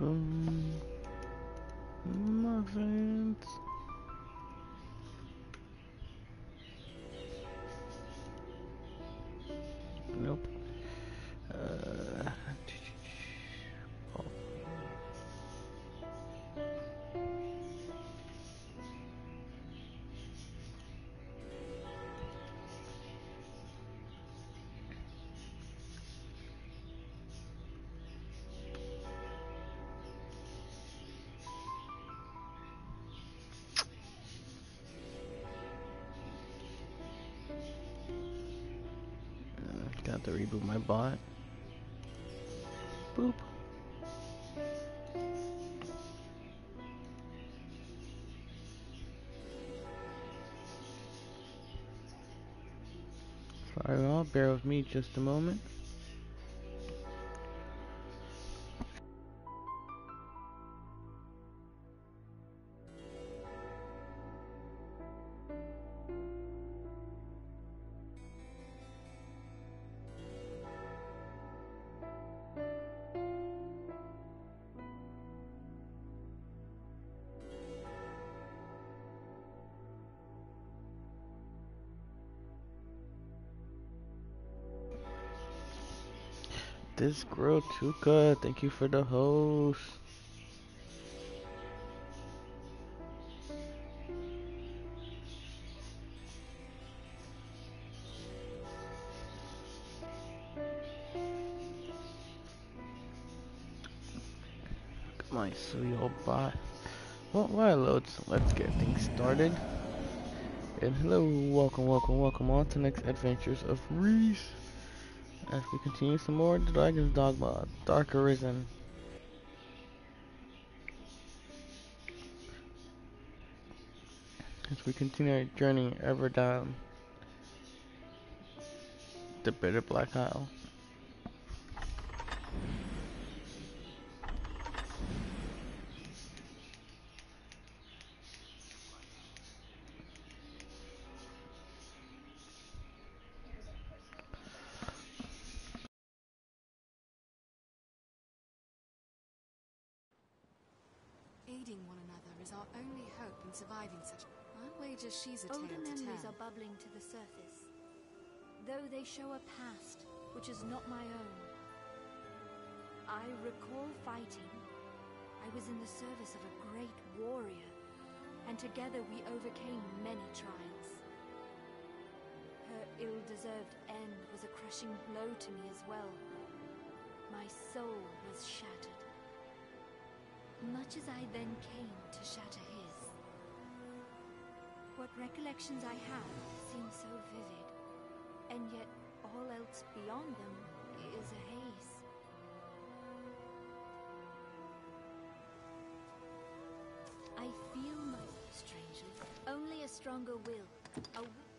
boom. Got to reboot my bot. Boop. Sorry all, bear with me just a moment. This girl Tuka, thank you for the host. My sweet old bot. Well, while loads, let's get things started. And hello, welcome, welcome, welcome on to next adventures of Reese. As we continue some more The Dragon's Dogma, Dark Arisen. As we continue our journey ever down the bitter Black Isle. They show a past which is not my own. I recall fighting. I was in the service of a great warrior, and together we overcame many trials. Her ill-deserved end was a crushing blow to me as well. My soul was shattered. Much as I then came to shatter his. What recollections I have seem so vivid, and yet all else beyond them is a haze. I feel my strangely only a stronger will. A wi-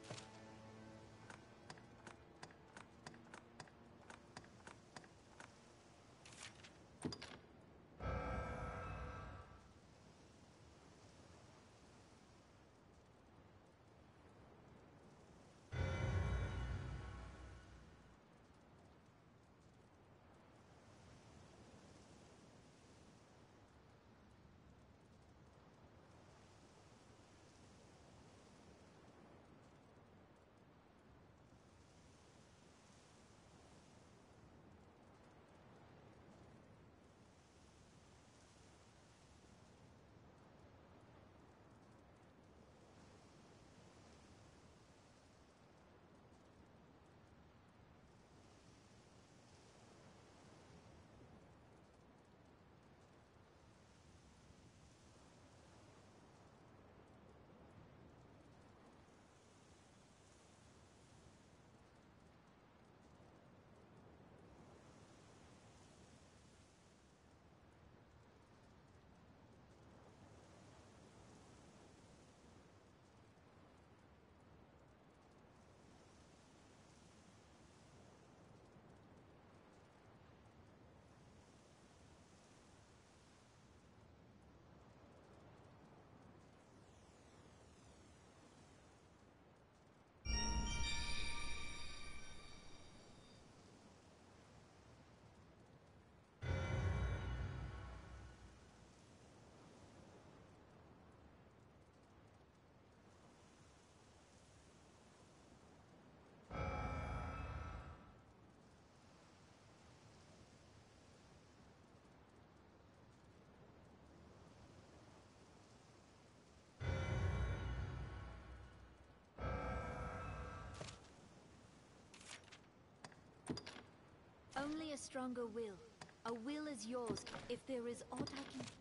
Only a stronger will. A will is yours if there is aught I can...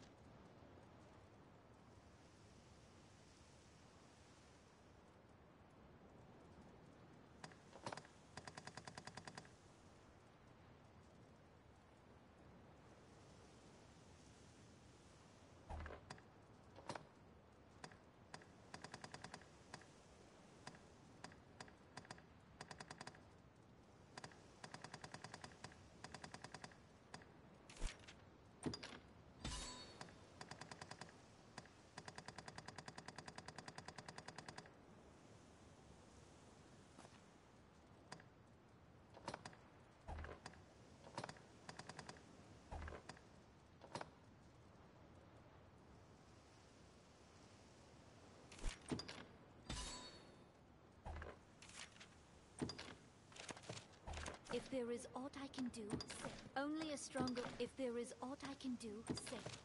If there is aught I can do, say. Only a stronger... If there is aught I can do, say.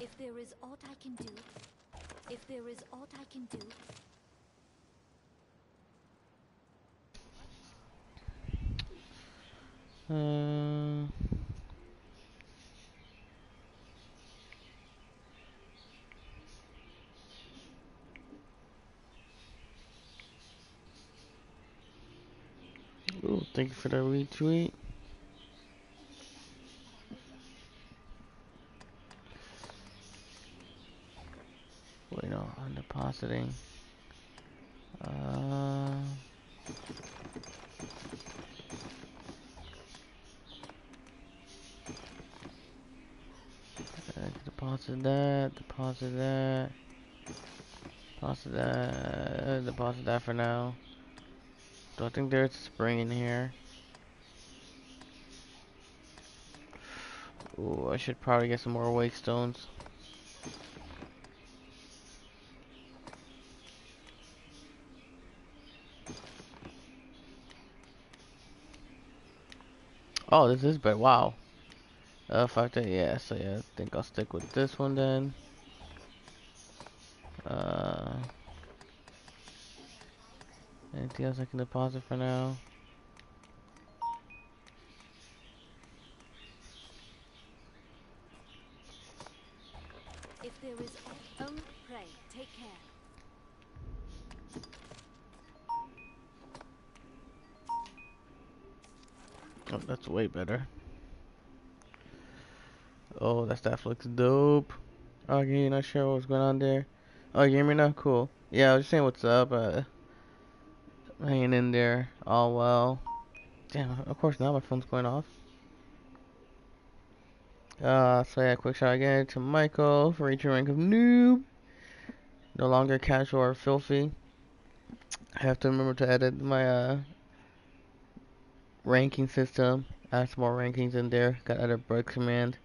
If there is aught I can do, if there is aught I can do, Uh, ooh, thank you for the retweet. Wait, no, I'm. Uh, uh, deposit that, deposit that, deposit that, deposit that for now. Don't think there's a spring in here. Ooh, I should probably get some more wake stones. Oh, this is better. Wow. Uh, fuck that. Yeah, so yeah, I think I'll stick with this one then. Uh, anything else I can deposit for now? If there is only pray, take care. Oh, that's way better. Oh, that stuff looks dope. Okay, not sure what's going on there. Oh, you hear me now? Cool. Yeah, I was just saying what's up. Uh, hanging in there, all well. Damn, of course now my phone's going off. Uh, so yeah, quick shout again to Michael for reaching rank of noob. No longer casual or filthy. I have to remember to edit my uh ranking system. Add some more rankings in there. Got other break command.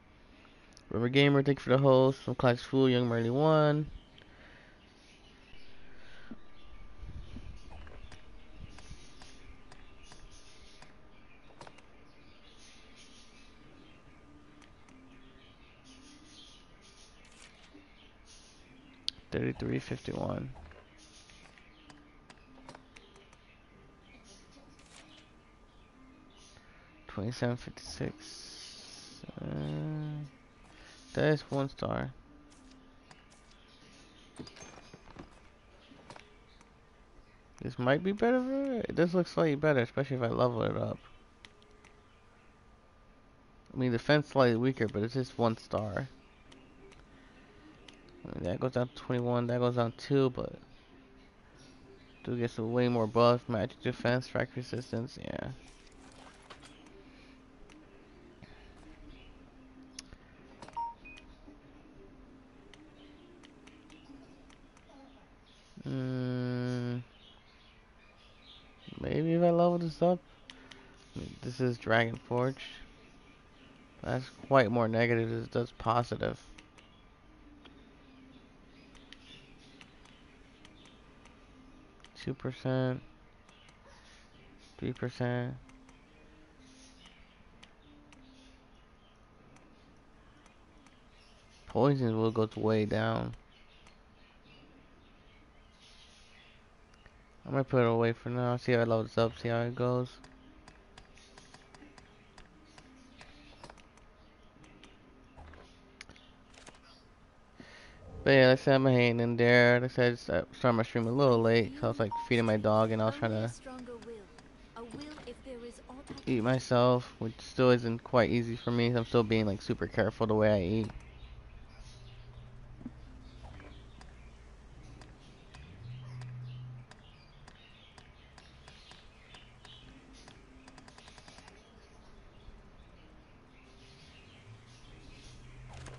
River Gamer, thank you for the host. Some Clash Fool, Young Merly One. Thirty-three fifty-one. Twenty-seven fifty-six. Uh, that is one star. This might be better. This looks slightly better, especially if I level it up. I mean, defense slightly weaker, but it's just one star. I mean, that goes down to 21, that goes down 2, but... Do get some way more buff, magic defense, strike resistance, yeah. Mm, maybe if I level this up. This is Dragon Forge. That's quite more negative as it does positive. Two percent, three percent. Poison will go way down. I'm gonna put it away for now. See how it loads up. See how it goes. But yeah, like I said, I'm hanging in there. Like I said, I uh, started my stream a little late. because I was like feeding my dog and I was trying to eat myself, which still isn't quite easy for me. I'm still being like super careful the way I eat.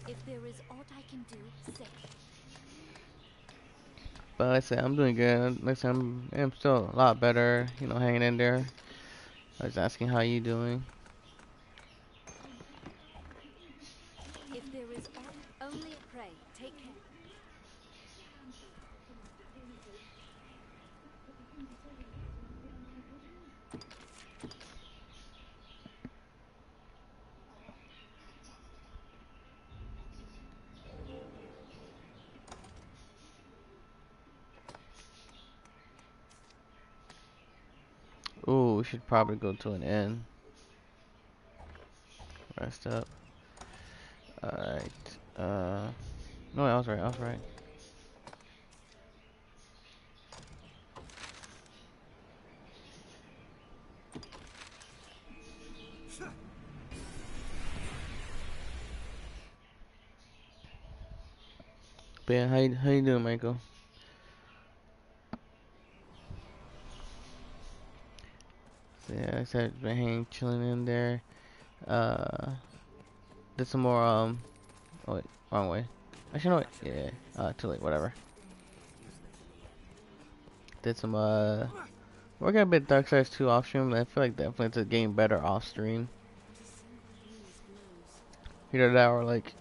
If there is aught I can do, say. But like I said, I'm doing good. Like I said, I'm, I'm still a lot better, you know, hanging in there. I was asking how you doing. If there is aught, only pray, take care. Ooh, we should probably go to an end. Rest up. Alright. Uh, no, I was right. I was right. Yeah, how you, how you doing, Michael? Been hanging, chilling in there. Uh, did some more. Um, oh wait, wrong way. Actually, no wait. Yeah, uh, too late. Whatever. Did some uh, working a bit Darksiders 2 off stream. I feel like definitely it's a game better off stream. Either that or like,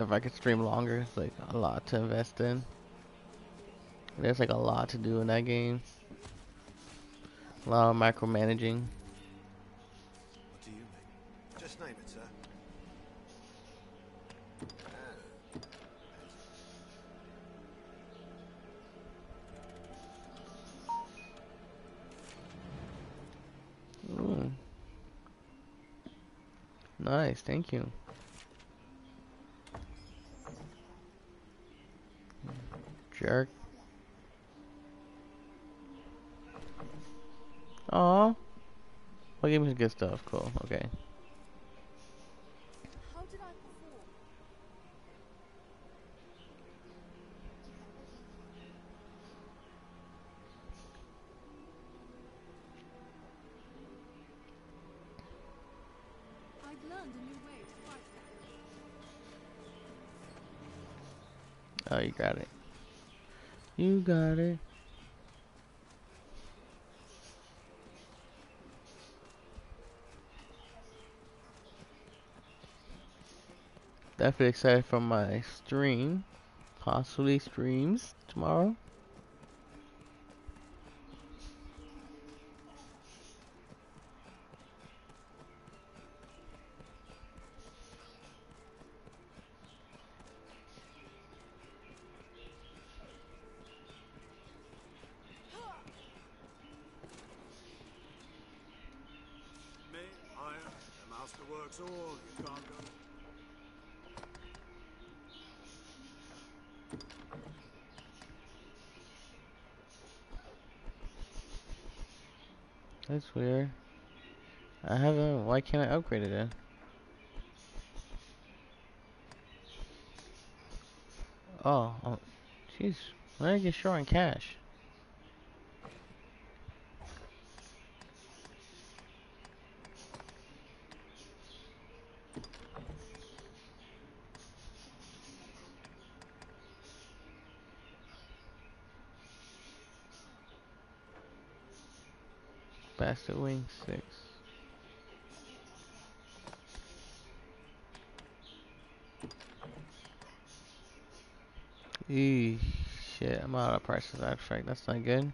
if I could stream longer, it's like a lot to invest in. There's like a lot to do in that game. A lot of micromanaging. Thank you. Jerk. Aw. Well, gave me some good stuff. Cool. Okay. How did I perform? I've learned a new way to fight you got it. You got it. Definitely excited for my stream. Possibly streams tomorrow. Me, iron, the master works all, you can't go. That's weird. I haven't. Why can't I upgrade it then? Oh, oh, jeez. When did I get short on cash? Bastard Wing 6. Eee, shit, I'm out of prices. Abstract, that's not good.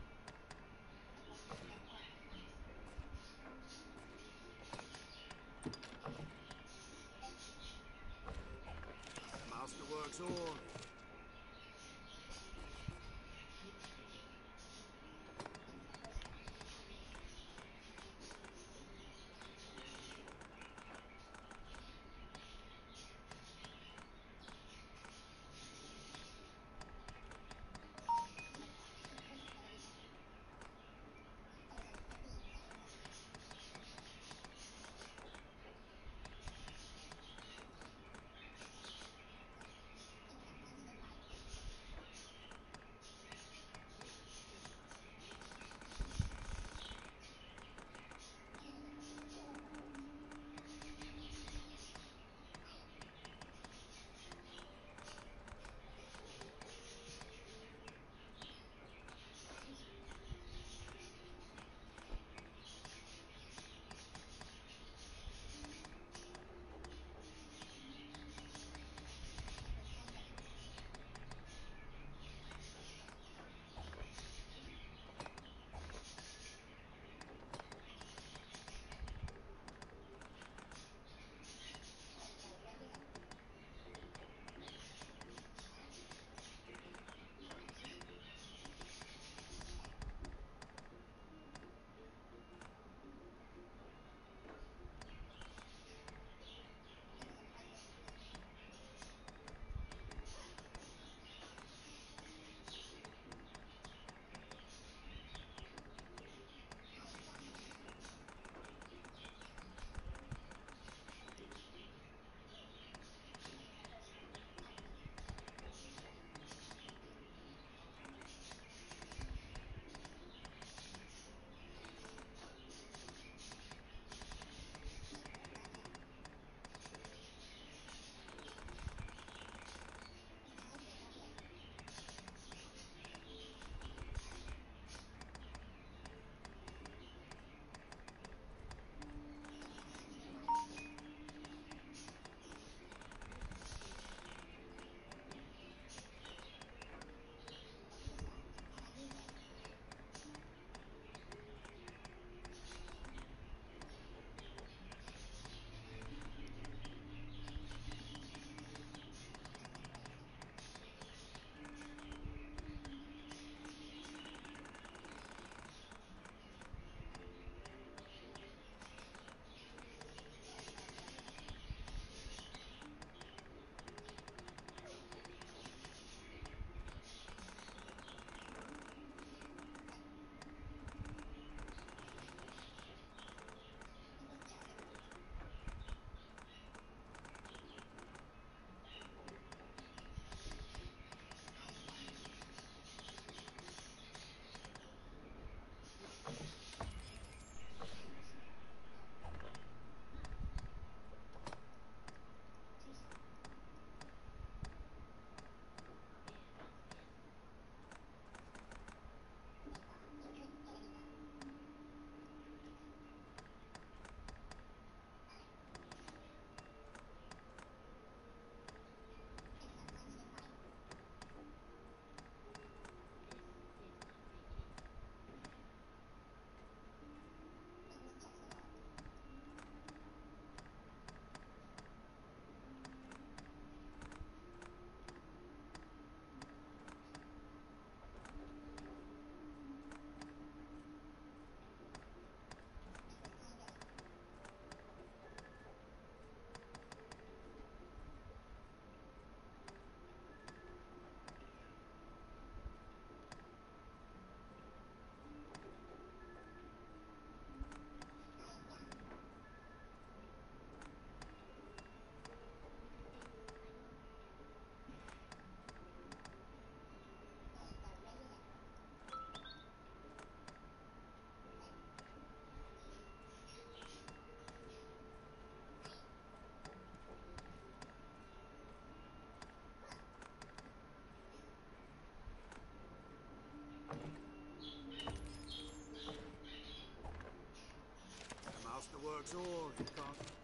works all you can't.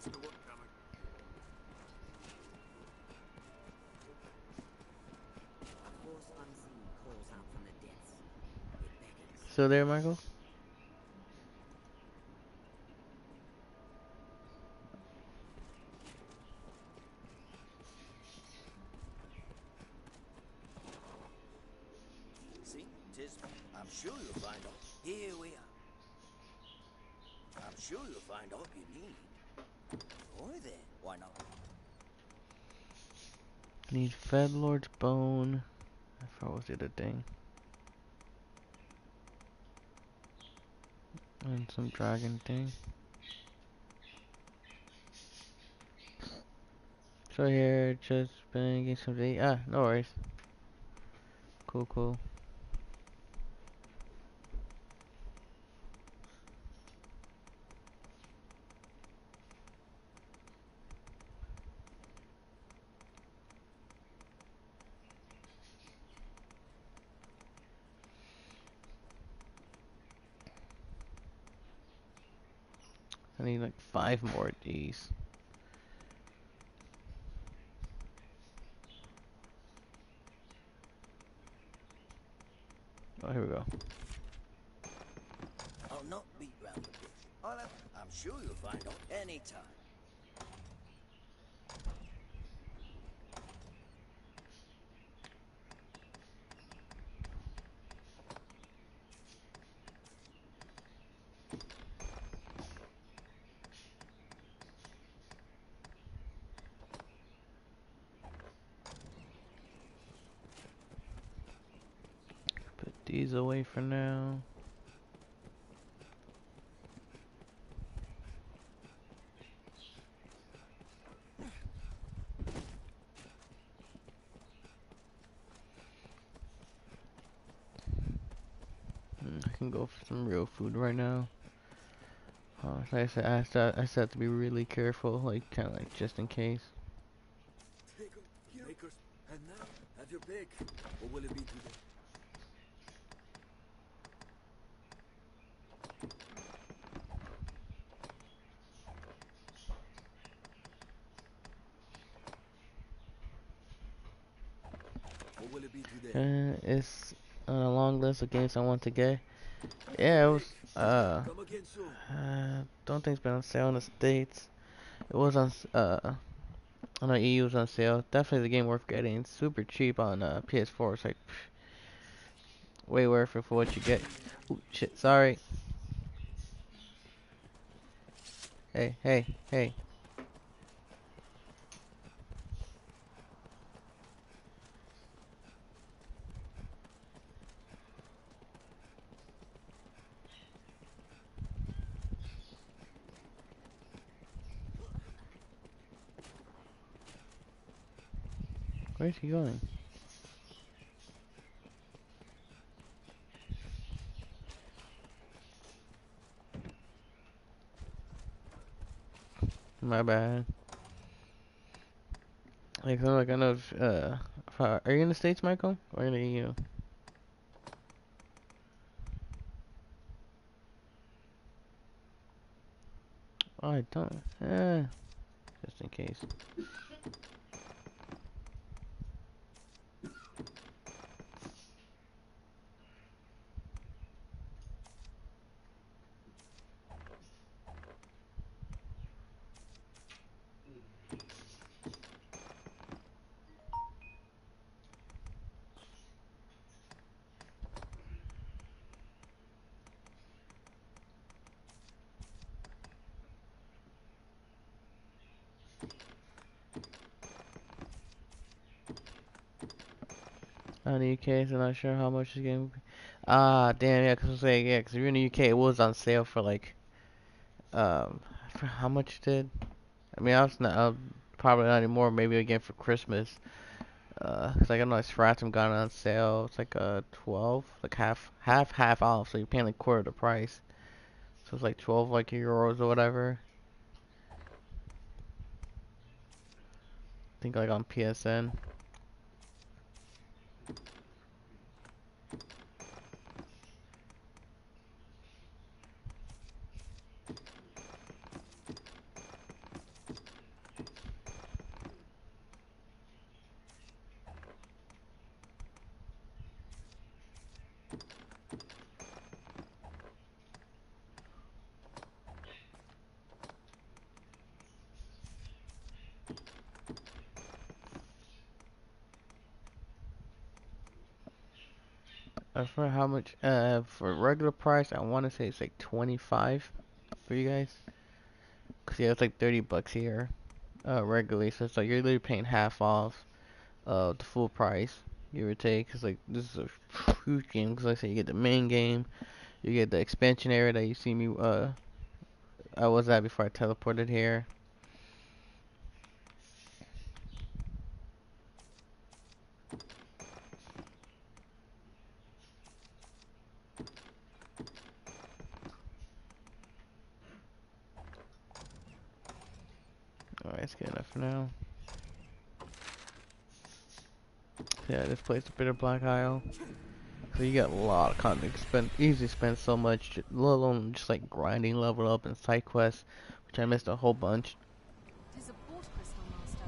Master Still there, Michael? See, tis. I'm sure you'll find out. Here we are. I'm sure you'll find out you need. Or then, why not? Need Fed Lord's Bone. I forgot what the other thing. Some dragon thing. So here, just banging some day. Ah, no worries. Cool, cool. I need like five more of these. Oh, here we go. I'll not beat round the bush. Have, I'm sure you'll find out anytime. Put these away for now. Mm, I can go for some real food right now. Uh, like I said, I have to, I have to be really careful, like kind of like just in case. Take her, Makers, and now have your pick. What will it be today? What will it be today? Uh, it's on long games I want to get. Yeah, it was. Uh, uh, don't think it's been on sale in the states. It was on. Uh, on the EU was on sale. Definitely the game worth getting. Super cheap on uh, PS4. It's like pff, way worth it for what you get. Ooh, shit. Sorry. Hey, hey, hey. Where's he going? My bad. Like, so, like I know. Uh, are you in the states, Michael, or in the EU? I don't. Eh, just in case. On the UK, so I'm not sure how much the game. Ah, damn, yeah, cause I was saying, yeah, cause if you're in the UK, it was on sale for like, um, for how much did? I mean, I was not, uh, probably not anymore. Maybe again for Christmas. Uh, cause like I know Stratum got on sale. It's like uh 12, like half, half, half off. So you're paying like quarter the price. So it's like 12 like euros or whatever. I think like on PSN. Uh, for how much? Uh, for regular price, I want to say it's like 25 for you guys. Cause yeah, it's like 30 bucks here, uh, regularly. So it's like you're literally paying half off, uh, the full price. You would take, cause like this is a huge game. Cause like I said, you get the main game, you get the expansion area that you see me, uh, I was at before I teleported here. Alright, that's good enough for now. Place, the Bitter Black Isle. So you got a lot of content. Spend easily spend so much, let alone just like grinding, level up, and side quests, which I missed a whole bunch. Tis a port crystal, master.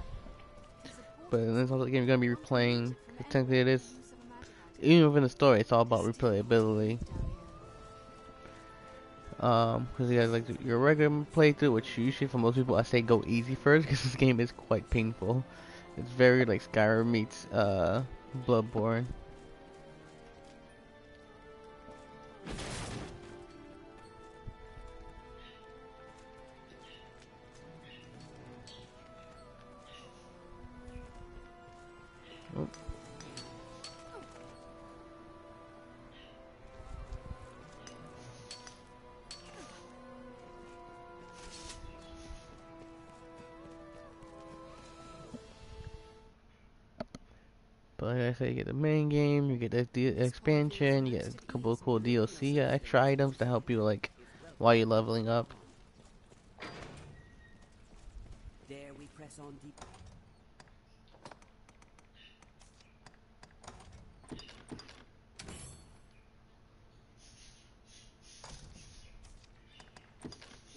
Tis a But in this other game, you're gonna be replaying. Technically, it is use of a magic item. even within the story, it's all about replayability. Um, because you guys like to- your regular playthrough, which usually for most people I say go easy first, because this game is quite painful. It's very like Skyrim meets uh Bloodborne. I said, you get the main game, you get the D expansion, you get a couple of cool DLC uh, extra items to help you like while you're leveling up. Dare we press on deep?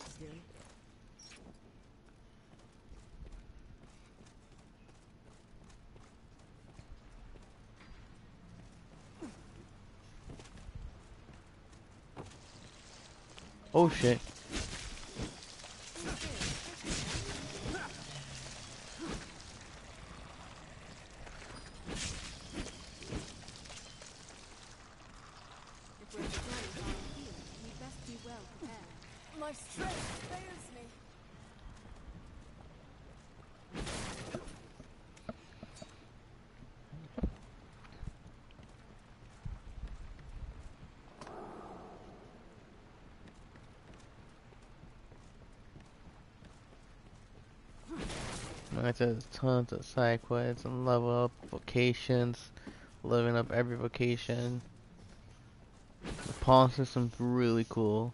Still? Oh shit. If we're to journey far afield, we'd best be well prepared. My strength fails me. There's tons of side quests and level up vocations, living up every vocation. The pawn system's really cool.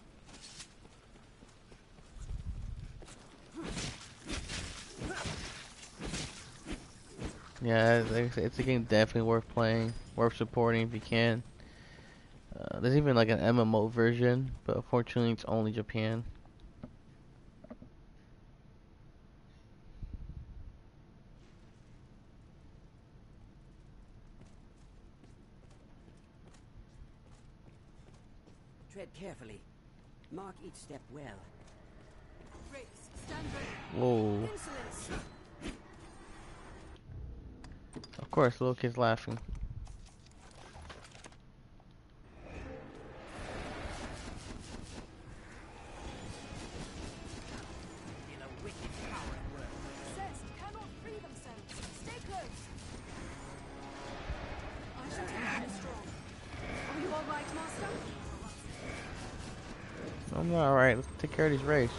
Yeah, like I said, it's a game definitely worth playing, worth supporting if you can. Uh, there's even like an MMO version, but unfortunately it's only Japan. Tread carefully. Mark each step well. Race, stand ready. Whoa. Insolence. Of course, little kid's laughing. Alright. Let's take care of these stricken.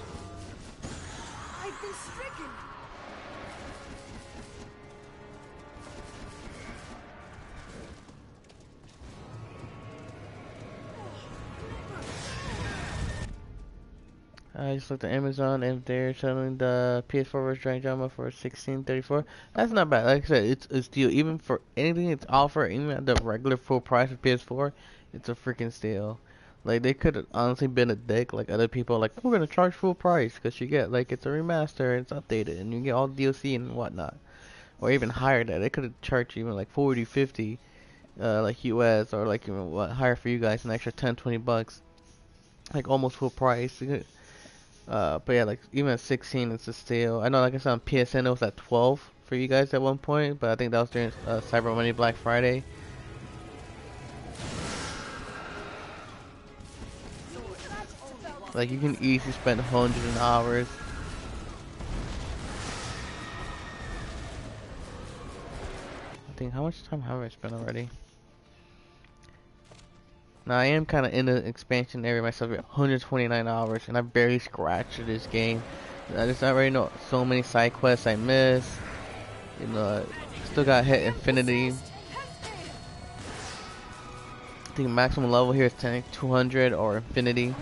I just looked at Amazon and they're selling the PS4 version Dragon Dogma for 1634. That's not bad. Like I said, it's a steal. Even for anything it's offered, even at the regular full price of PS4, it's a freaking steal. Like they could have honestly been a dick. Like other people, like we're gonna charge full price because you get like it's a remaster, it's updated, and you get all DLC and whatnot, or even higher that they could have charged even like 40, 50, uh, like US or like even what higher for you guys, an extra 10, 20 bucks, like almost full price. Uh, but yeah, like even at 16, it's a steal. I know, like I said on PSN, it was at 12 for you guys at one point, but I think that was during uh, Cyber Monday Black Friday. Like you can easily spend hundreds of hours. I think how much time have I spent already? Now I am kind of in the expansion area myself. 129 hours, and I barely scratched this game. I just already know so many side quests I missed. You know, still got hit infinity. I think maximum level here is 10, 200 or infinity.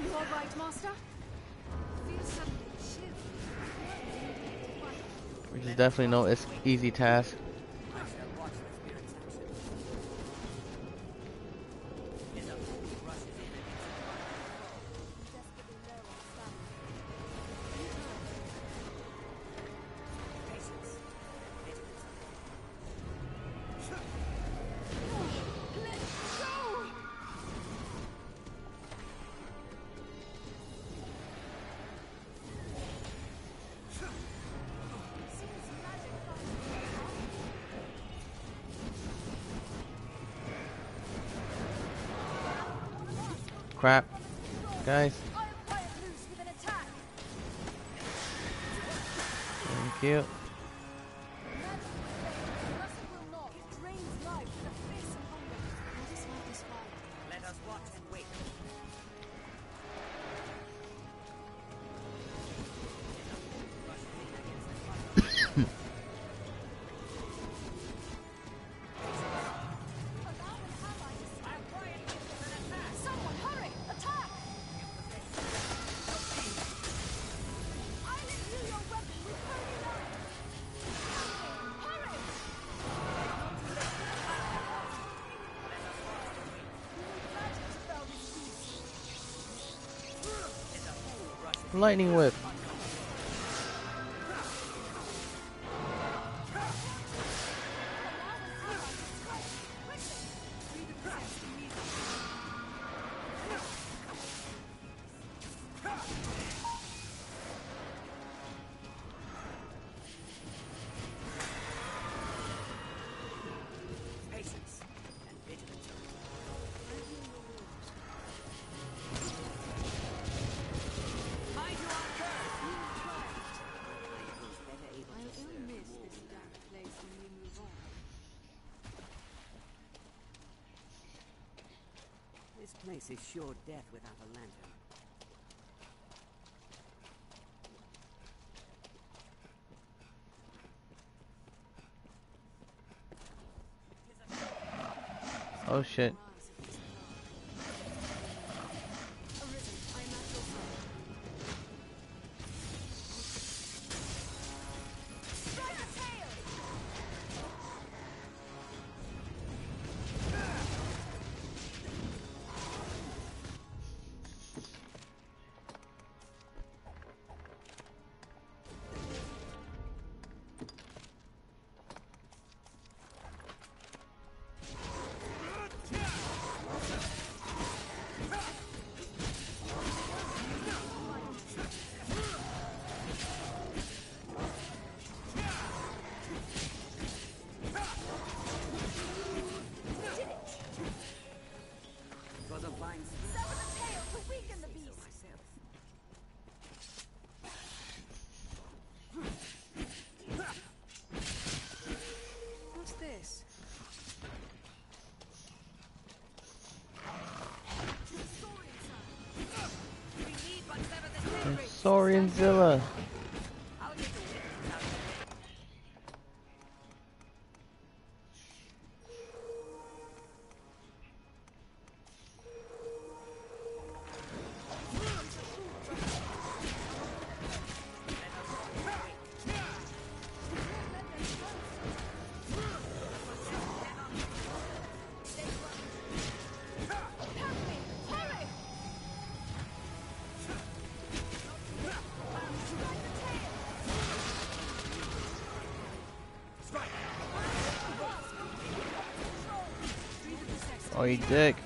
Definitely no it's easy task. Lightning whip. Is sure death without a lantern. Oh shit. Saurianzilla. Oh, you dick.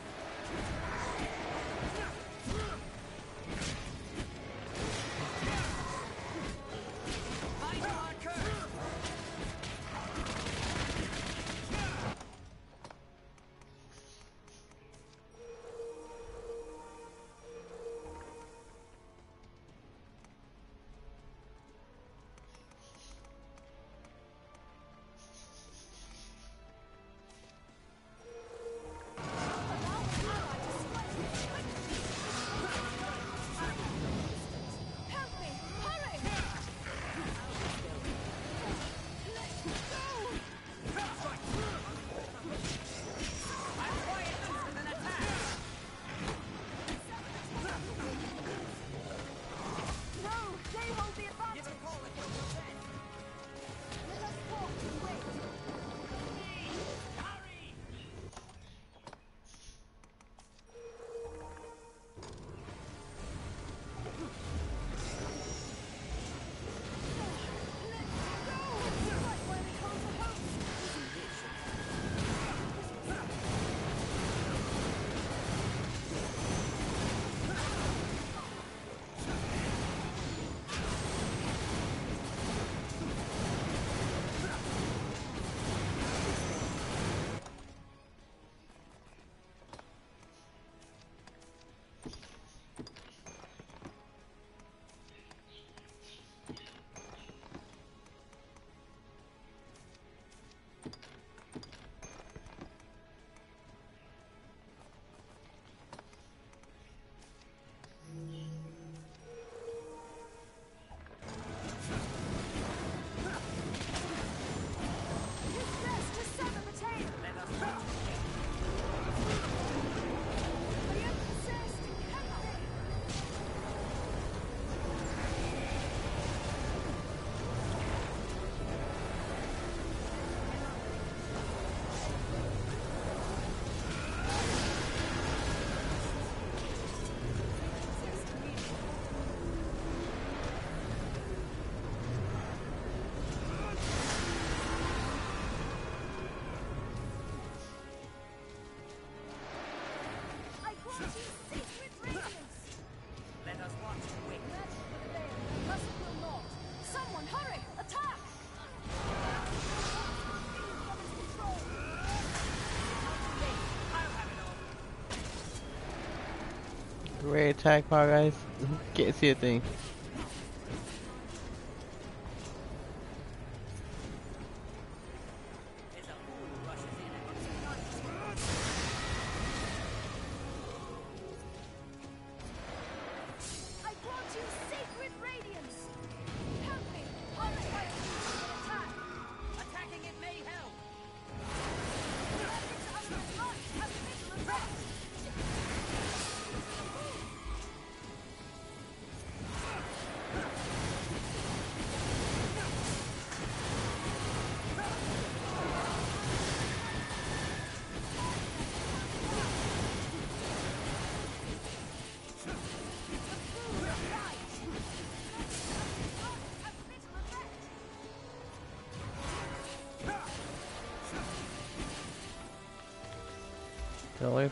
Rare attack power, guys. Can't see a thing.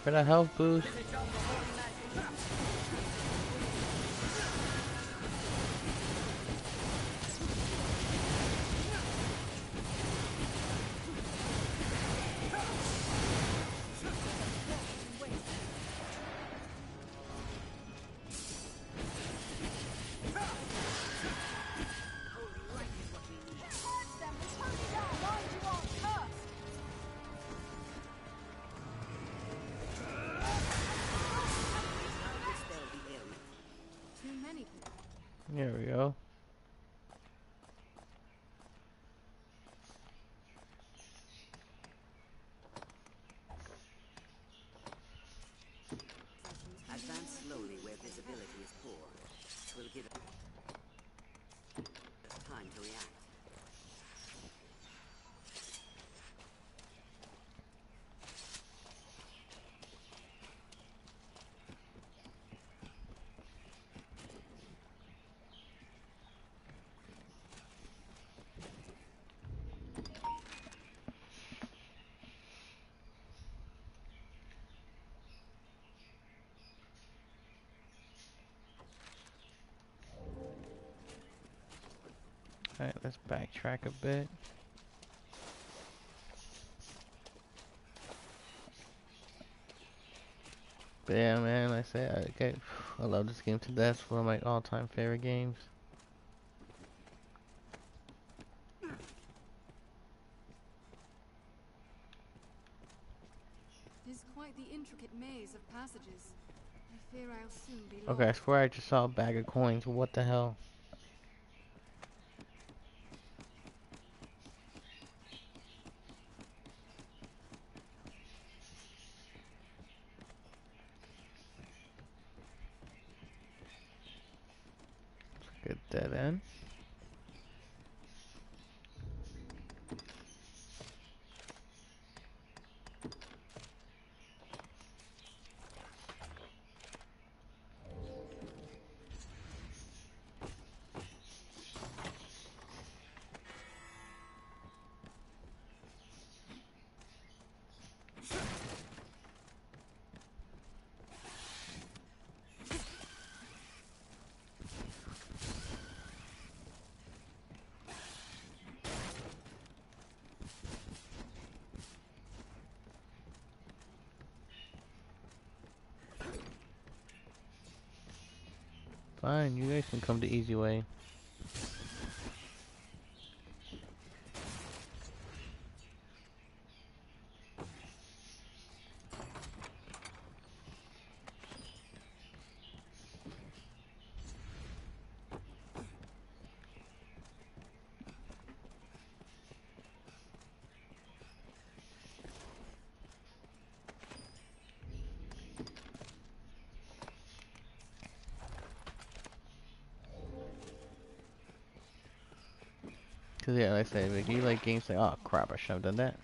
for the health boost. Alright, let's backtrack a bit. But yeah, man, like I said, I, I love this game to death. It's one of my all-time favorite games. It is quite the intricate maze of passages. I fear I'll soon be lost. Okay, I swear I just saw a bag of coins. What the hell? Get that in. Can come the easy way. Cause yeah, like I say, like, you like games like, oh crap, I should have done that.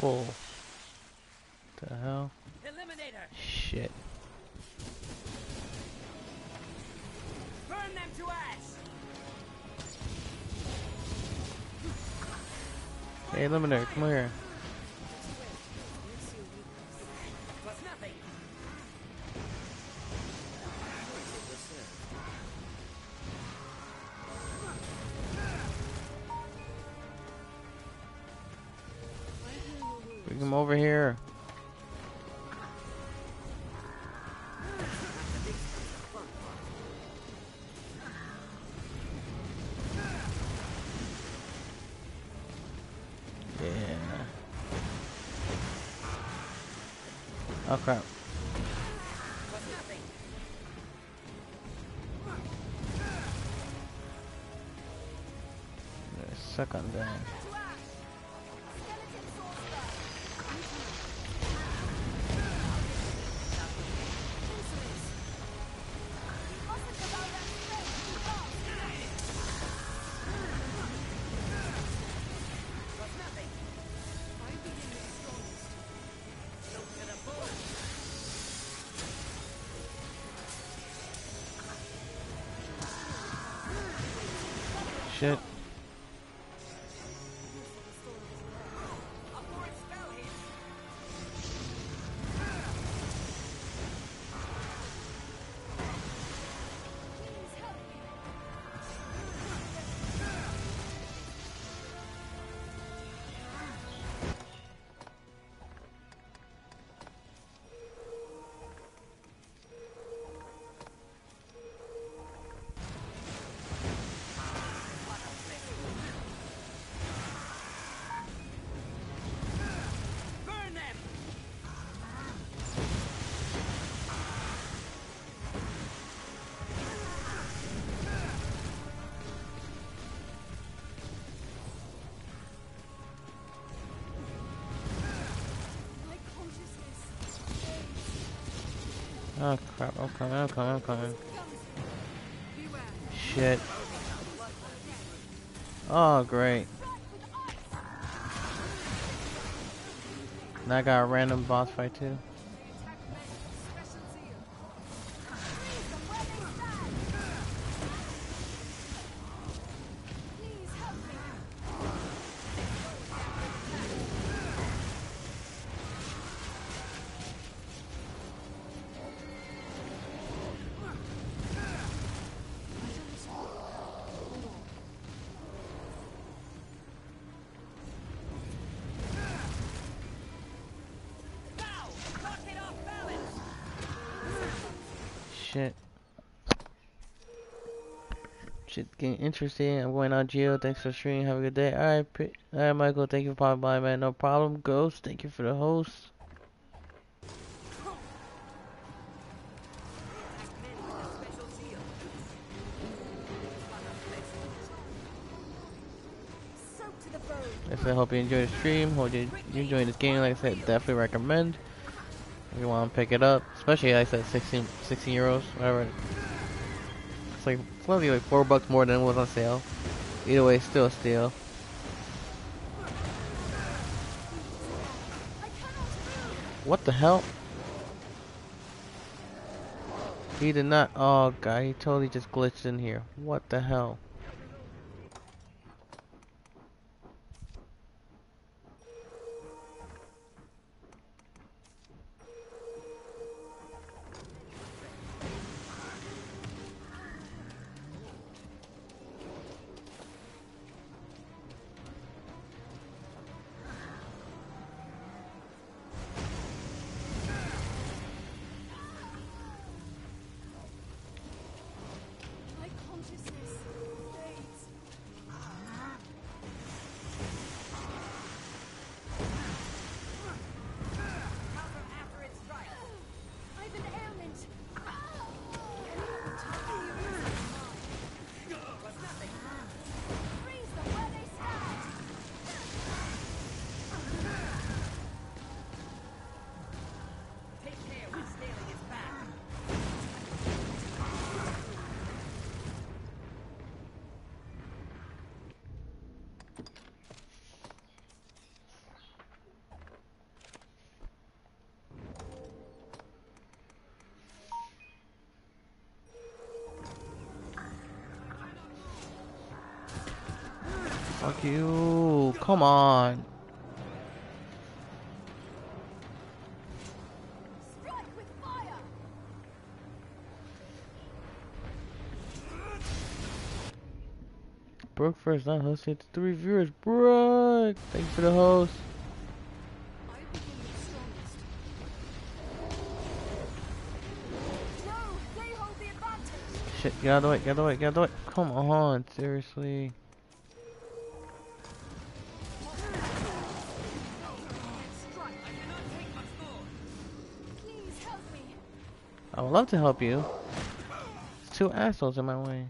Whoa. The hell? Eliminator! Shit. Burn them to ash! Hey, Eliminator, come here. Bring him over here. Yeah. Oh crap. Was nothing! Crap, I'm coming, I'm coming, I'm coming. Shit. Oh, great. And I got a random boss fight too. Getting interesting. I'm going on Geo. Thanks for streaming. Have a good day. Alright, pre- alright, Michael. Thank you for popping by, man. No problem. Ghost, thank you for the host. Like I said, hope you enjoy the stream. Hope you, you enjoy this game. Like I said, definitely recommend. If you want to pick it up, especially like I said, 16, 16 euros, whatever. It's like it's only like four bucks more than it was on sale. Either way, still a steal. What the hell? He did not. Oh god, he totally just glitched in here. What the hell? First, not. It's three viewers. Brooke! Thanks for the host. Shit, get out of the way, get out of the way, get out of the way. Come on, seriously. I would love to help you. There's two assholes in my way.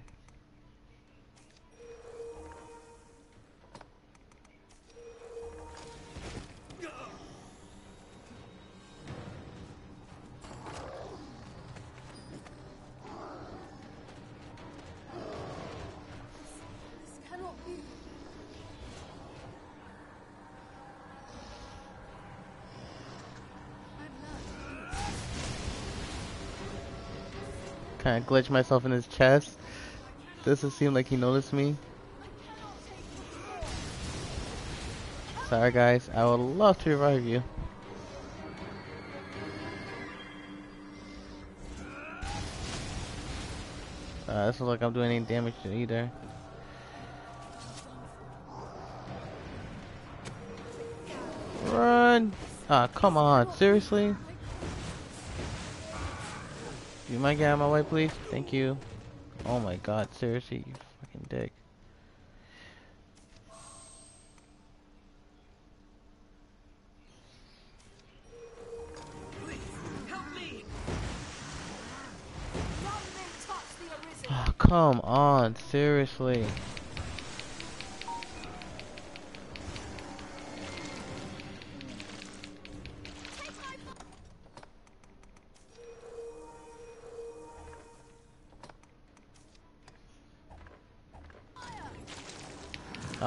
Glitch myself in his chest. Doesn't seem like he noticed me. Sorry guys, I would love to revive you. Uh, this looks like I'm doing any damage to either. Run! Ah, come on, seriously? You mind getting out of my way, please? Thank you. Oh my god, seriously, you fucking dick. None may touch the arisen. Oh, come on, seriously.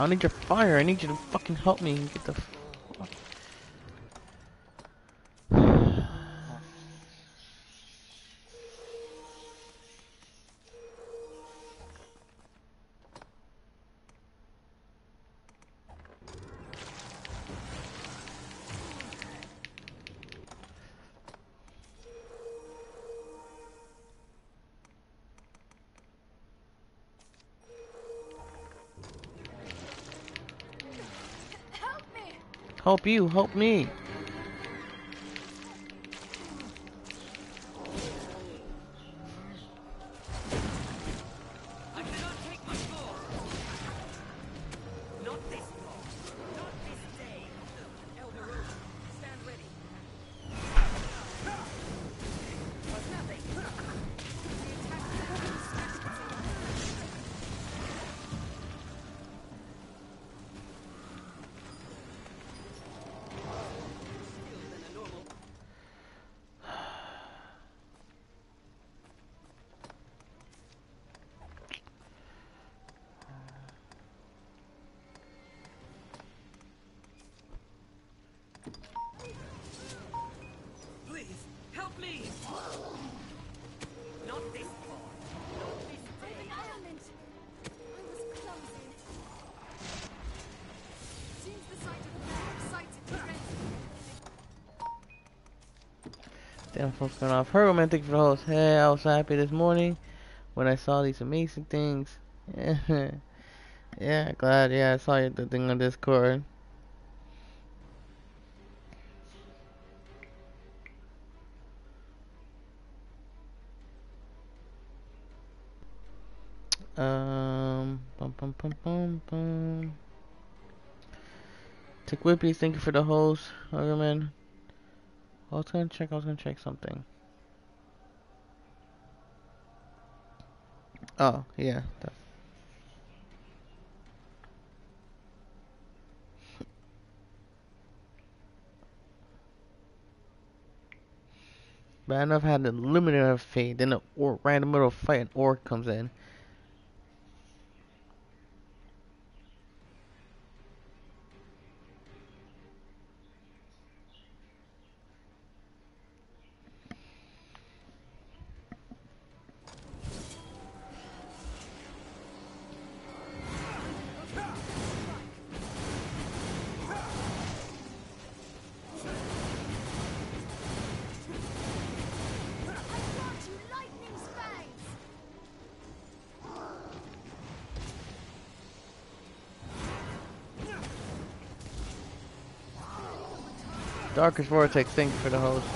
I need your fire, I need you to fucking help me get the Help you, help me. Phone's going off. Her romantic for host. Hey, I was happy this morning when I saw these amazing things. yeah, glad. Yeah, I saw the thing on Discord. Um, bum bum bum bum bum. Tick Whippies, thank you for the host, Huggerman. I was gonna check. I was gonna check something. Oh yeah. that- Bad enough had the limited fate. Then the or right in the middle of fight, an orc comes in. Darkest Vortex, thank you for the host.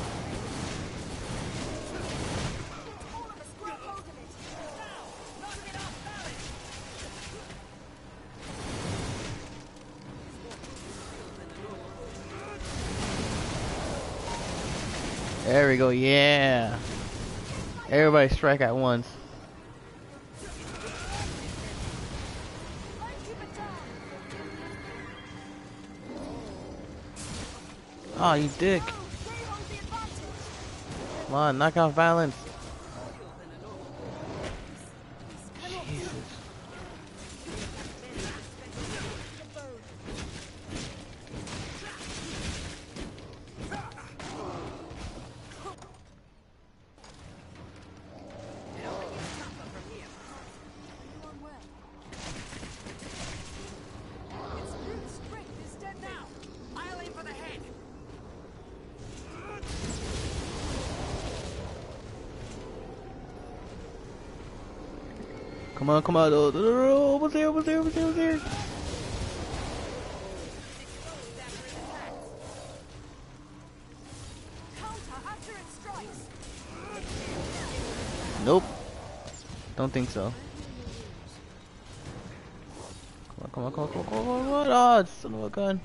There we go, yeah. Everybody strike at once. Oh, you dick. Come on, knock out violence. Oh, oh, almost there, almost there, almost there, almost there. Nope. Don't think so. Come on, come on, come on, come on, come on, come on. Oh, son of a gun.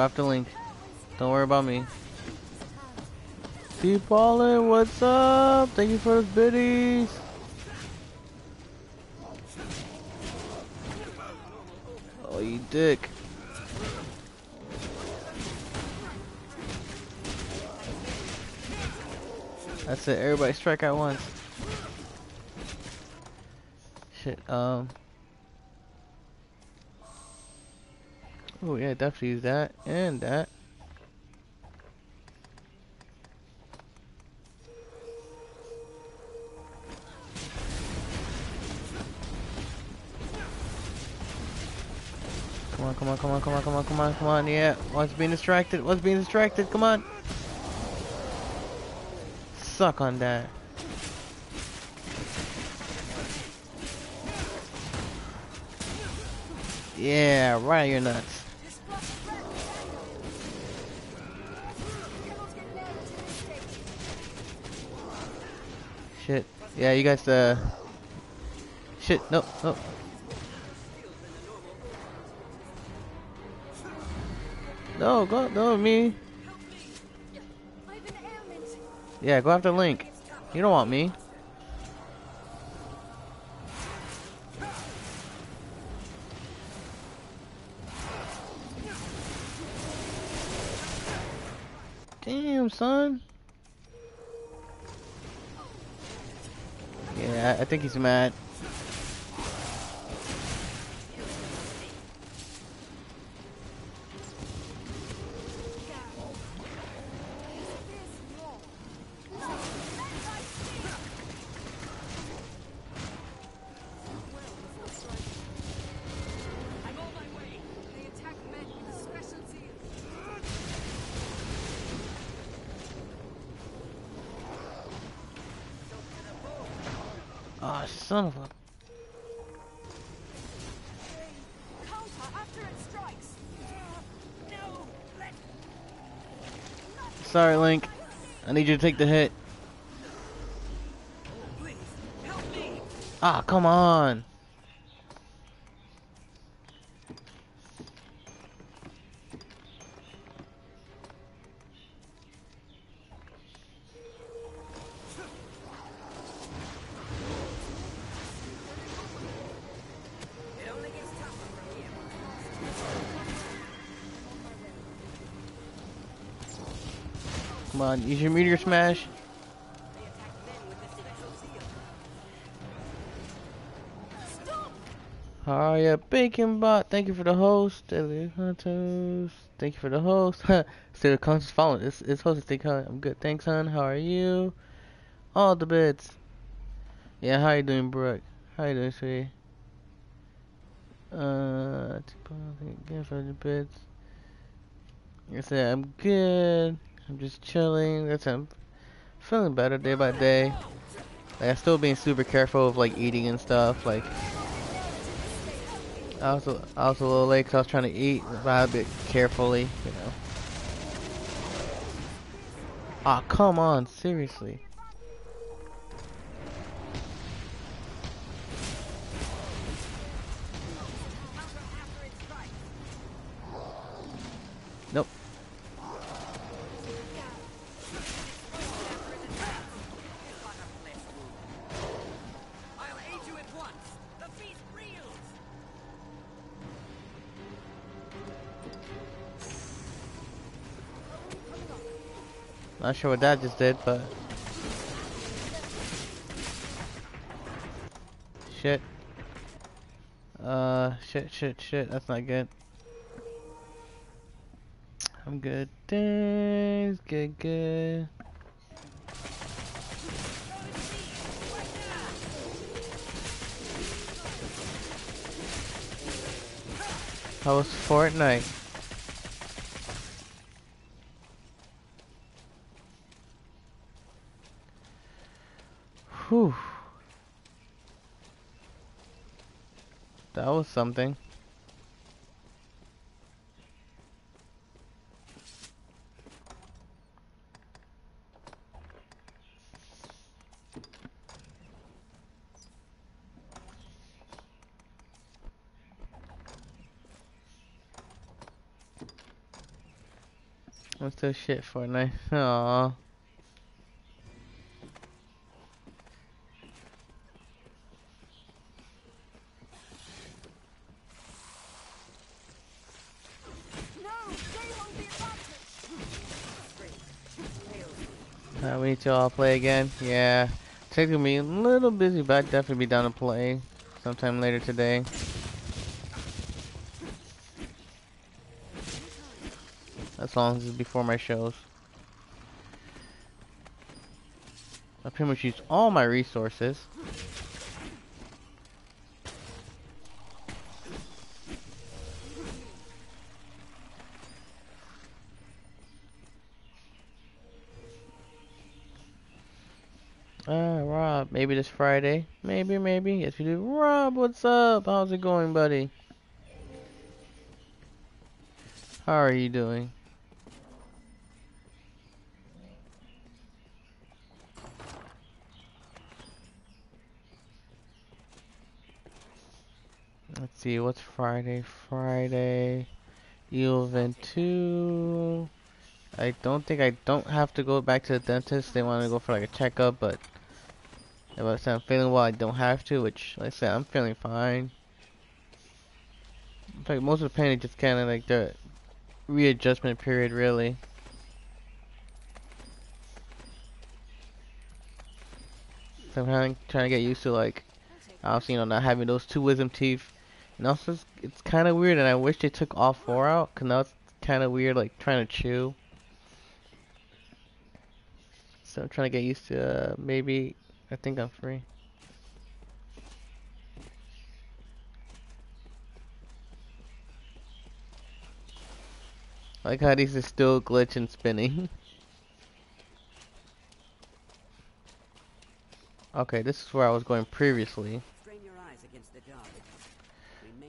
After Link. Don't worry about me. Deep Ballin', what's up? Thank you for the biddies. Oh, you dick. That's it. Everybody strike at once. Shit. Um. Yeah, definitely use that and that. Come on, come on, come on, come on, come on, come on, come on, yeah. What's being distracted? What's being distracted? Come on. Suck on that. Yeah, right on your nuts. Yeah, you guys, uh... Shit, no, no. No, go, no, me. Yeah, go after Link. You don't want me. Damn, son. Think he's mad. Take the hit. Ah, come on. Use your meteor smash. The are ya? Bacon Bot, thank you for the host. Hunters, thank you for the host. Still conscious following. It's, it's hosted. Think I'm good. Thanks, hon. How are you? All the bits. Yeah, how you doing, Brooke? How you doing, sweetie? Uh, again for the bits. I said, I'm good. I'm just chilling. That's I'm feeling better day by day. Like, I'm still being super careful of like eating and stuff. Like, I was a, I was a little late because I was trying to eat, a bit carefully, you know. Ah, oh, come on, seriously. Sure what that just did, but shit. Uh, shit, shit, shit. That's not good. I'm good. Things good, good. How was Fortnite? Whew. That was something. What's this shit Fortnite? Aww. To all play again. Yeah. Taking me a little busy, but I'd definitely be down to play sometime later today. As long as it's before my shows. I pretty much use all my resources. Maybe this Friday. Maybe, maybe. Yes, we do. Rob, what's up? How's it going, buddy? How are you doing? Let's see, what's Friday? Friday. Event 2. I don't think I don't have to go back to the dentist. They want to go for like a checkup, but say I'm feeling well, I don't have to, which, like I said, I'm feeling fine. In fact, most of the pain is just kind of like the readjustment period, really. So I'm trying, trying to get used to like, obviously, you know, not having those two wisdom teeth. And also, it's, it's kind of weird, and I wish they took all four out, because now it's kind of weird, like, trying to chew. So I'm trying to get used to, uh, maybe, I think I'm free. like how these are still glitching spinning. okay, this is where I was going previously.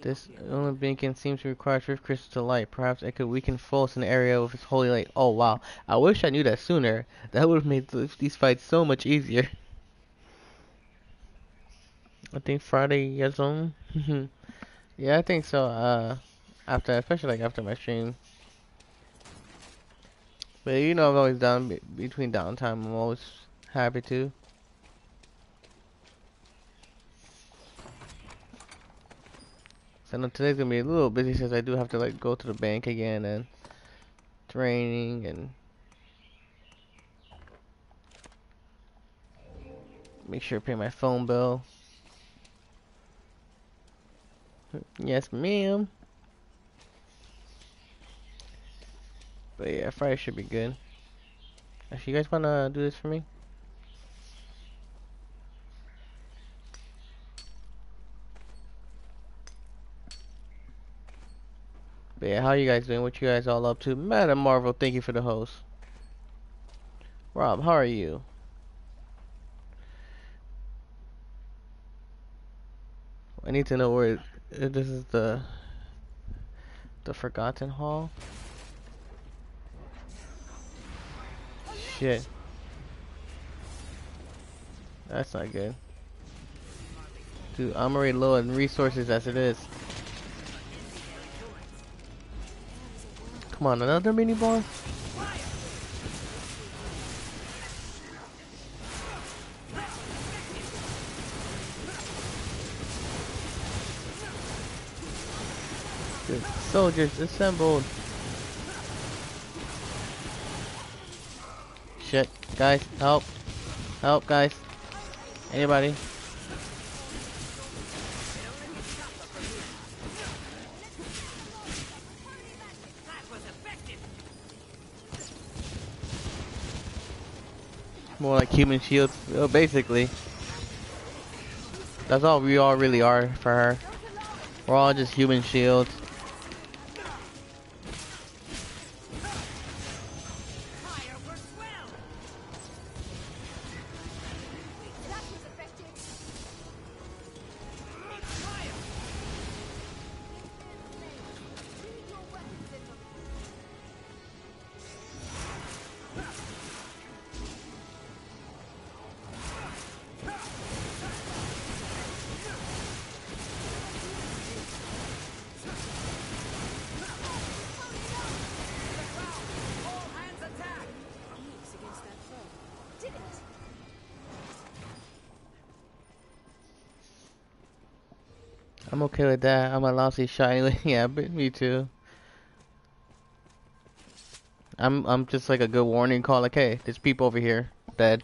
This only beacon seems to require rift crystals to light. Perhaps it could weaken foes in the area with its holy light. Oh wow. I wish I knew that sooner. That would have made these fights so much easier. I think Friday Yazon. yeah, I think so. Uh, after, especially like after my stream. But you know, I'm always down be between downtime. I'm always happy to. So today's gonna be a little busy since I do have to like go to the bank again and training and make sure to pay my phone bill. Yes, ma'am. But yeah, Friday should be good. Actually, you guys wanna do this for me? But yeah, how you guys doing? What you guys all up to? Madam Marvel, thank you for the host. Rob, how are you? I need to know where Uh, this is the the Forgotten Hall. Shit. That's not good. Dude, I'm already low on resources as it is. Come on, another mini boss? Dude, soldiers assembled. Shit, guys, help. Help, guys. Anybody? More like human shields, well, basically. That's all we all really are for her. We're all just human shields. Lousy shiny. yeah, but me too. I'm I'm just like a good warning call. Like, hey, there's people over here dead.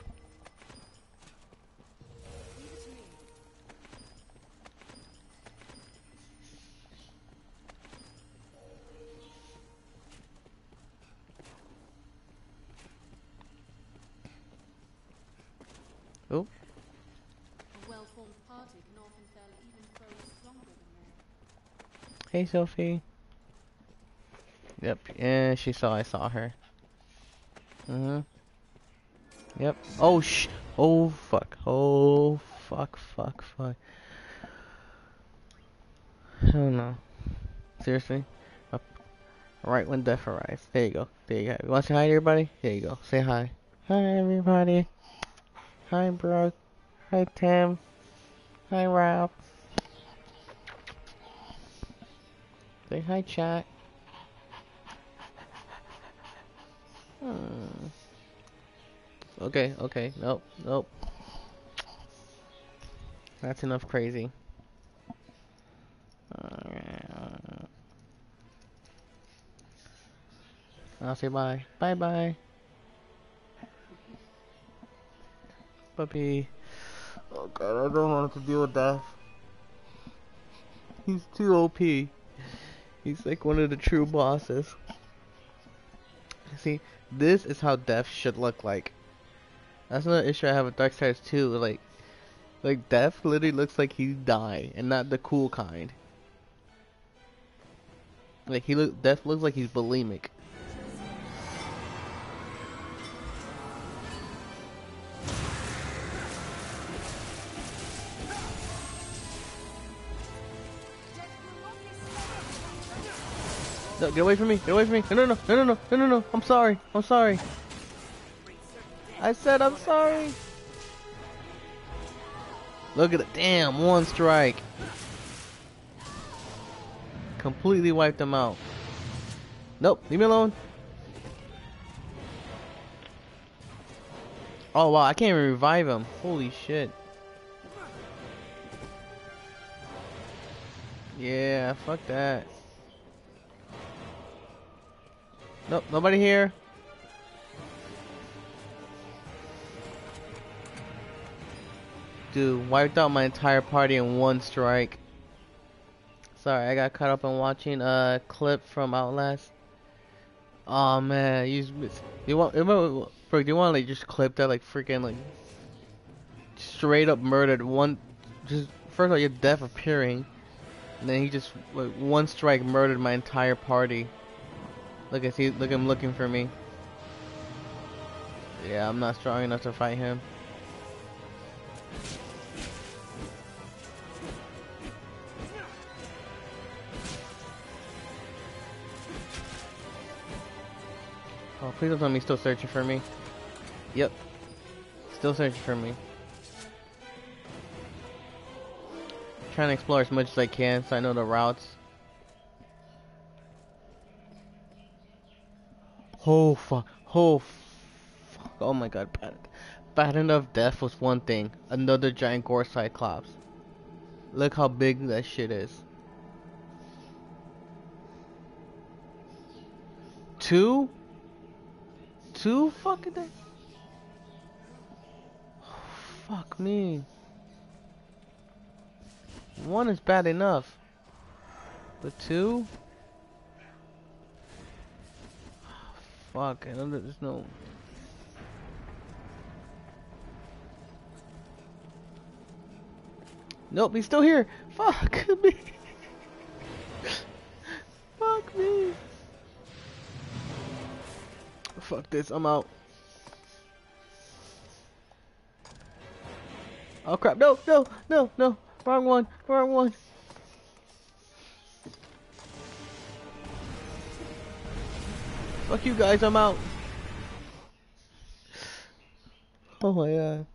Sophie. Yep, yeah, she saw I saw her. Mhm. Yep. Oh sh. Oh fuck. Oh fuck. Fuck. Fuck. Oh no. Seriously. Up. Right when death arrives. There you go. There you go. You want to say hi to everybody? There you go. Say hi. Hi everybody. Hi Brooke. Hi Tim. Hi Ralph. Say hi chat. Hmm. Okay, okay, nope, nope. That's enough crazy. I'll say bye. Bye bye. Puppy. Oh god, I don't want to deal with that. He's too OP. He's like one of the true bosses. See, this is how death should look like. That's another issue I have with Darksiders 2. Like, like death literally looks like he dying, and not the cool kind. Like he look, death looks like he's bulimic. No, get away from me! Get away from me! No, no, no, no, no, no, no, no! I'm sorry. I'm sorry. I said I'm sorry. Look at it. Damn, one strike. Completely wiped them out. Nope, leave me alone. Oh wow, I can't even revive him. Holy shit. Yeah, fuck that. Nope, nobody here. Dude, wiped out my entire party in one strike. sorry, I got caught up in watching a clip from Outlast. Oh man, you you want, want, bro, do you want to like just clip that like freaking like straight up murdered one, just first of all your Death appearing, and then he just like, one strike murdered my entire party. Look at he, look him looking for me. Yeah, I'm not strong enough to fight him. Oh, please don't tell me he's still searching for me. Yep. Still searching for me. Trying to explore as much as I can so I know the routes. Oh fuck. Oh fuck. Oh my god. Bad, bad enough death was one thing. Another giant gore cyclops. Look how big that shit is. Two? Two fucking days? Fuck me. One is bad enough. But two? Fuck, I there's no... Nope, he's still here. Fuck me. Fuck me. Fuck this, I'm out. Oh crap, no, no, no, no. Wrong one, wrong one. Fuck you guys, I'm out. Oh my god.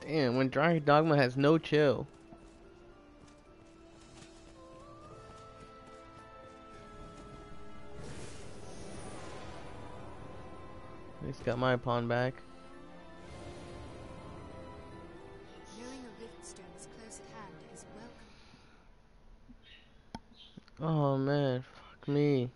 Damn, when Dragon Dogma has no chill. At least got my pawn back. Oh man, fuck me.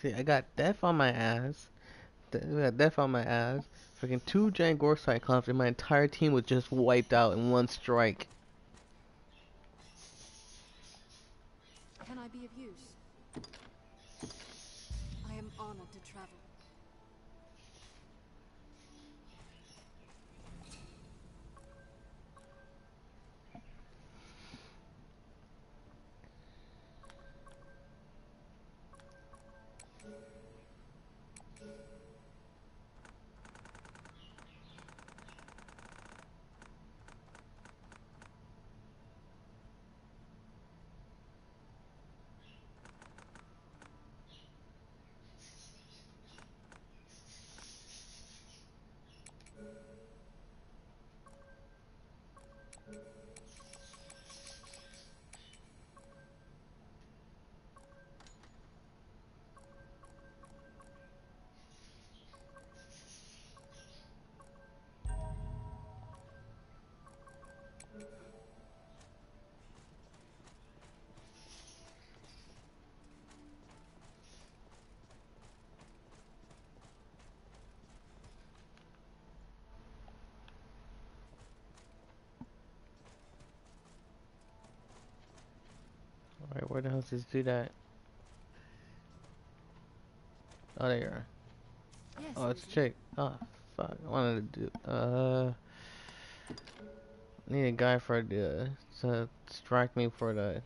See, I got death on my ass. I got death on my ass. Freaking two giant gore cyclops, and my entire team was just wiped out in one strike. Alright, where the hell does this do that? Oh, there you are. Yes. Oh, it's a chick. Oh, fuck. I wanted to do. Uh. Need a guy for the. to strike me for the.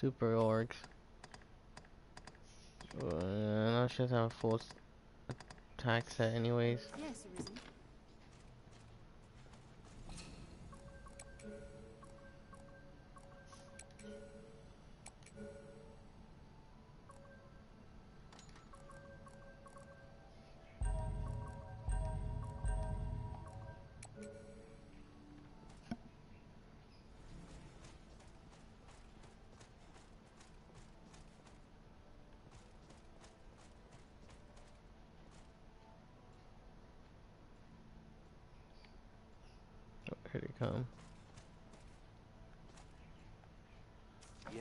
Super orcs. Uh, I should have a full attack set, anyways. Yes,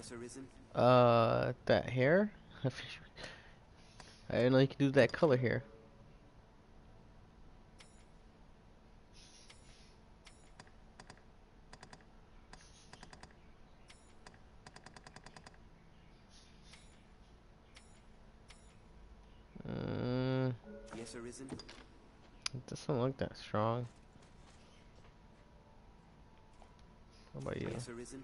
Yes, Arisen? Uh, that hair? I didn't know you could do that color hair. Mm, Yes, Arisen? it doesn't look that strong. How about you? Yes, Arisen?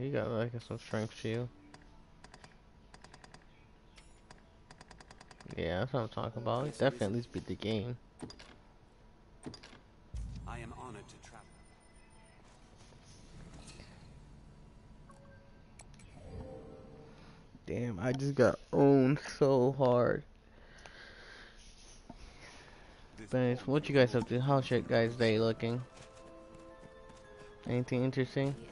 You got like some strength to you. Yeah, that's what I'm talking about. Definitely at least beat the game. I am honored to travel. Damn, I just got owned so hard. But what you guys up to? How's your guys' day looking? Anything interesting? The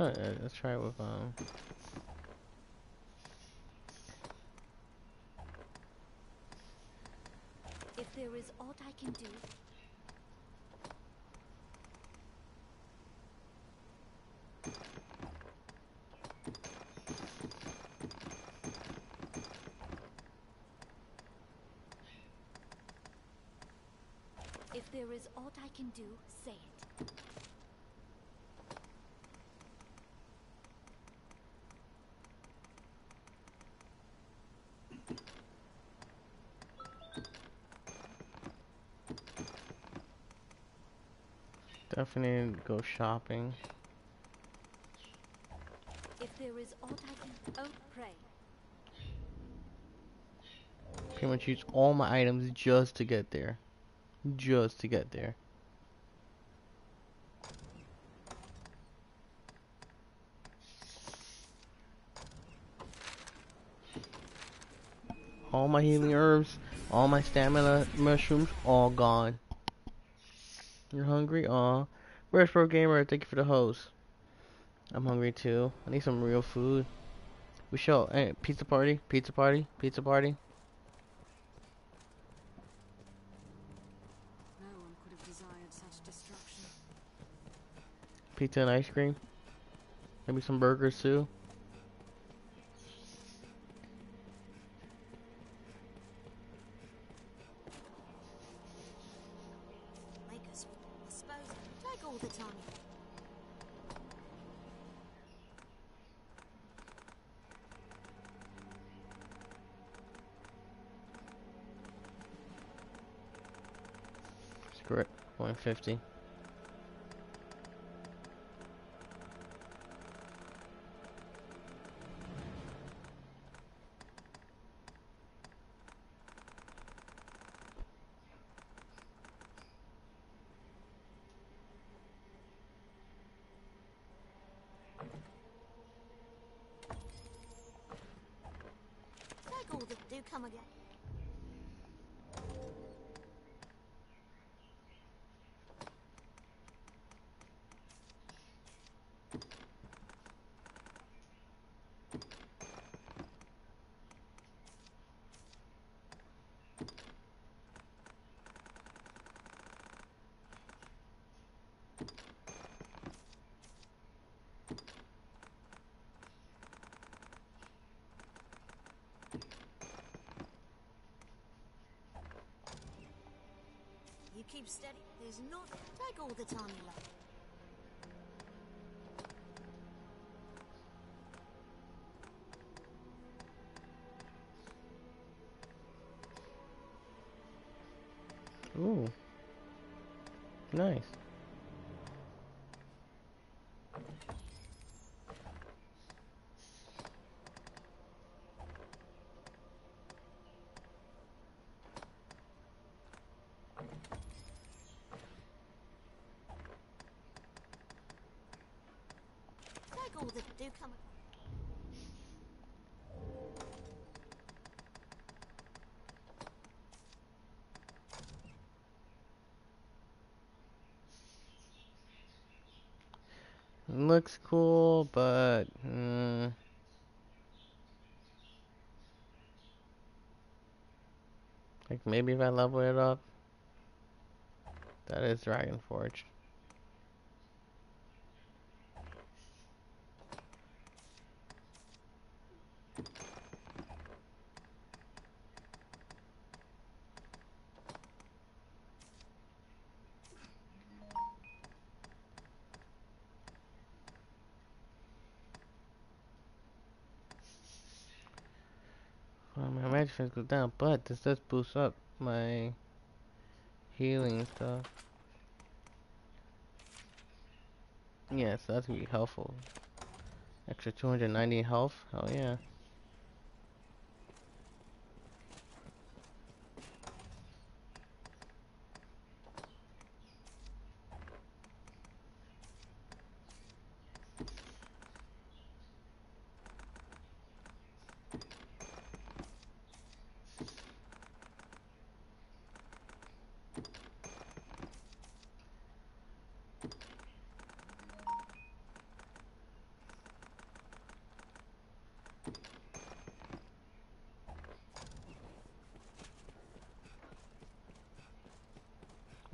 Should uh, let's try it with um. If there is aught I can do, if there is aught I can do, say it. Definitely go shopping. If there is aught I can, oh, pray. Pretty much use all my items just to get there. Just to get there. All my healing herbs, all my stamina mushrooms, all gone. You're hungry? Aw. Where's Pro Gamer? Thank you for the host. I'm hungry too. I need some real food. We shall. eh, pizza party, pizza party, pizza party. No one could have desired such destruction. Pizza and ice cream. Maybe some burgers too. Make us dispose. Take all the time. Screw it. 150. Take all the. Do come again. You keep steady. There's not. Take all the time you like. All that do come. Looks cool, but mm, like maybe if I level it up. That is Dragon Forge. Strength goes down, but this does boost up my healing stuff. Yeah, so that's gonna be helpful. Extra 290 health? Hell yeah.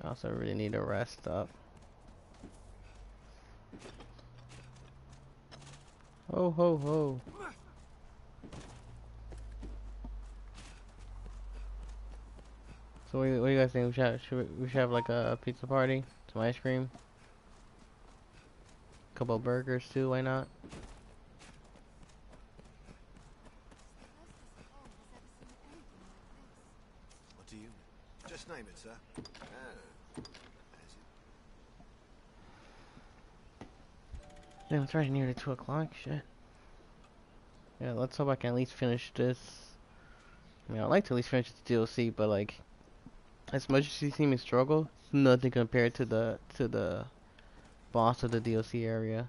I also really need up. Ho ho ho. So what, do you- what do you guys think? We should have, should we, we should have like a pizza party, some ice cream, a couple burgers too. Why not? What do you mean? Just name it, sir. Oh. As it Damn, it's right near the two o'clock. Shit. Yeah, let's hope I can at least finish this. I mean, I'd like to at least finish the DLC, but like, as much as you see me struggle, nothing compared to the to the boss of the DLC area.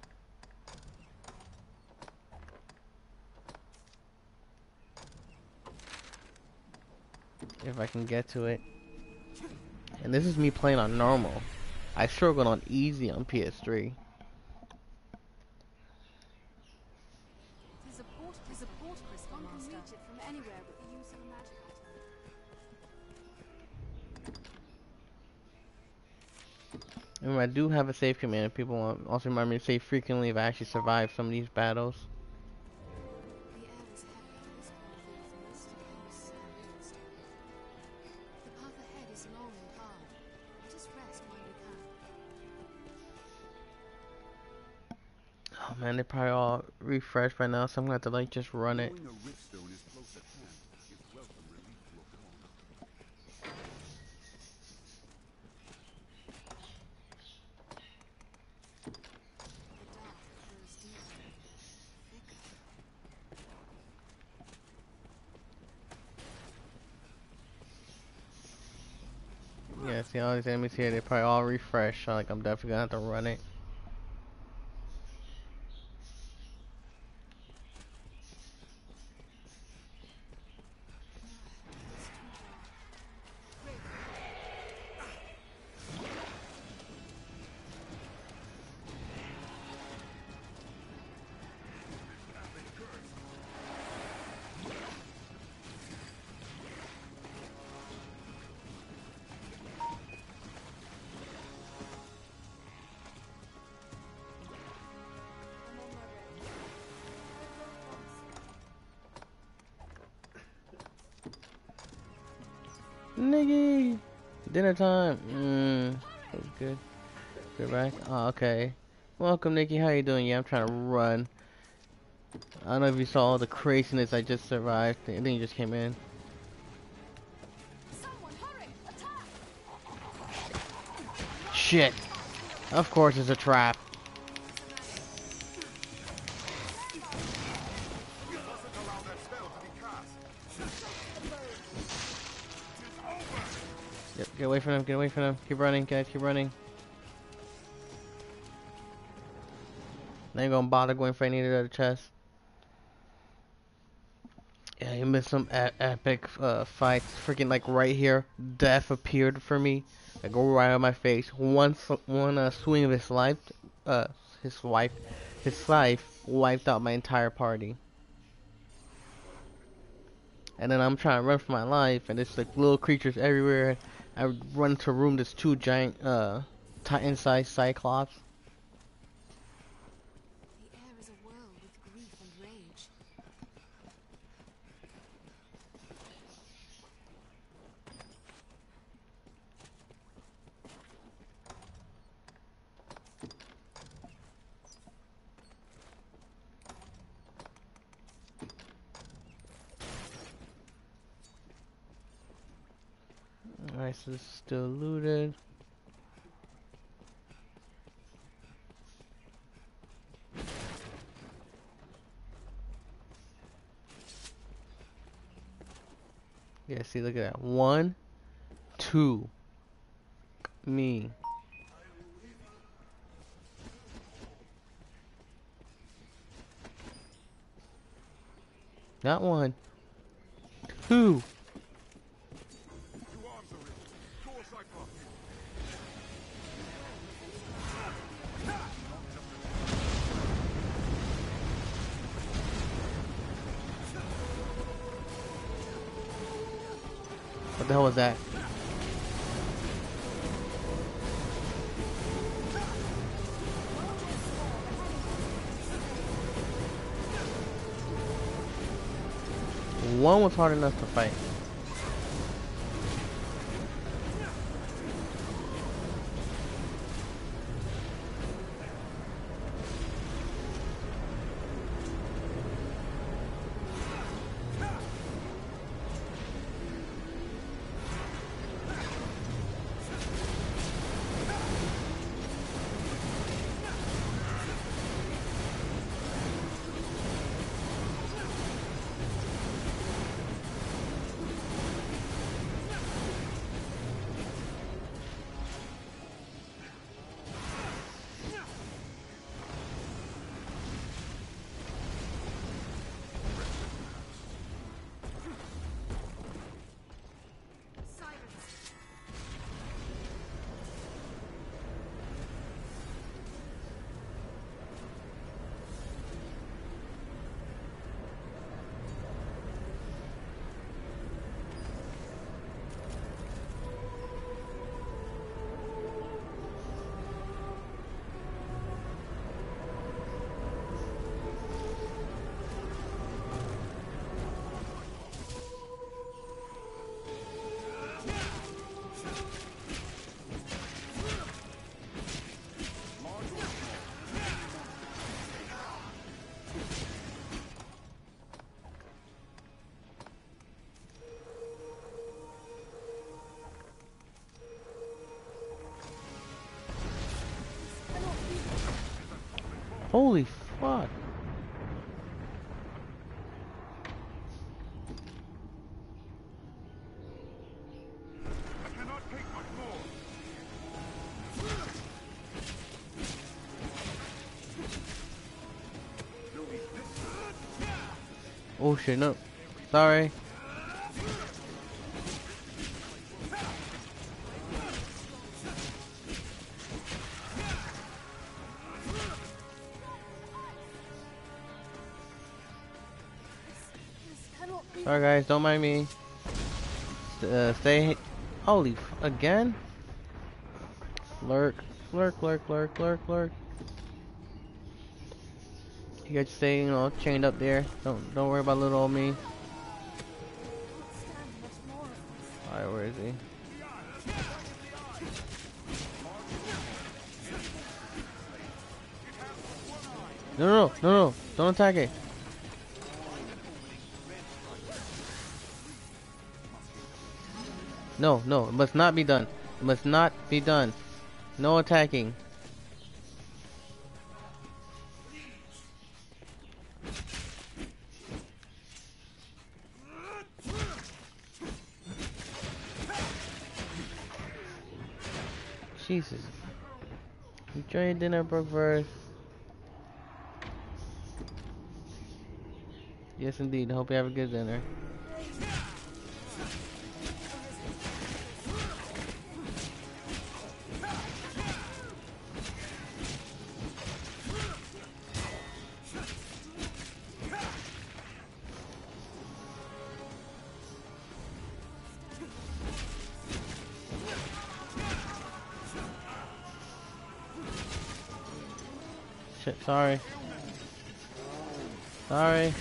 If I can get to it. And this is me playing on normal. I struggled on easy on PS3. I do have a save command. If people want, also remind me to save frequently if I actually survive some of these battles. Oh man, they're probably all refreshed by now, so I'm gonna have to like just run it. Knowing a riftstone is close at hand is welcome relief to a pawn. The dark grows deeper, thicker. See all these enemies here, they probably all refresh, so like I'm definitely gonna have to run it. Dinner time! Mmm. Good. You're back? Oh, okay. Welcome, Nikki. How you doing? Yeah, I'm trying to run. I don't know if you saw all the craziness I just survived. I think you just came in. Someone hurry! Shit. Of course it's a trap. Away from him, get away from him. Keep running, guys, keep running. They ain't gonna bother going for any of the other chests. Yeah, you missed some epic uh, fights. Freaking like right here, death appeared for me. Like right on my face. One one uh, swing of his life, uh, his wife, his life wiped out my entire party. And then I'm trying to run for my life, and there's like little creatures everywhere. I run into a room that's two giant, uh, titan-sized cyclops. The air is a whirl with grief and rage. Alright, so this is still looted. Yeah, see, look at that. One, two. Me. Not one. Two. Hard enough to fight. Fuck. Oh shit, no. Sorry. Sorry guys, don't mind me. Uh, stay. Holy again? Lurk, lurk, lurk, lurk, lurk, lurk. You guys stay, you know, chained up there. Don't don't worry about little old me. Alright, where is he? No, no, no, no, don't attack it. No, no, it must not be done. It must not be done. No attacking. Jesus. Enjoy your dinner, Brookverse. Yes, indeed. Hope you have a good dinner. Sorry. Sorry.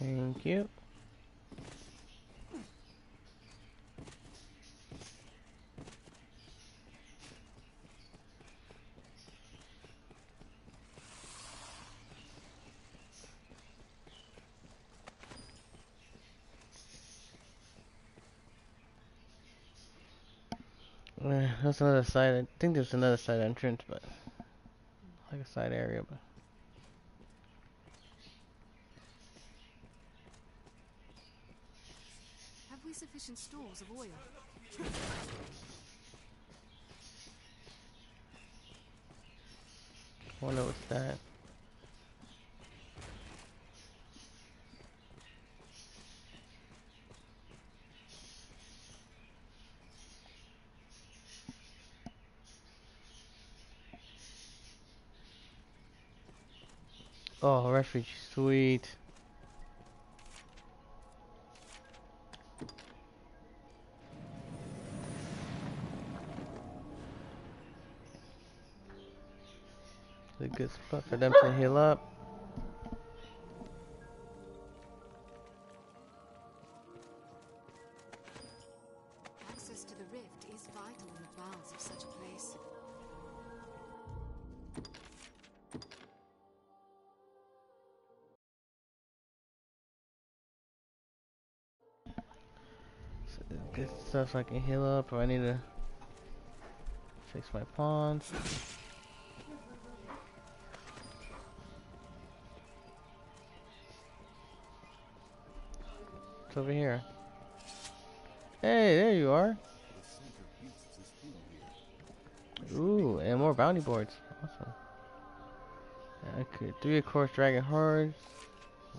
Thank you. Uh, That's another side. I think there's another side entrance, but like a side area, but. Have we stores of oil? Wonder what's that. Oh, refuge, sweet. Good spot for them to heal up. Access to the rift is vital in advance of such a place. So, good stuff I can heal up, or I need to fix my pawns. It's over here. Hey, there you are. Ooh, and more bounty boards. Awesome. Okay, three of course dragon hordes.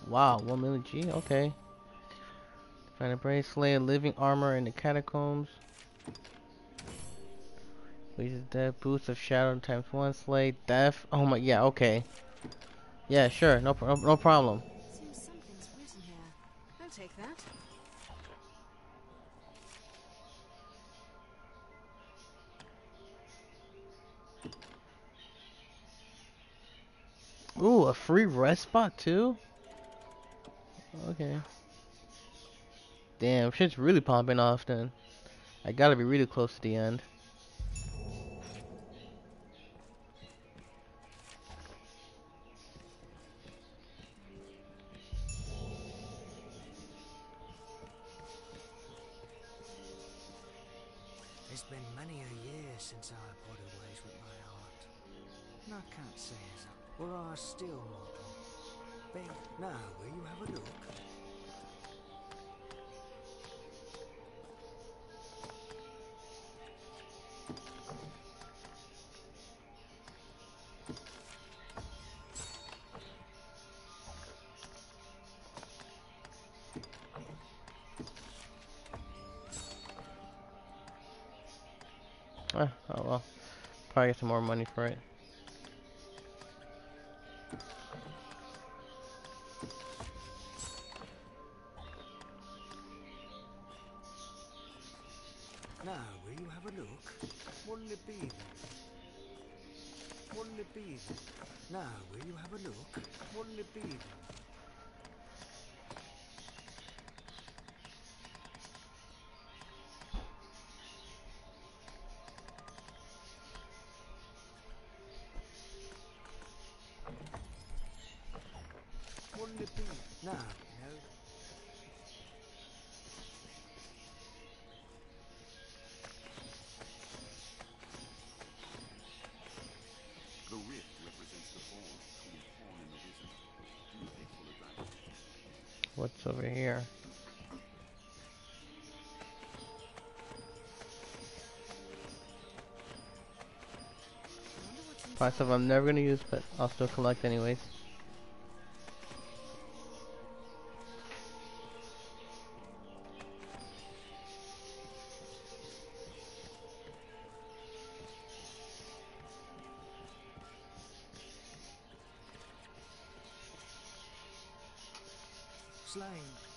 Wow, one million G. Okay. Find a bracelet, living armor in the catacombs. Raises death, boost of shadow times one, slay death. Oh my, yeah, okay. Yeah, sure, no, no, no problem. Take that. Ooh, a free rest spot too. Okay. Damn, shit's really popping off then. I gotta be really close to the end. Get some more money for it. Stuff I'm never gonna use, but I'll still collect anyways. Slain.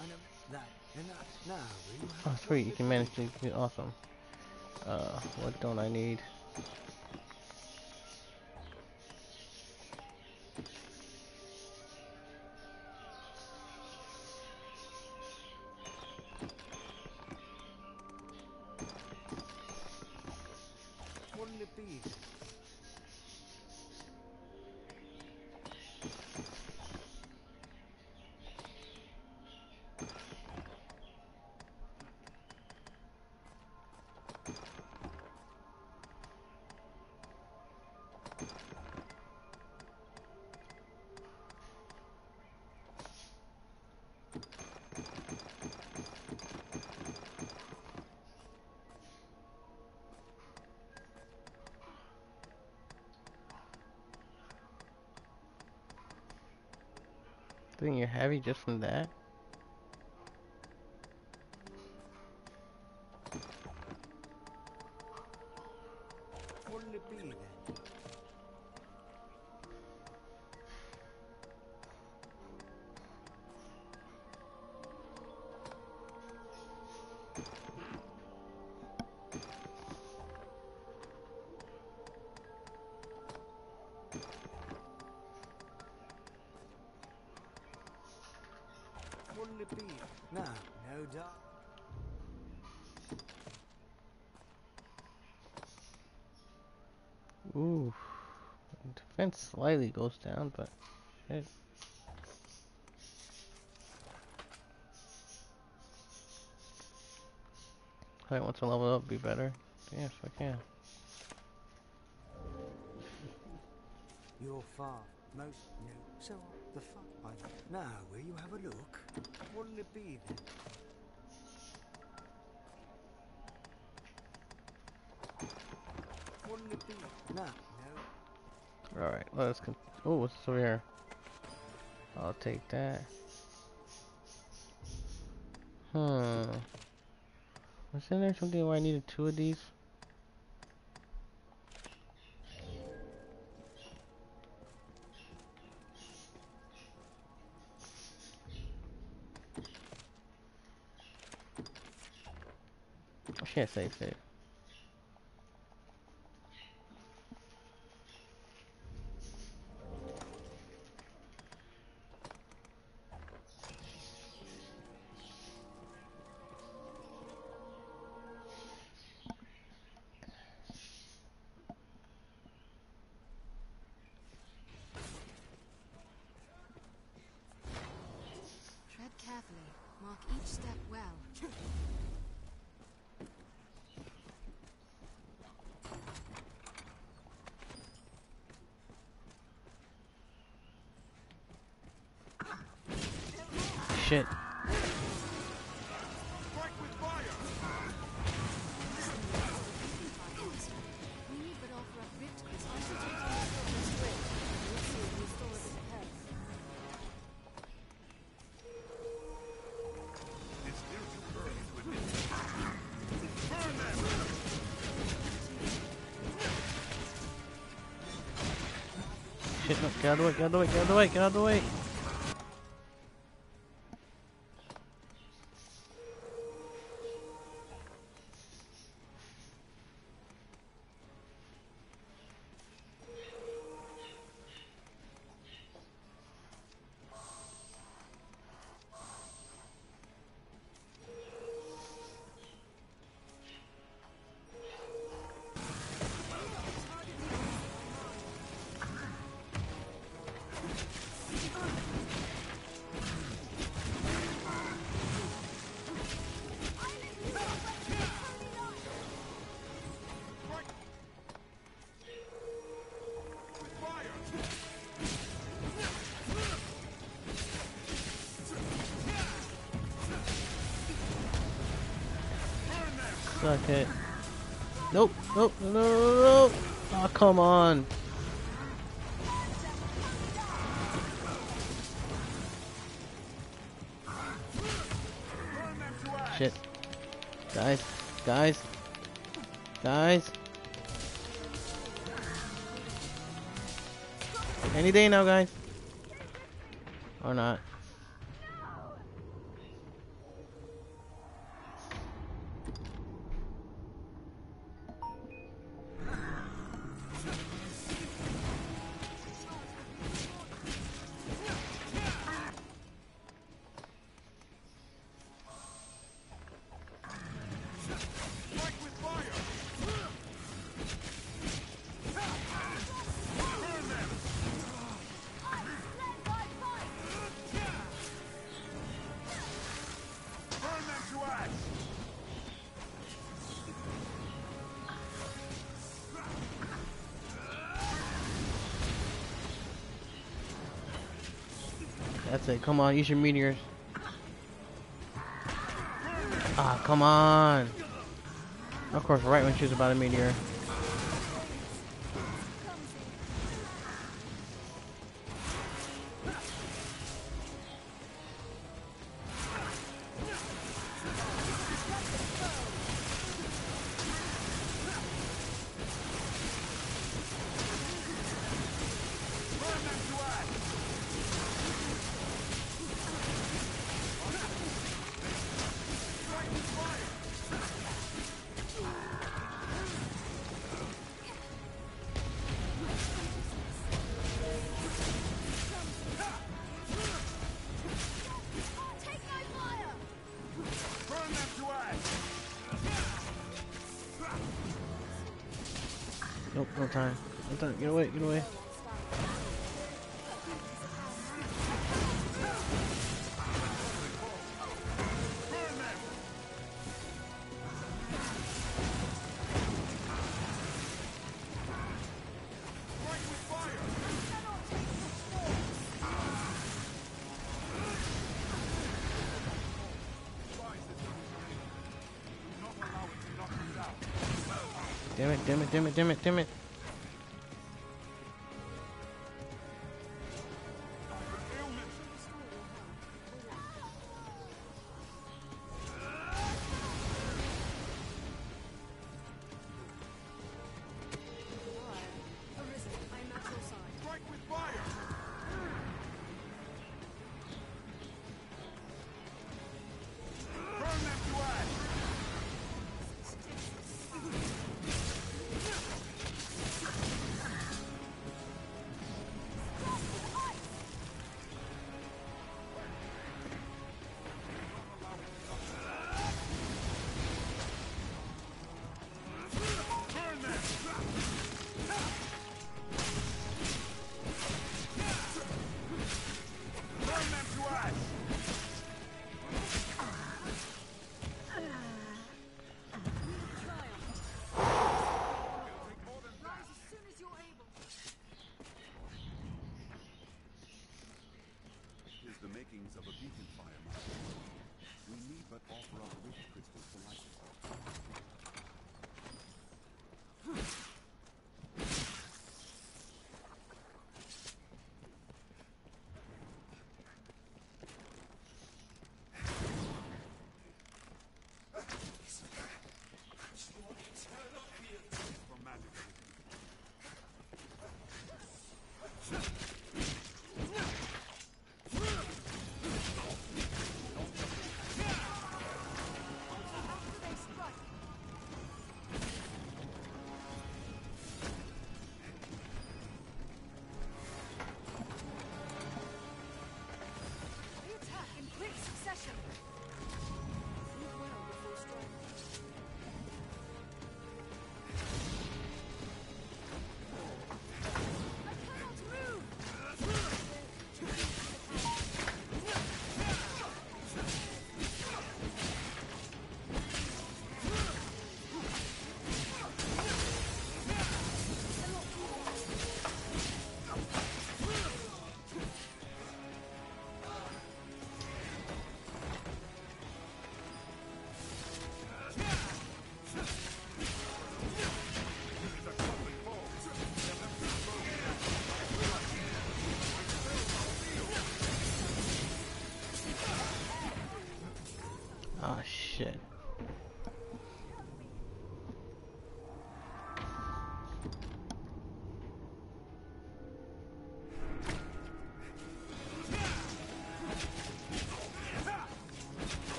I know that. And that. You Oh, sweet, you can manage to get awesome. Uh, what don't I need? Just from that? Slightly goes down, but it. I want to level up, be better. Yes, I can. You're far most new. So the I Now, will you have a look? What'll it be then? Let's con- Oh, what's over here? I'll take that. Hmm. Wasn't there something where I needed two of these? I can't save save. Get out of the way, get out of the way, get out of the way, get out of the way. Nope, no, no, no, no. Oh, come on. Shit. Guys, guys, guys. Any day now, guys. Or not. That's it. Come on, use your meteors. Ah, come on. Of course, right when she was about a meteor. It to knock you down. Damn it, damn it, damn it, damn it, damn it.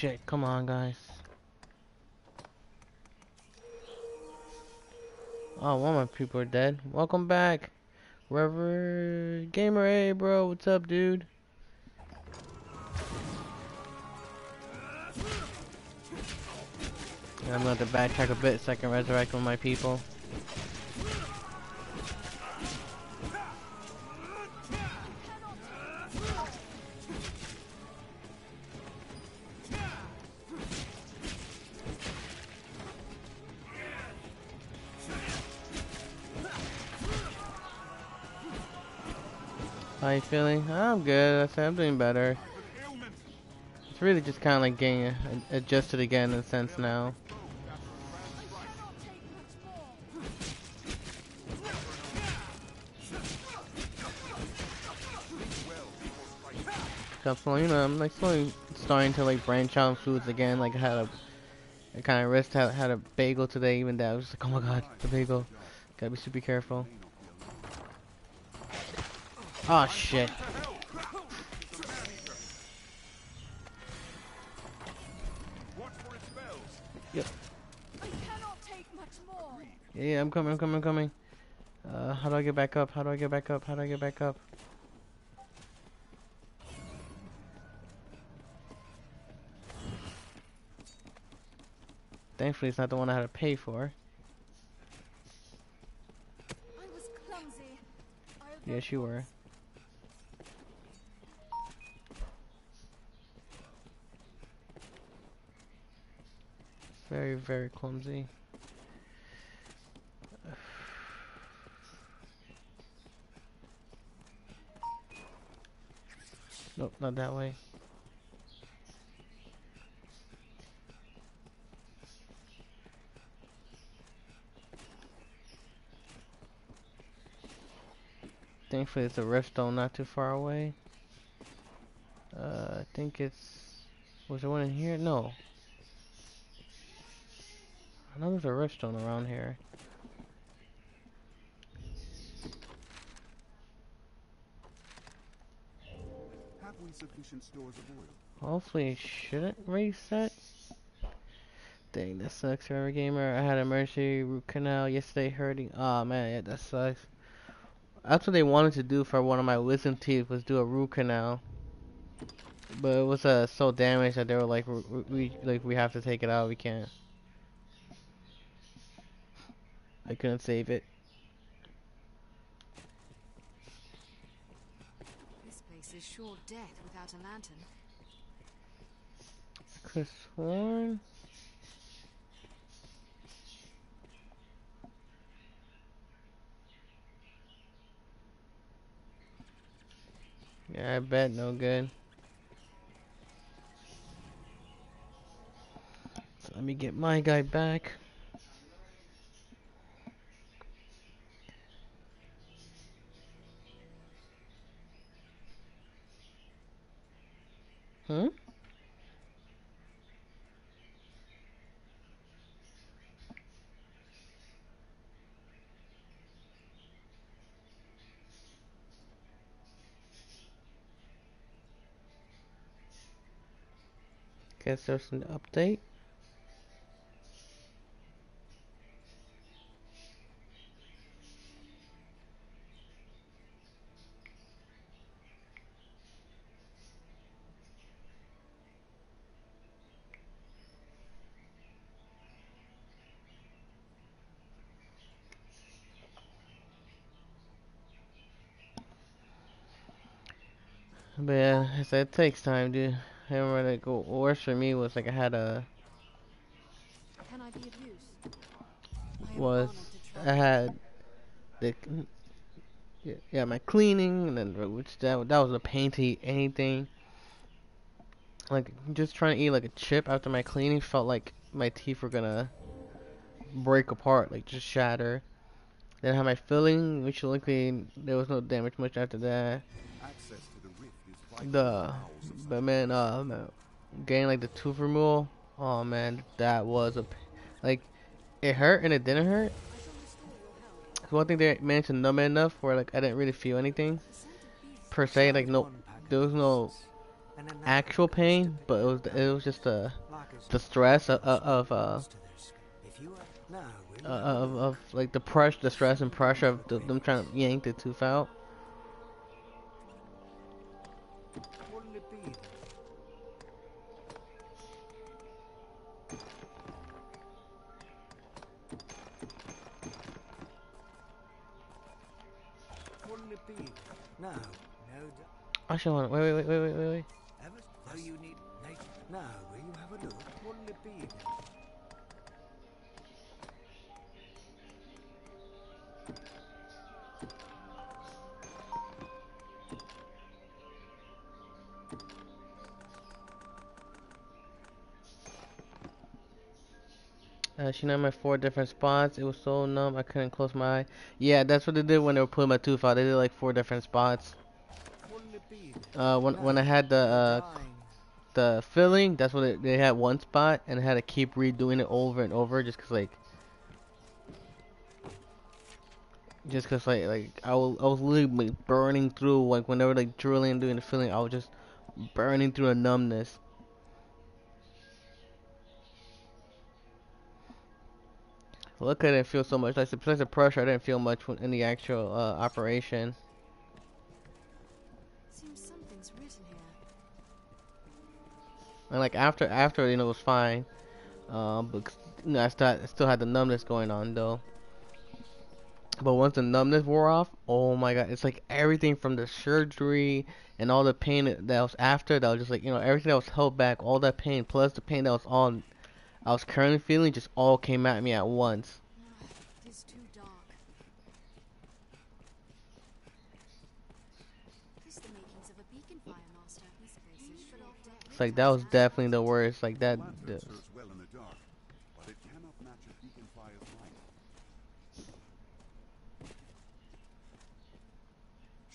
Shit, come on guys. Oh, one of my people are dead. Welcome back. Wherever Gamer A bro, what's up dude? I'm gonna have to backtrack a bit so I can resurrect one of my people. How you feeling? I'm good. I'm doing better. It's really just kind of like getting adjusted again in a sense now. So, you know, I'm like slowly starting to like branch out on foods again. Like I had a, I kind of risked had, had a bagel today. Even that I was like, oh my god, the bagel. Gotta be super careful. Take shit. more. Yeah, I'm coming, I'm coming, I'm coming. Uh, how do I get back up? How do I get back up? How do I get back up? Thankfully, it's not the one I had to pay for. I was clumsy. I Yes, you were. Very, very clumsy. Nope, not that way. Thankfully, it's a riftstone not too far away. Uh, I think it's. Was there one in here? No. I know there's a riftstone around here. Have we sufficient stores of oil? Hopefully, it shouldn't reset. Dang, that sucks, Forever Gamer. I had a emergency root canal yesterday hurting. Oh man, yeah, that sucks. That's what they wanted to do for one of my wisdom teeth was do a root canal. But it was uh, so damaged that they were like, we, we like we have to take it out. We can't. I couldn't save it. This place is sure death without a lantern. Chris Horn. Yeah, I bet no good. So let me get my guy back. Hmm? Guess there's an update. But yeah, I said it takes time, dude. I remember like w- worse for me was like I had a Can I be of use? Was honored I had the yeah, yeah my cleaning and then which that that was a pain to eat anything. Like just trying to eat like a chip after my cleaning felt like my teeth were gonna break apart, like just shatter. Then I had my filling, which luckily there was no damage much after that. Access to the of but man, uh, getting like the tooth removal, oh man, that was a like it hurt and it didn't hurt. One thing they managed to numb it enough where like I didn't really feel anything of per se, like no, there was no actual pain, but it was it was just the the stress of, of uh uh, of, of like the pressure, the stress and pressure of the, them trying to yank the tooth out. Actually, hold on, wait, wait, wait, wait, wait, wait? Oh, you need. Now, will you have a look? What'll it be? Uh, she named my four different spots. It was so numb I couldn't close my eye. Yeah, that's what they did when they were pulling my tooth out. They did like four different spots. Uh, when when I had the uh the filling, that's what it, they had one spot and I had to keep redoing it over and over just 'cause like just 'cause like like I was I was literally burning through like when they were like drilling and doing the filling, I was just burning through a numbness. Look, I didn't feel so much. Like the pressure, I didn't feel much in the actual uh, operation. And like after after you know it was fine. Um, but you know I still had, still had the numbness going on though. But once the numbness wore off, oh my god, it's like everything from the surgery and all the pain that was after that was just like you know everything that was held back, all that pain plus the pain that was on, I was currently feeling just all came at me at once. It is too dark. This is the makings of a beacon fire, Master. This place is shut like that was definitely the worst. Like that. The- serves well in the dark, but it cannot match a beacon fire's light.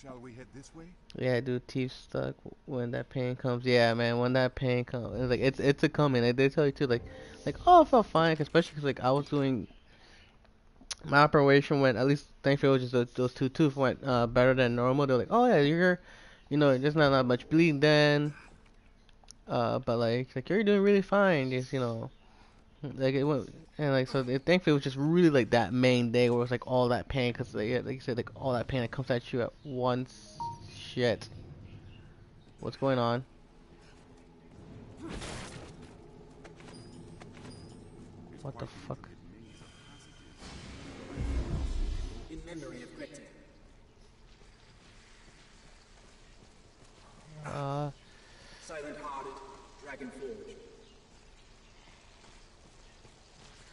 Shall we head this way? Yeah, dude, teeth stuck when that pain comes. Yeah, man, when that pain comes, it's like it's it's a coming. Like, they tell you too, like like oh, I felt fine, especially because like I was doing my operation went at least thankfully it was just those, those two tooth went uh better than normal. They're like, oh yeah, you're, you know, there's not that much bleeding then. Uh, but like like you're doing really fine. Just you know, like it went and like so. They, thankfully it was just really like that main day where it was like all that pain 'cause like, like you said, like all that pain that comes at you at once. Shit. What's going on? What the fuck? In memory of. Uh, Silent-hearted, dragon-forged. what's going on here? Pair of gold and wheel of tempered steel. In ransom Handsome meat, a little burnt to ash. He stood like color. He was meant to I commend him now to rest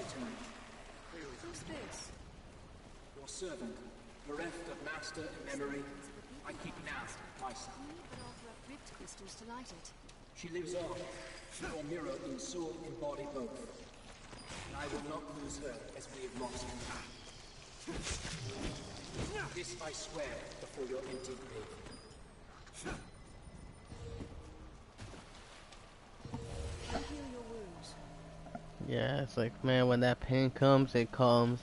eternally. going this? Your servant, bereft of master and memory, I keep now my son. But offer up rift crystals to light it. She lives on. Your mirror and soul embody both. And I will not lose her as we have lost him. This I swear before your empty grave. I heal your wounds. Yeah, it's like, man, when that pain comes, it comes.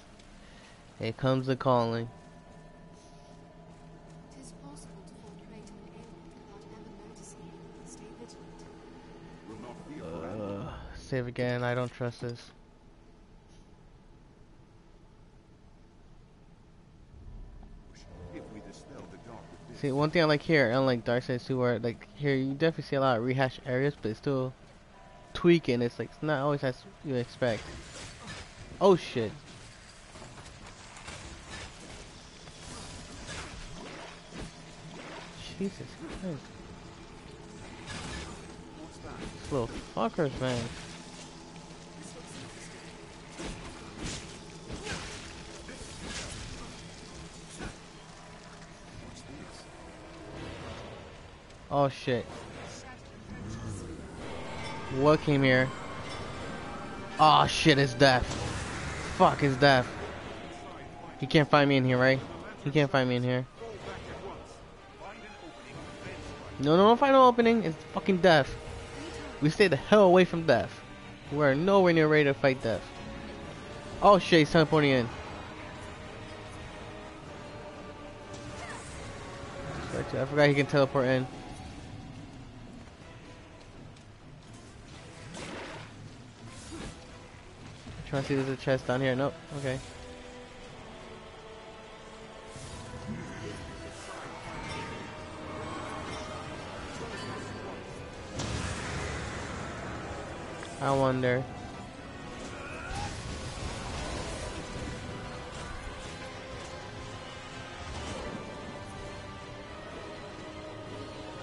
It comes a calling. It is possible to fall prey to an without ever noticing it. Stay vigilant. Will not feel Uh, save again, I don't trust this. if we dispel the dark with this. See, one thing I like here, unlike Dark Souls 2, where, like, here you definitely see a lot of rehash areas, but it's still tweaking. It's, like, it's not always as you expect. Oh, shit. Jesus Christ. Little fuckers, man. Oh shit. What came here? Oh shit, it's death. Fuck, it's death. He can't find me in here, right? He can't find me in here. No, no, don't find no opening. It's fucking death. We stay the hell away from death. We're nowhere near ready to fight death. Oh shit, he's teleporting in. I forgot he can teleport in. Trying to see there's a chest down here. Nope. Okay. I wonder.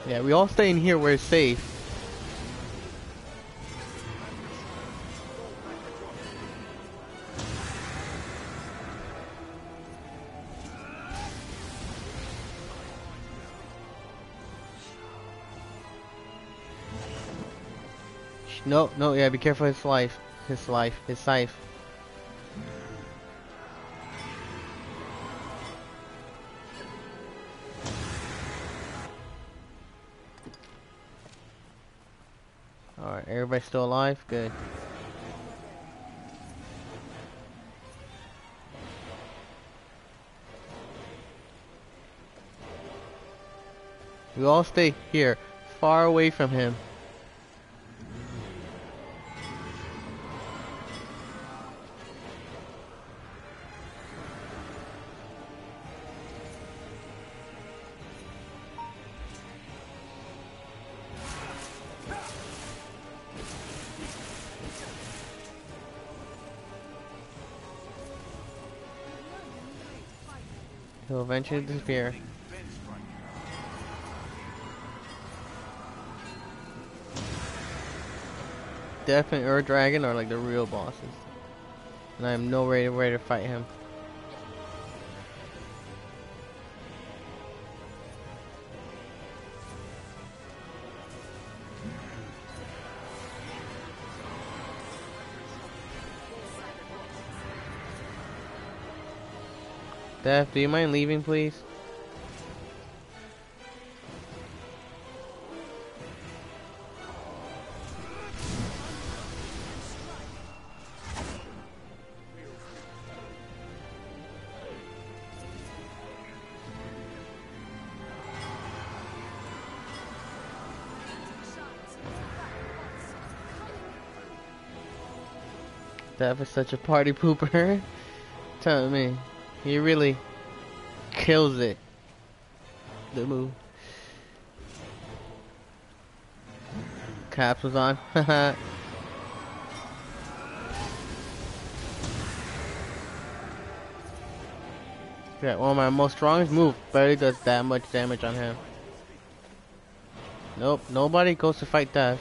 Yeah, we all stay in here where it's safe. No, no, yeah, be careful his life. His life, his life. Alright, everybody still alive? Good. We all stay here, far away from him. He'll eventually disappear. Death and Ur Dragon are like the real bosses. And I am no ready, ready to fight him. Death, do you mind leaving, please? Death is such a party pooper. Tell me, he really kills it. The move. Caps was on. yeah, one of my most strongest move barely does that much damage on him. Nope, nobody goes to fight death.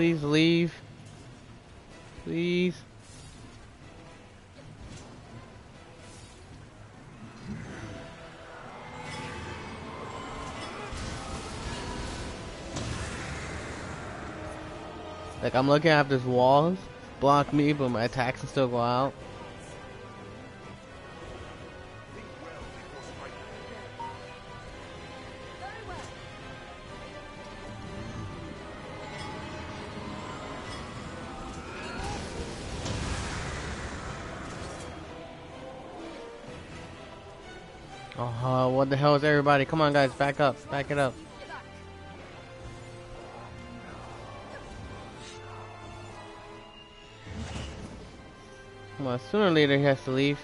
Please leave? Please. Like I'm looking at this walls block me, but my attacks can still go out. What the hell is everybody? Come on, guys, back up, back it up. On, sooner or later he has to leave.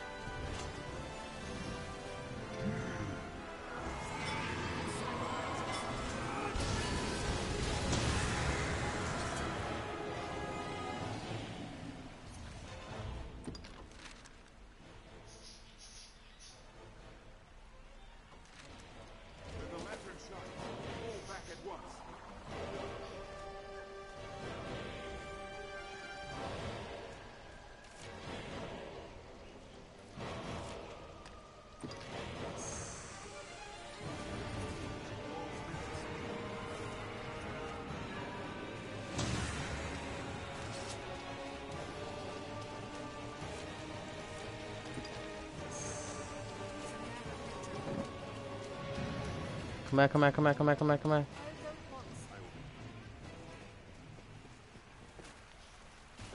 Come back, come back, come back, come back, come back, come back.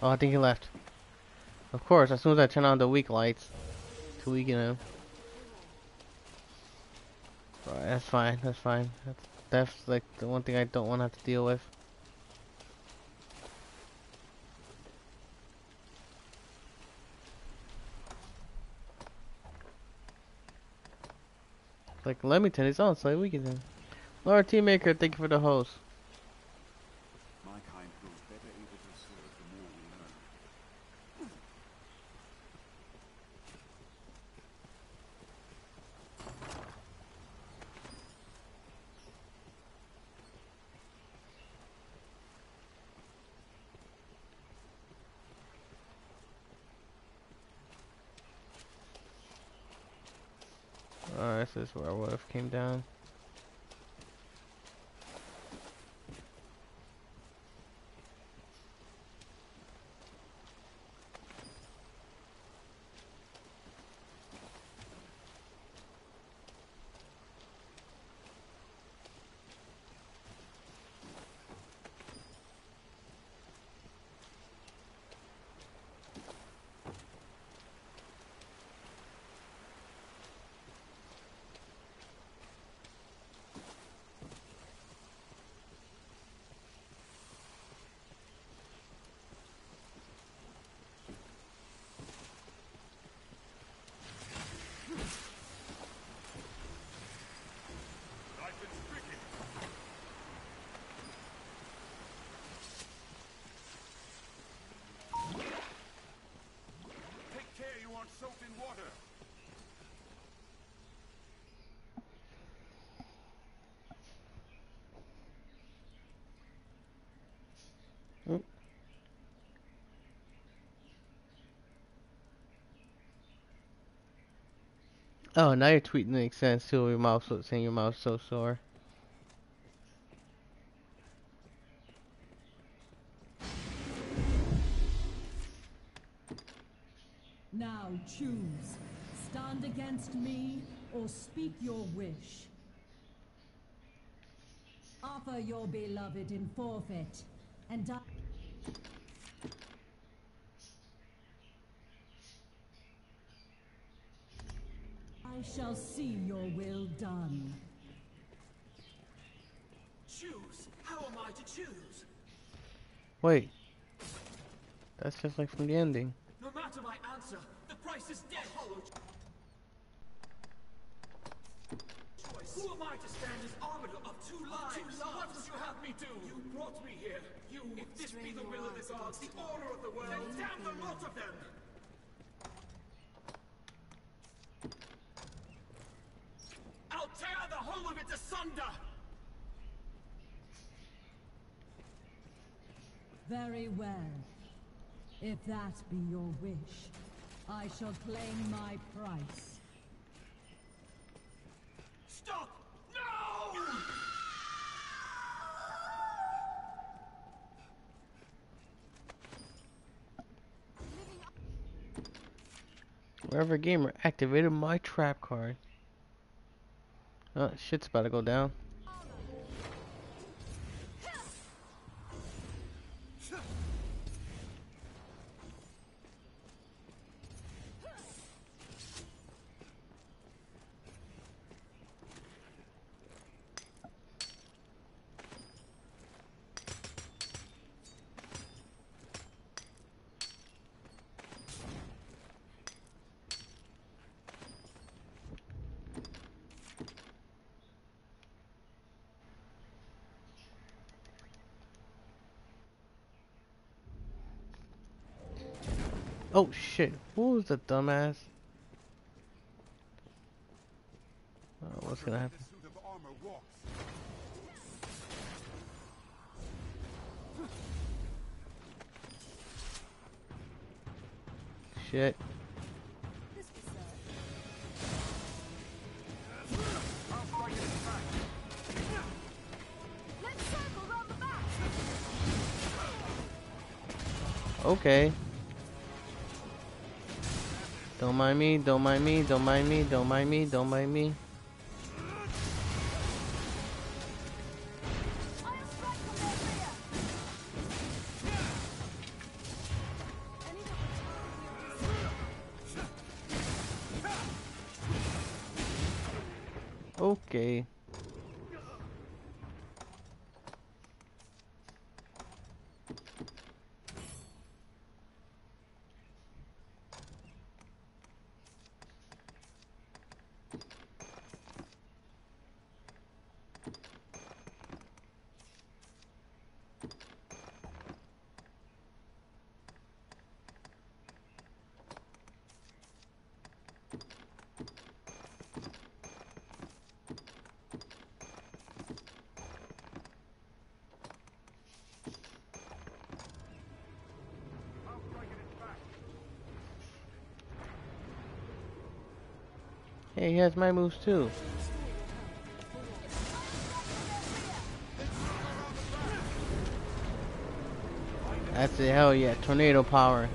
Oh, I think he left. Of course, as soon as I turn on the weak lights to weaken him. Right, that's fine, that's fine. That's, that's like the one thing I don't want to have to deal with. Like, let me turn this on so we can. Uh, Lord Teammaker, thank you for the host. My kind grows better able to serve the more we learn. Alright, this is where our wolf came down. Oh, now your tweet makes sense too. Your mouth so saying your mouth's so sore. Now choose. Stand against me or speak your wish. Offer your beloved in forfeit, and I. I shall see your will done. Choose. How am I to choose? Wait. That's just like from the ending. No matter my answer, the price is dead. Hollow choice. Who am I to stand as arbiter of two lives? What would you have me do? You brought me here. You, if this be the will of the gods, the order of the world, then damn the lot of them! I'll tear the whole of! Very well. If that be your wish, I shall claim my price. Stop! No! Wherever gamer activated my trap card. Oh, shit's about to go down. Oh shit, who was the dumbass? Uh, what's gonna happen? Shit. I'll Don't mind me, don't mind me, don't mind me, don't mind me, don't mind me. He has my moves too. That's it, hell yeah, tornado power.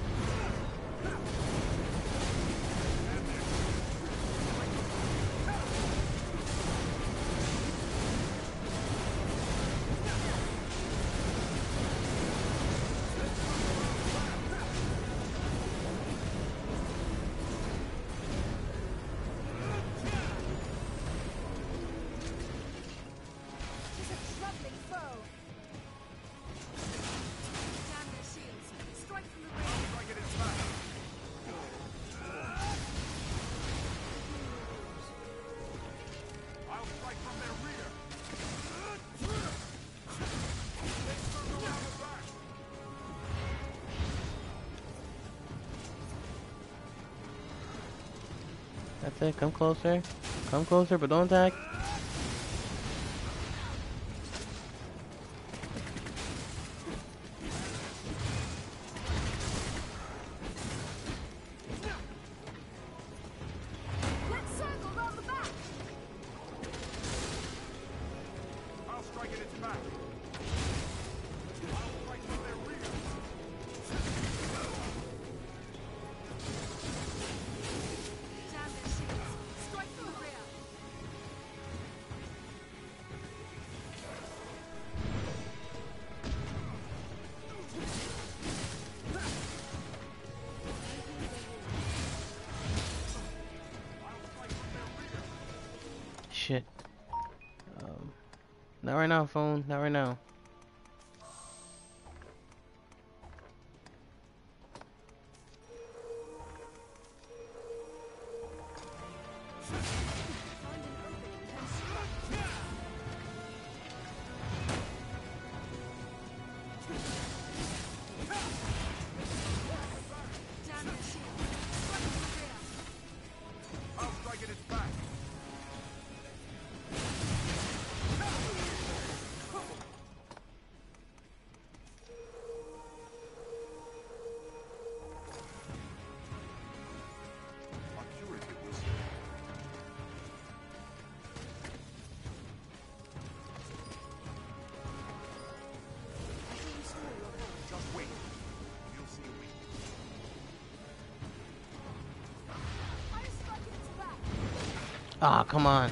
It, come closer. Come closer, but don't attack. Come on.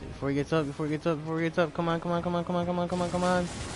Before he gets up, before he gets up, before he gets up, come on, come on, come on, come on, come on, come on, come on.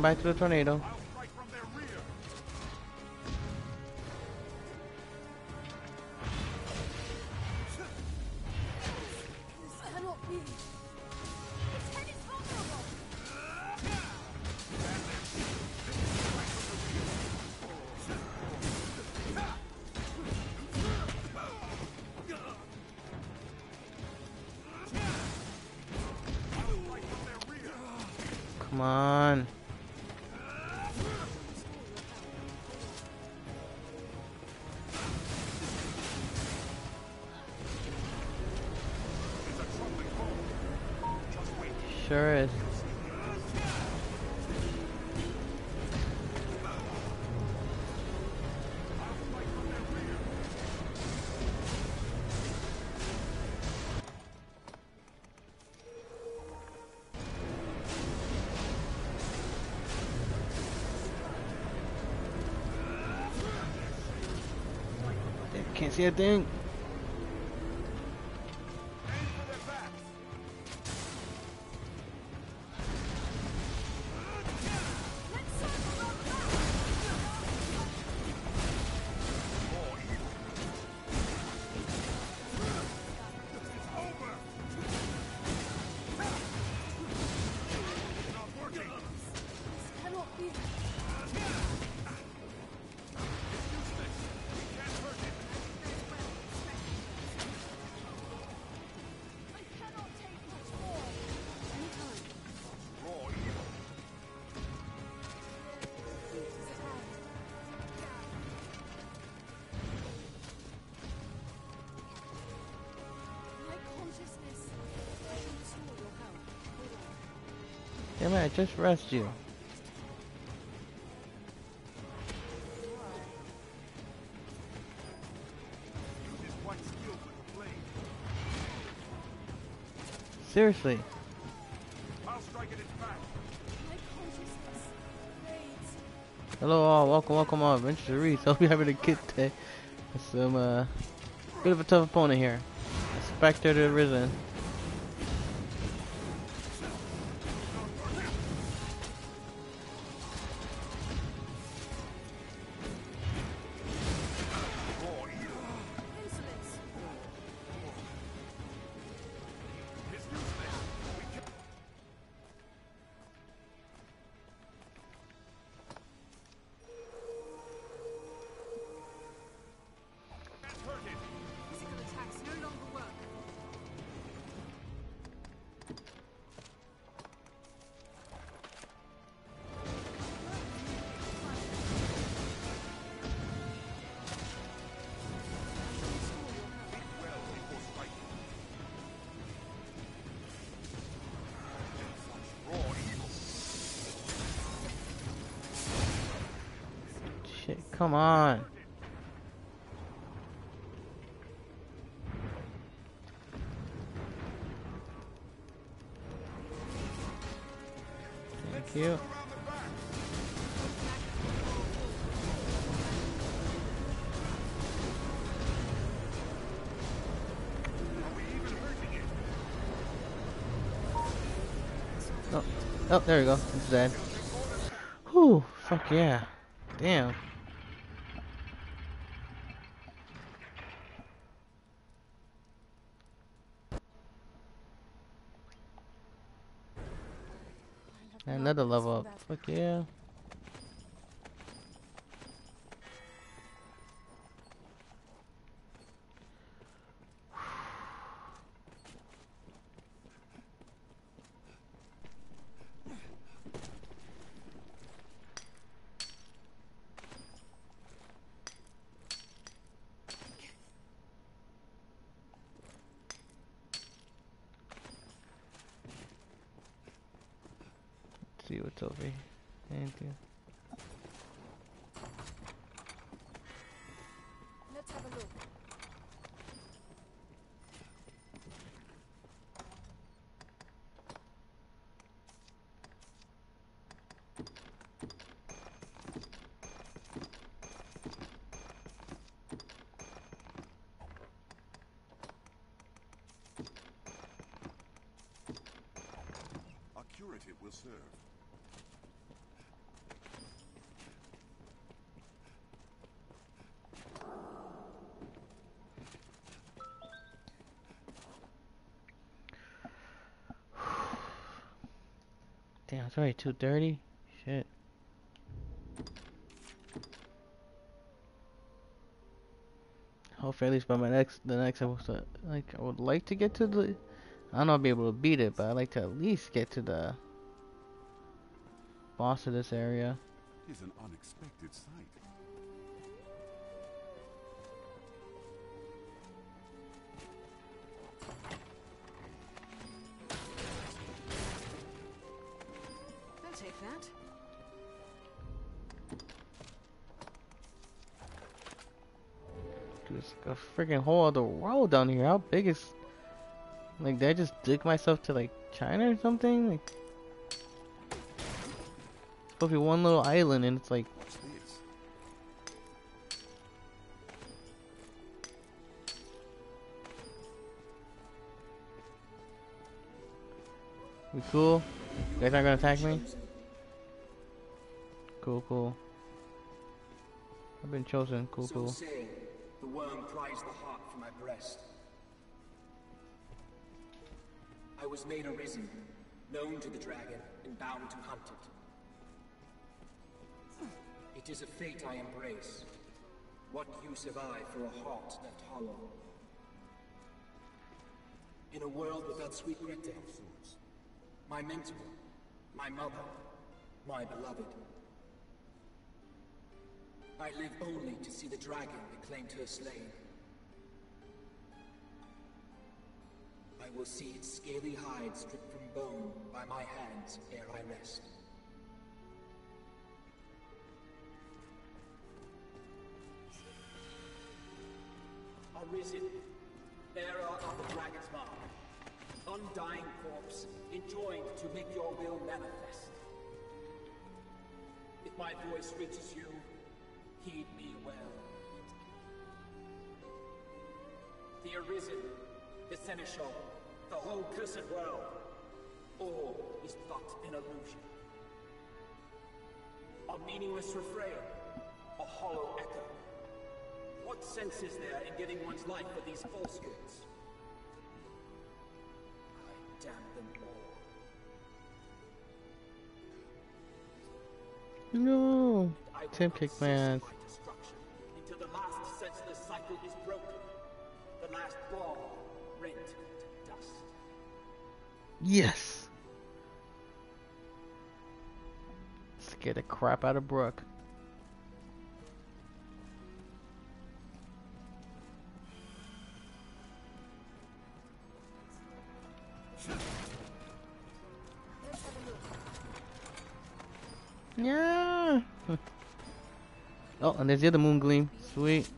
Back to the tornado. Can't see I just rest you. Seriously. Hello all, welcome, welcome all, Adventures of Reese. Hope you're having a good day. Some, uh, bit of a tough opponent here. Spectre to Risen. Come on. Thank you. Oh, oh, there we go. It's dead. Whew, fuck yeah. Damn. Fuck yeah. see what's over here. Anything. Let's have a look. A Damn, it's already 2.30? Shit. Hopefully at least by my next, the next episode, like, I would like to get to the, I don't know I'll be able to beat it, but I'd like to at least get to the boss of this area. Tis an unexpected sight. I'll take that. Dude, it's like a freaking whole other world down here. How big is, like, did I just dig myself to, like, China or something? Like, it's supposed to be one little island and it's like, we cool? You guys aren't gonna attack me? Cool, cool. I've been chosen. Cool, so cool. saying, the worm pries the heart from my breast. I was made arisen, known to the dragon, and bound to hunt it. Is a fate I embrace. What use have I for a heart left hollow? In a world without sweet Grete, my mentor, my mother, my beloved. I live only to see the dragon that claimed her slain. I will see its scaly hide stripped from bone by my hands ere I rest. Arisen, bearer of the dragon's mark, undying corpse, enjoined to make your will manifest. If my voice reaches you, heed me well. The Arisen, the Seneschal, the whole cursed world, all is but an illusion. A meaningless refrain, a hollow echo. What sense is there in giving one's life for these falsehoods? I damn them all. No! Tim not kick cease my ass. Until the last senseless cycle is broken. The last ball rent to dust. Yes! Scare the crap out of Brooke. Yeah! oh, and there's the other moon gleam. Sweet.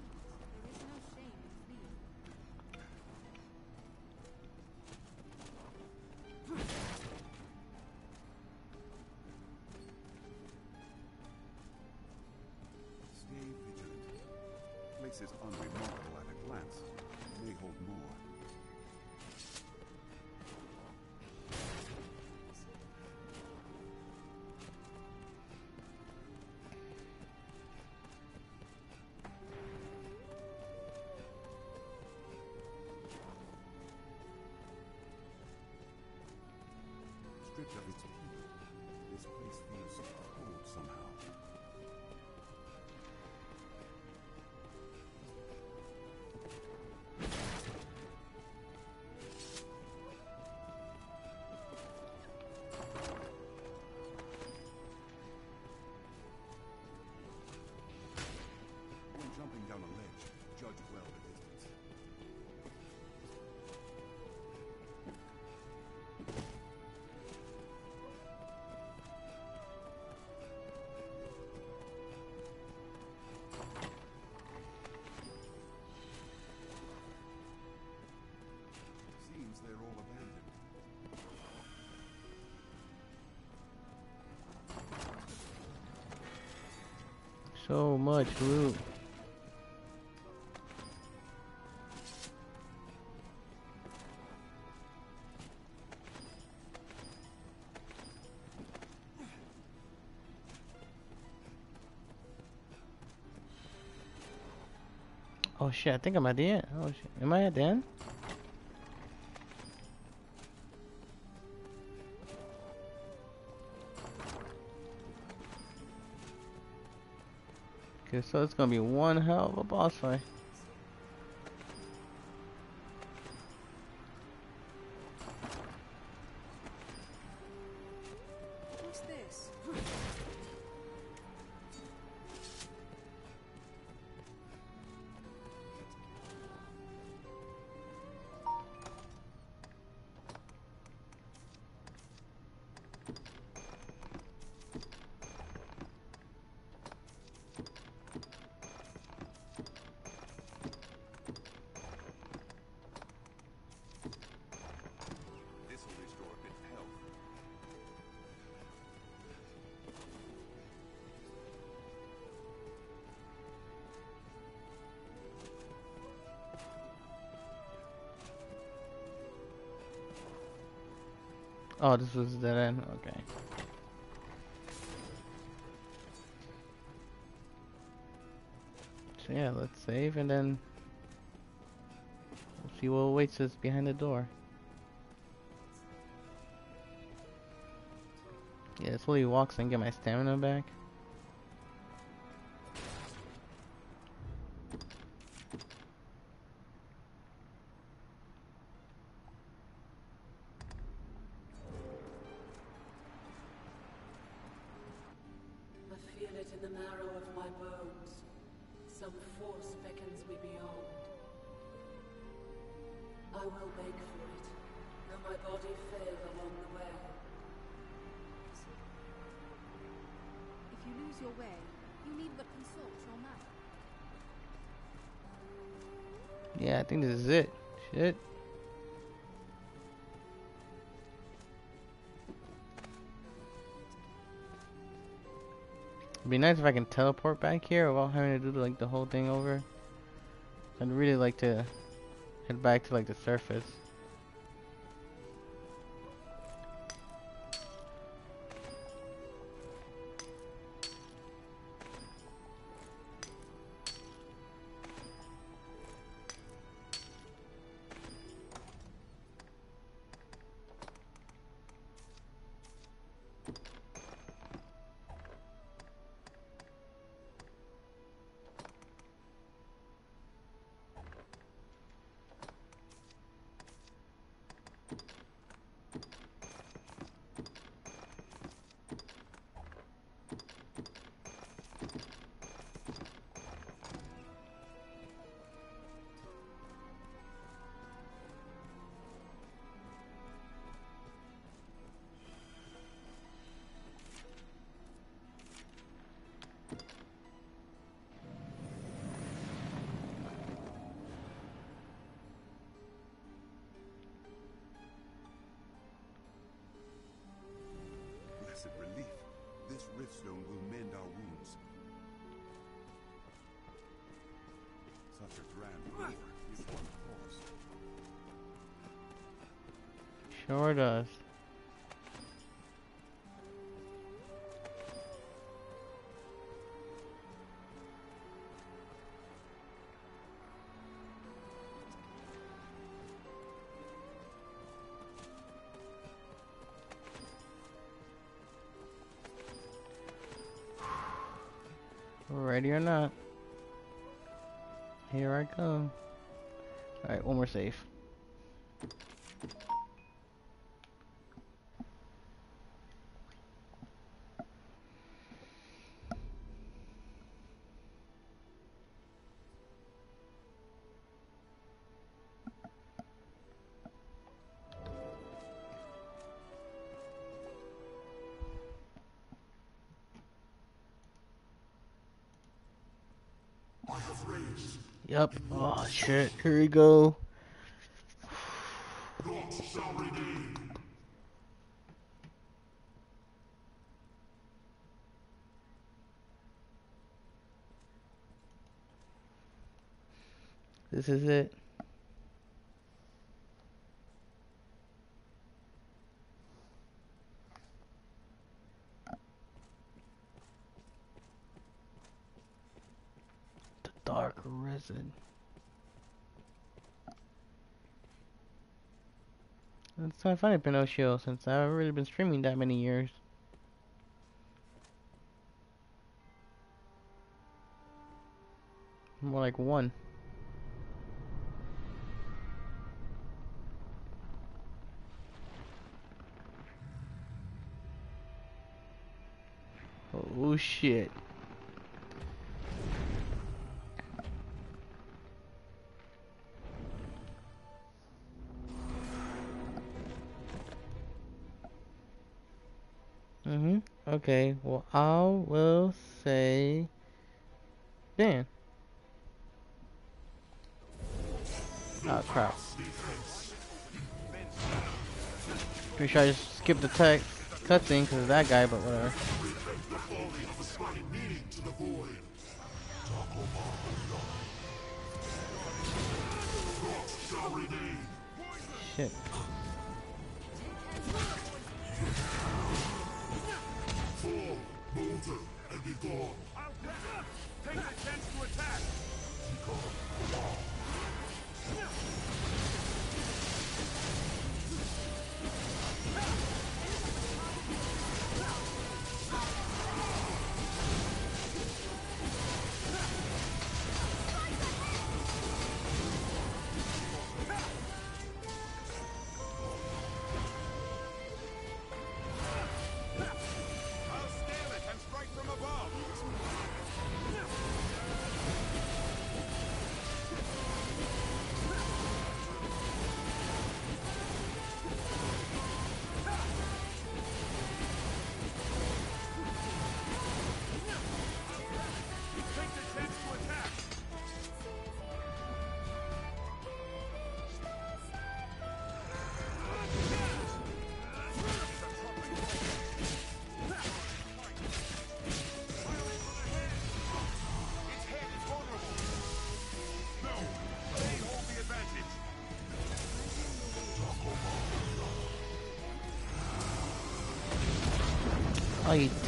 Oh shit, I think I'm at the end. Oh shit. Am I at the end? Okay, so it's gonna be one hell of a boss fight. Oh, this was dead end. Okay. So yeah, let's save and then we'll see what awaits us behind the door. Yeah, slowly walks and get my stamina back. Nice if I can teleport back here without having to do like the whole thing over. I'd really like to head back to like the surface. Or not. Here I come. Alright, one more save. Yep. Oh shit. Here we go. This is it. It's not funny, Pinocchio, since I haven't really been streaming that many years. More like one. Oh shit. Okay, well, I will say Dan. Oh, crap. Pretty sure I just skipped the text cutscene because of that guy, but whatever. Shit. Take the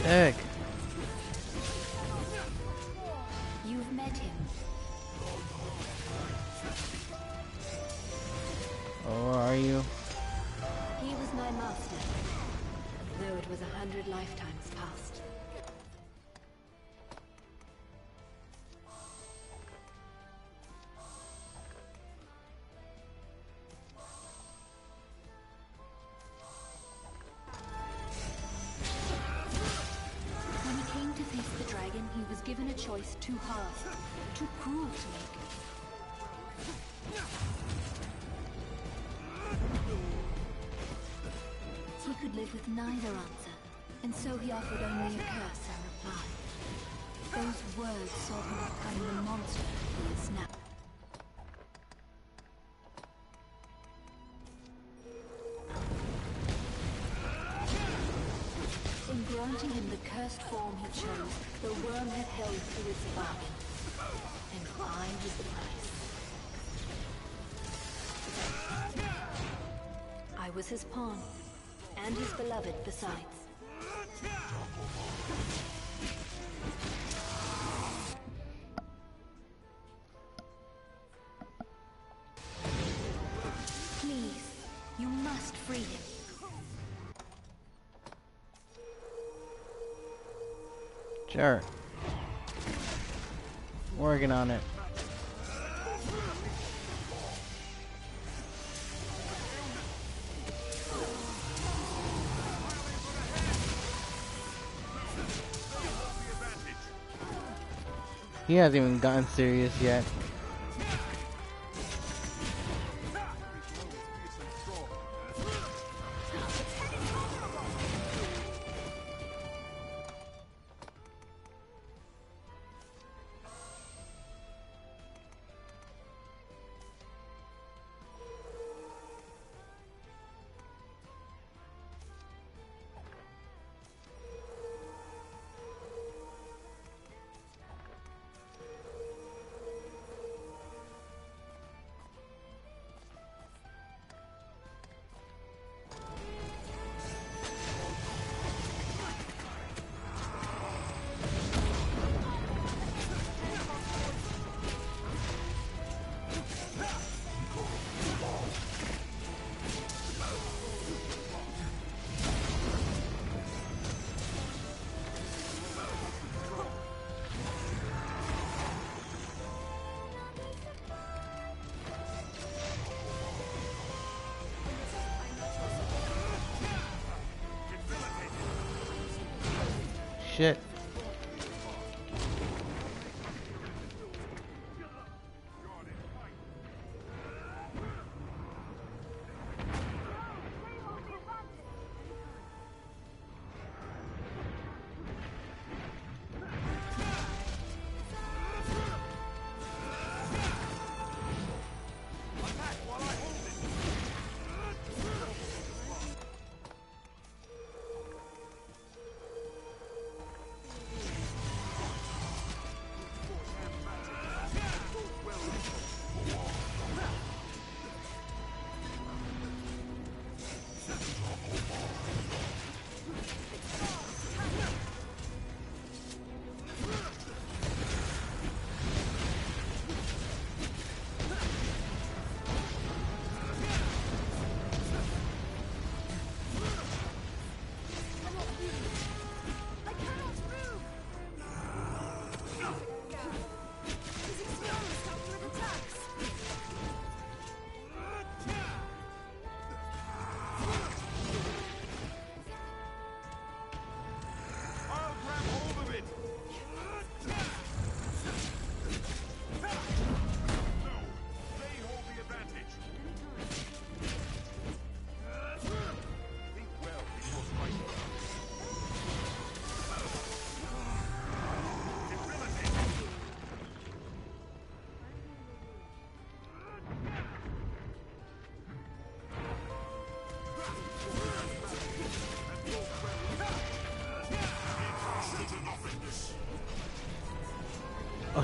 Oh, choice too hard, too cruel to make. He could live with neither answer, and so he offered only a curse in reply. Those words saw him become the monster he is now. In granting him the cursed form he chose, the worm had held to its bargain. And I was the price. I was his pawn, and his beloved besides. Sure. Working on it. He hasn't even gotten serious yet.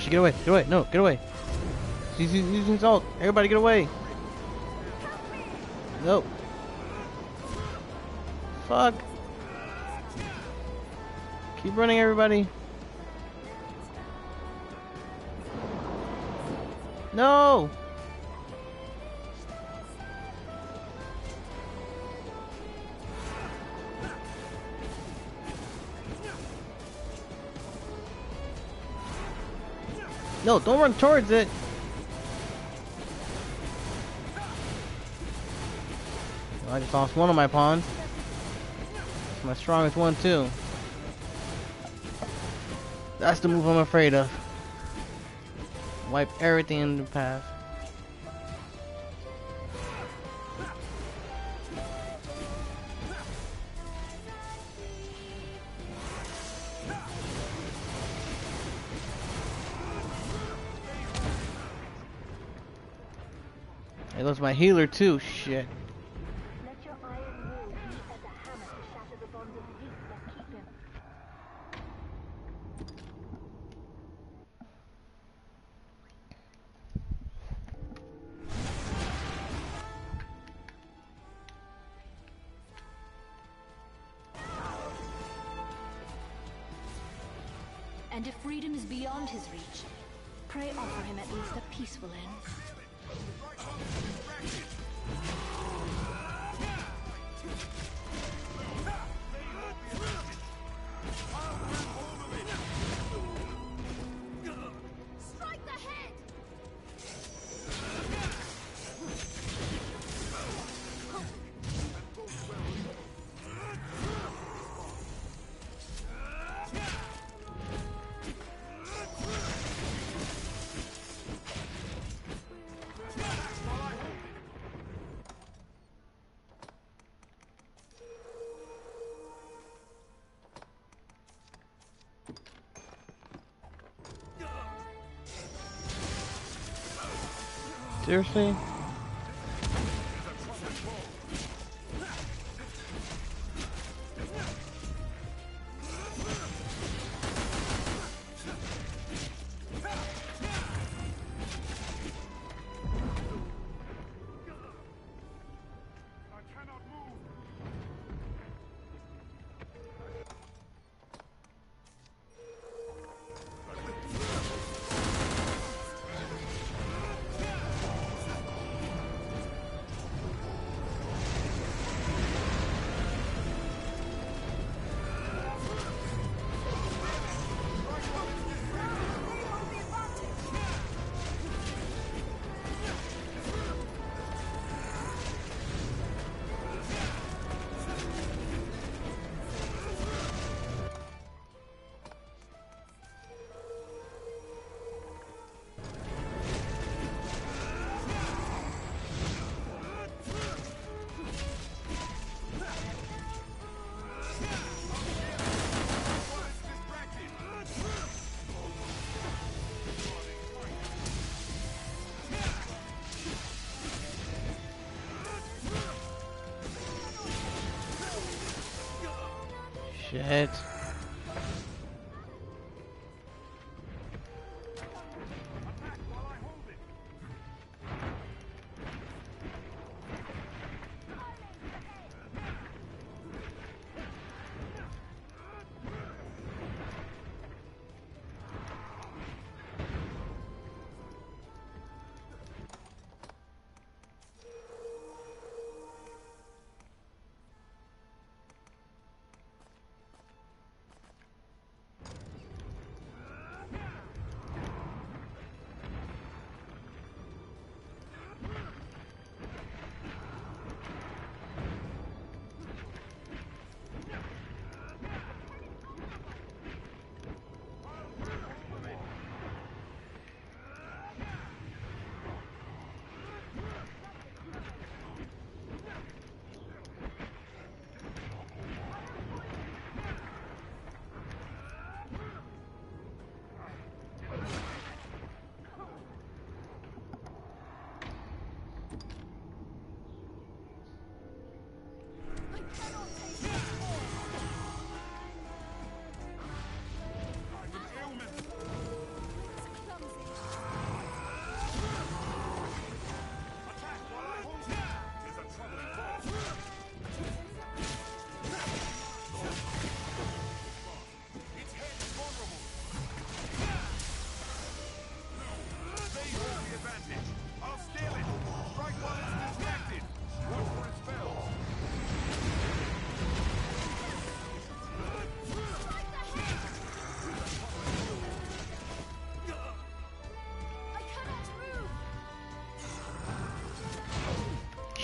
Get away. Get away. No, get away. She's using salt. Everybody get away. No. Fuck. Keep running, everybody. Don't run towards it. I just lost one of my pawns. My strongest one too. That's the move I'm afraid of. Wipe everything in the path. My healer too. Shit. Seriously? Shit.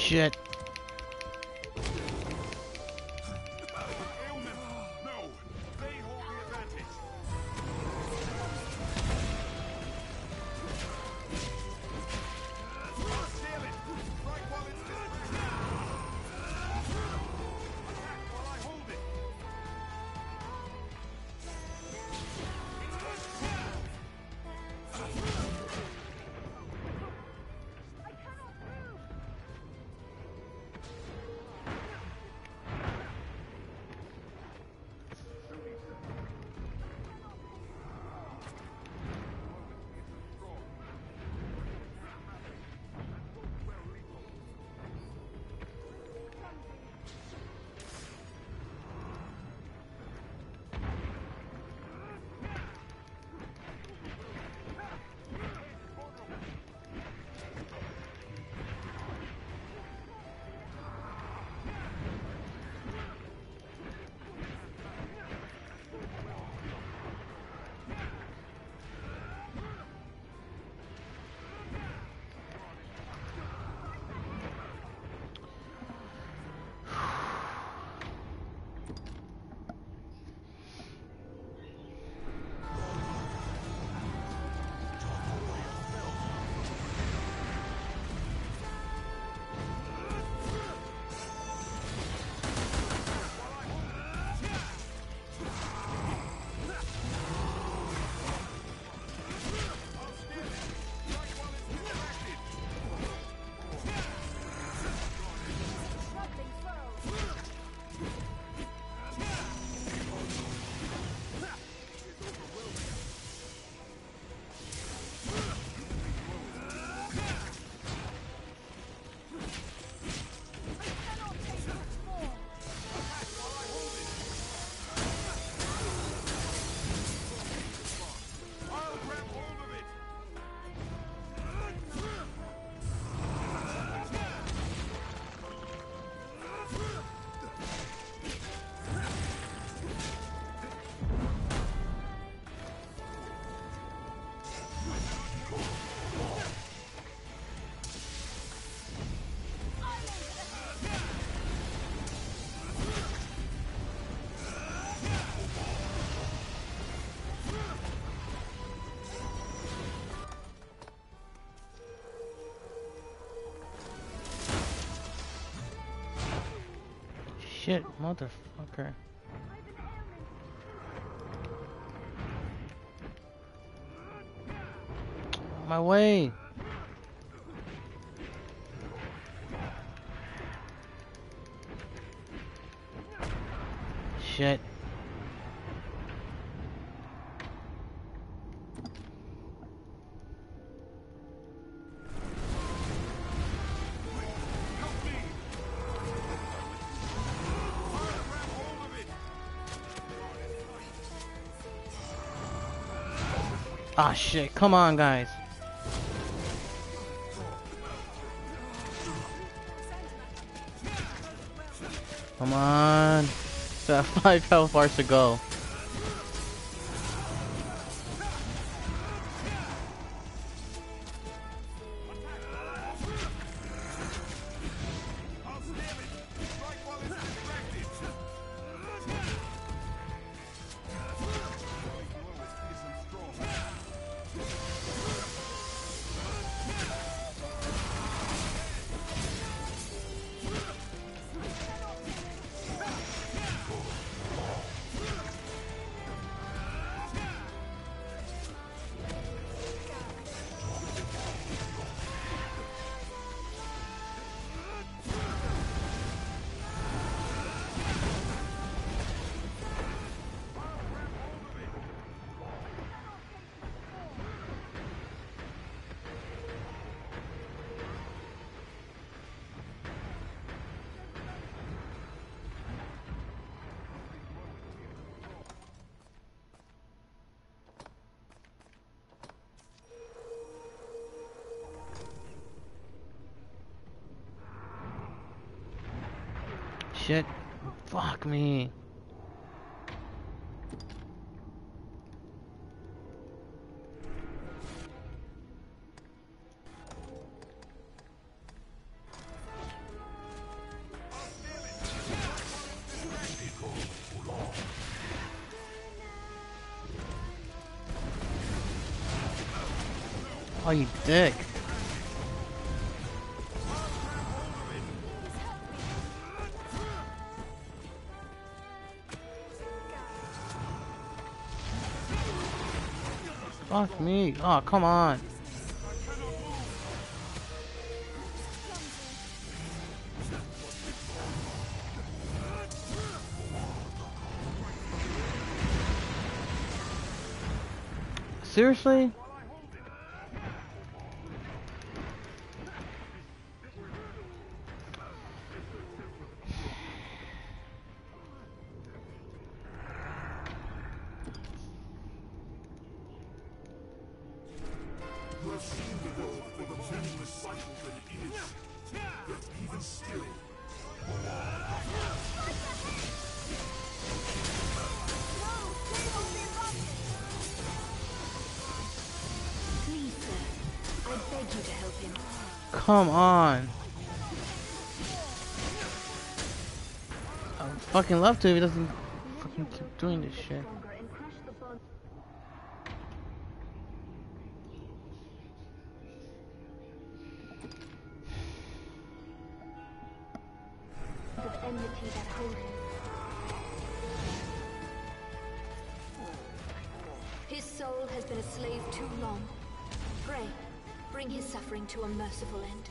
Shit. Shit, motherfucker. My way. Ah shit, come on guys. Come on. Got five health bars to go. Me. Oh, you dick. Fuck me. Oh, come on. Seriously? Come on. I would fucking love to if he doesn't fucking keep doing this shit. Merciful end.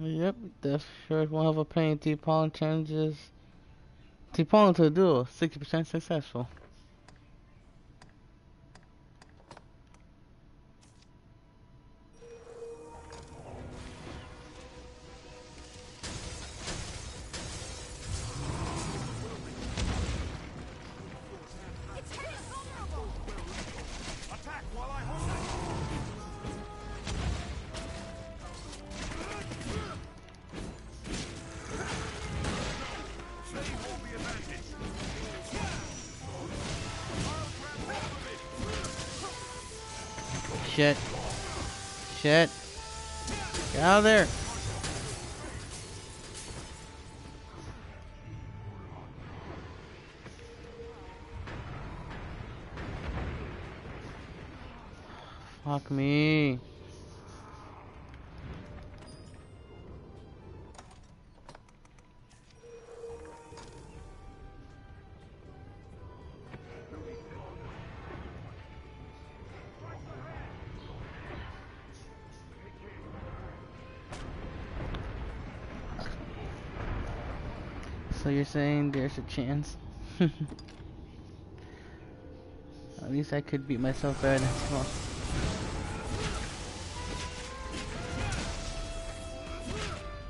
Yep, Death sure won't have a pain. T-Pollen challenges. T-Pollen to a duel, 60% successful. Shit. Shit. Get out of there. Fuck me. There's a chance? At least I could beat myself better than tomorrow.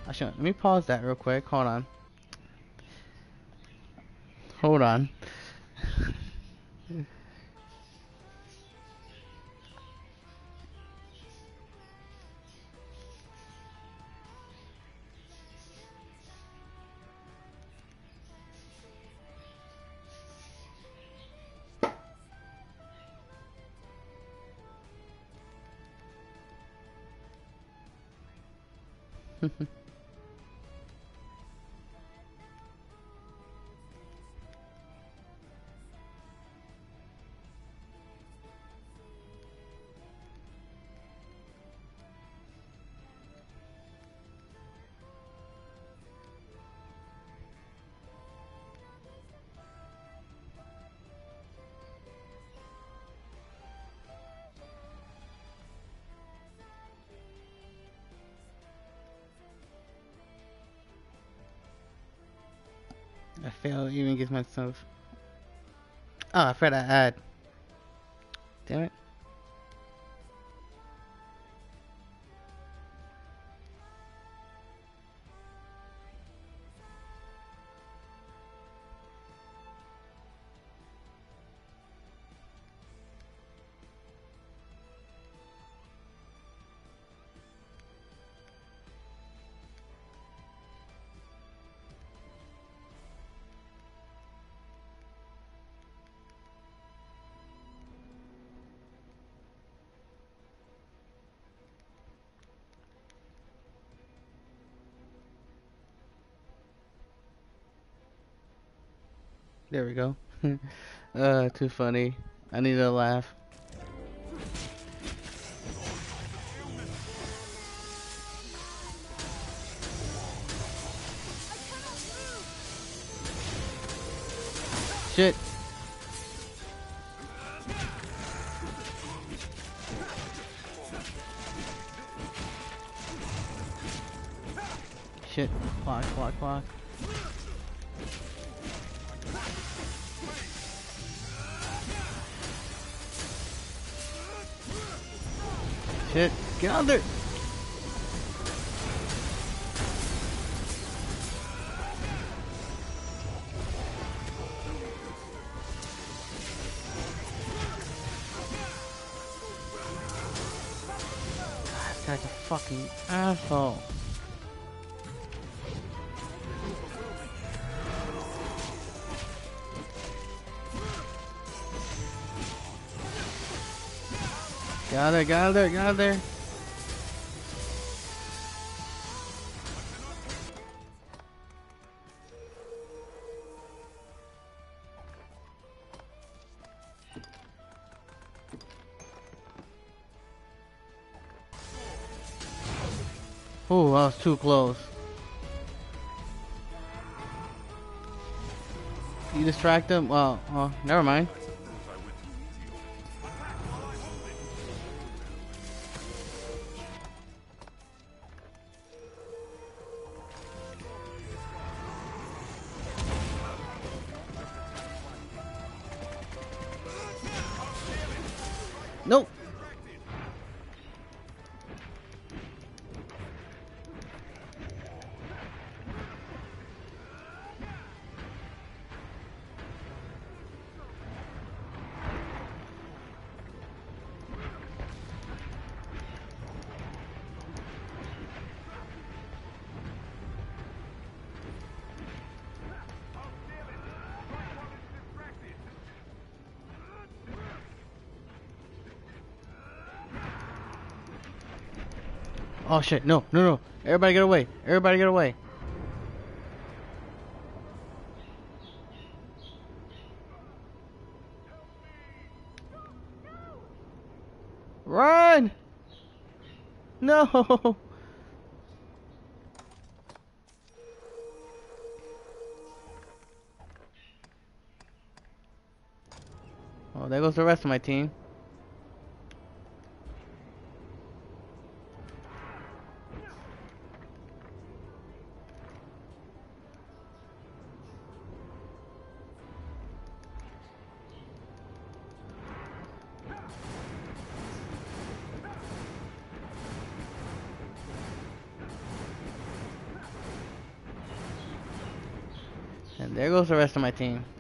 Actually, let me pause that real quick. Hold on. Hold on. I fail even give myself. Oh, I forgot to add. There we go. uh, too funny. I need a laugh. Shit. Shit. Clock, clock, clock. Shit. Get out there. A fucking asshole. Out of there, get out of there, get out of there. Oh, that was too close. You distract them? Well, oh, never mind. Oh shit, no, no, no. Everybody get away. Everybody get away. Run! No! Oh, there goes the rest of my team. The rest of my team.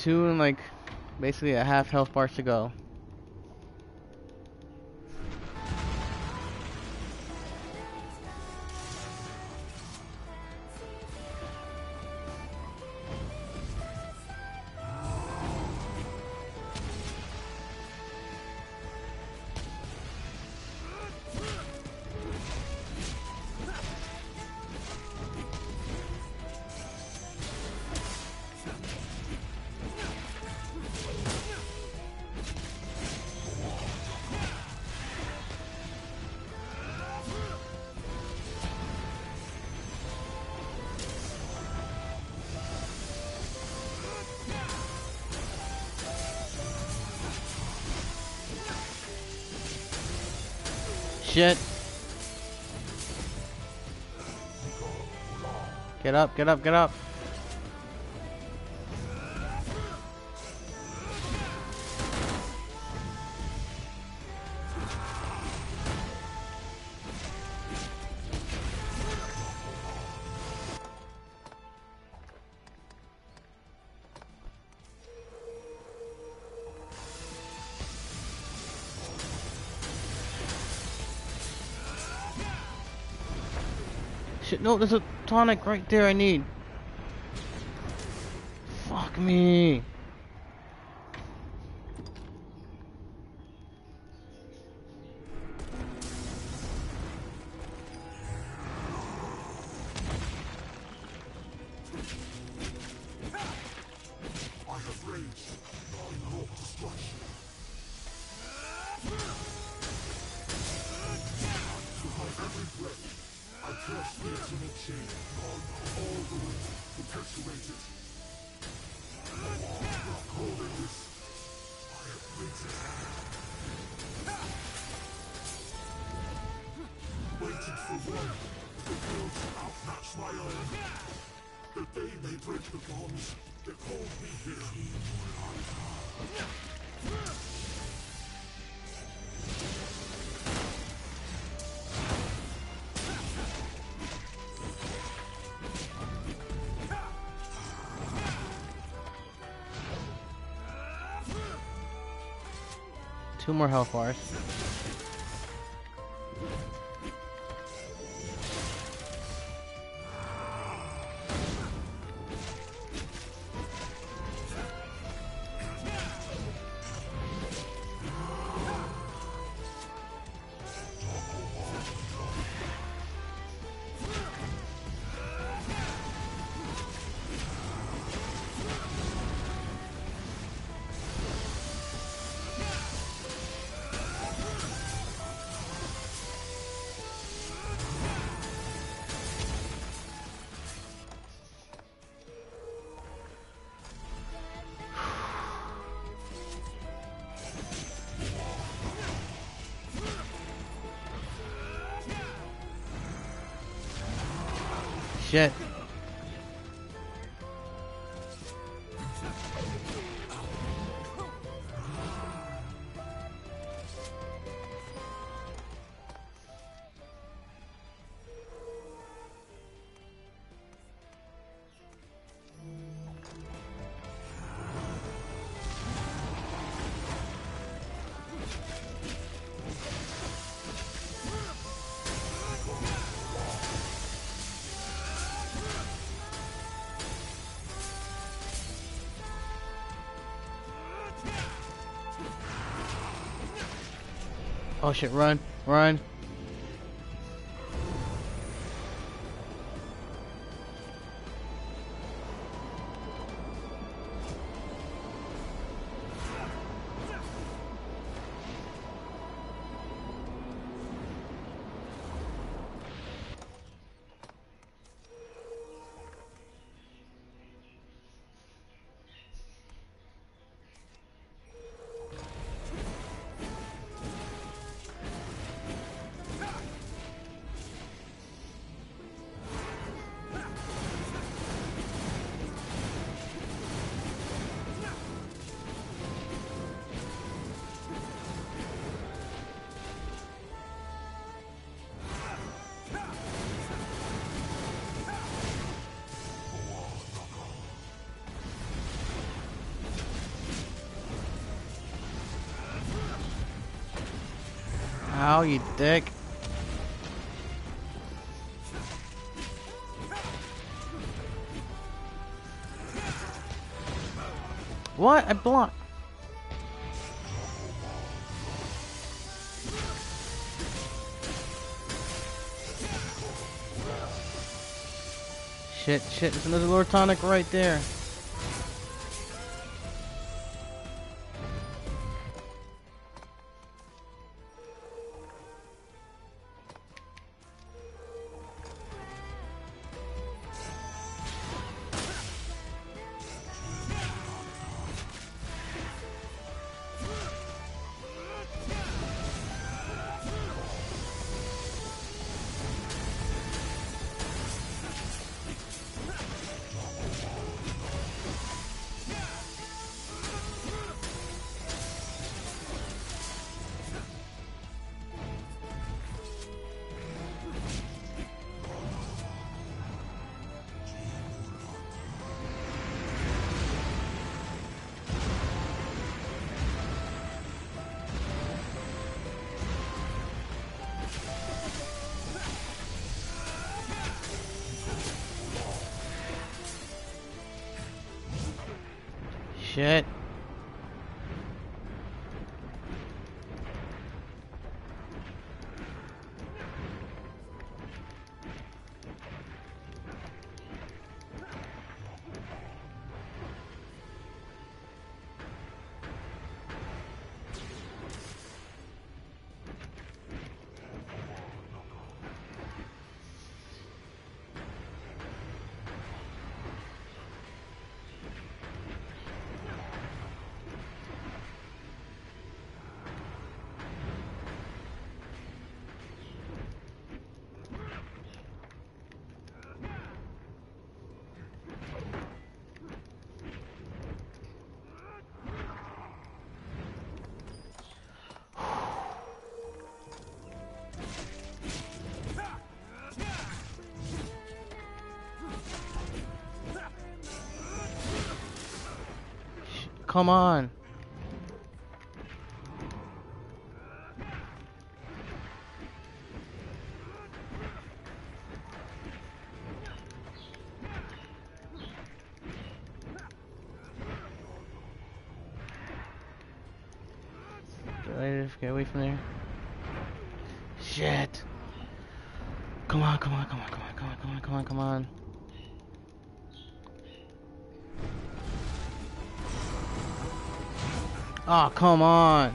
Two and like basically a half health bars to go. Shit. Get up, get up, get up. No, there's a tonic right there I need. Fuck me. Hold me here. Two more health bars. Oh shit, run, run. Ow, you dick. What? I blocked. Shit, shit, there's another Lord Tonic right there. Come on. Get away from there. Shit. Come on, come on, come on, come on, come on, come on, come on, come on. Oh, come on.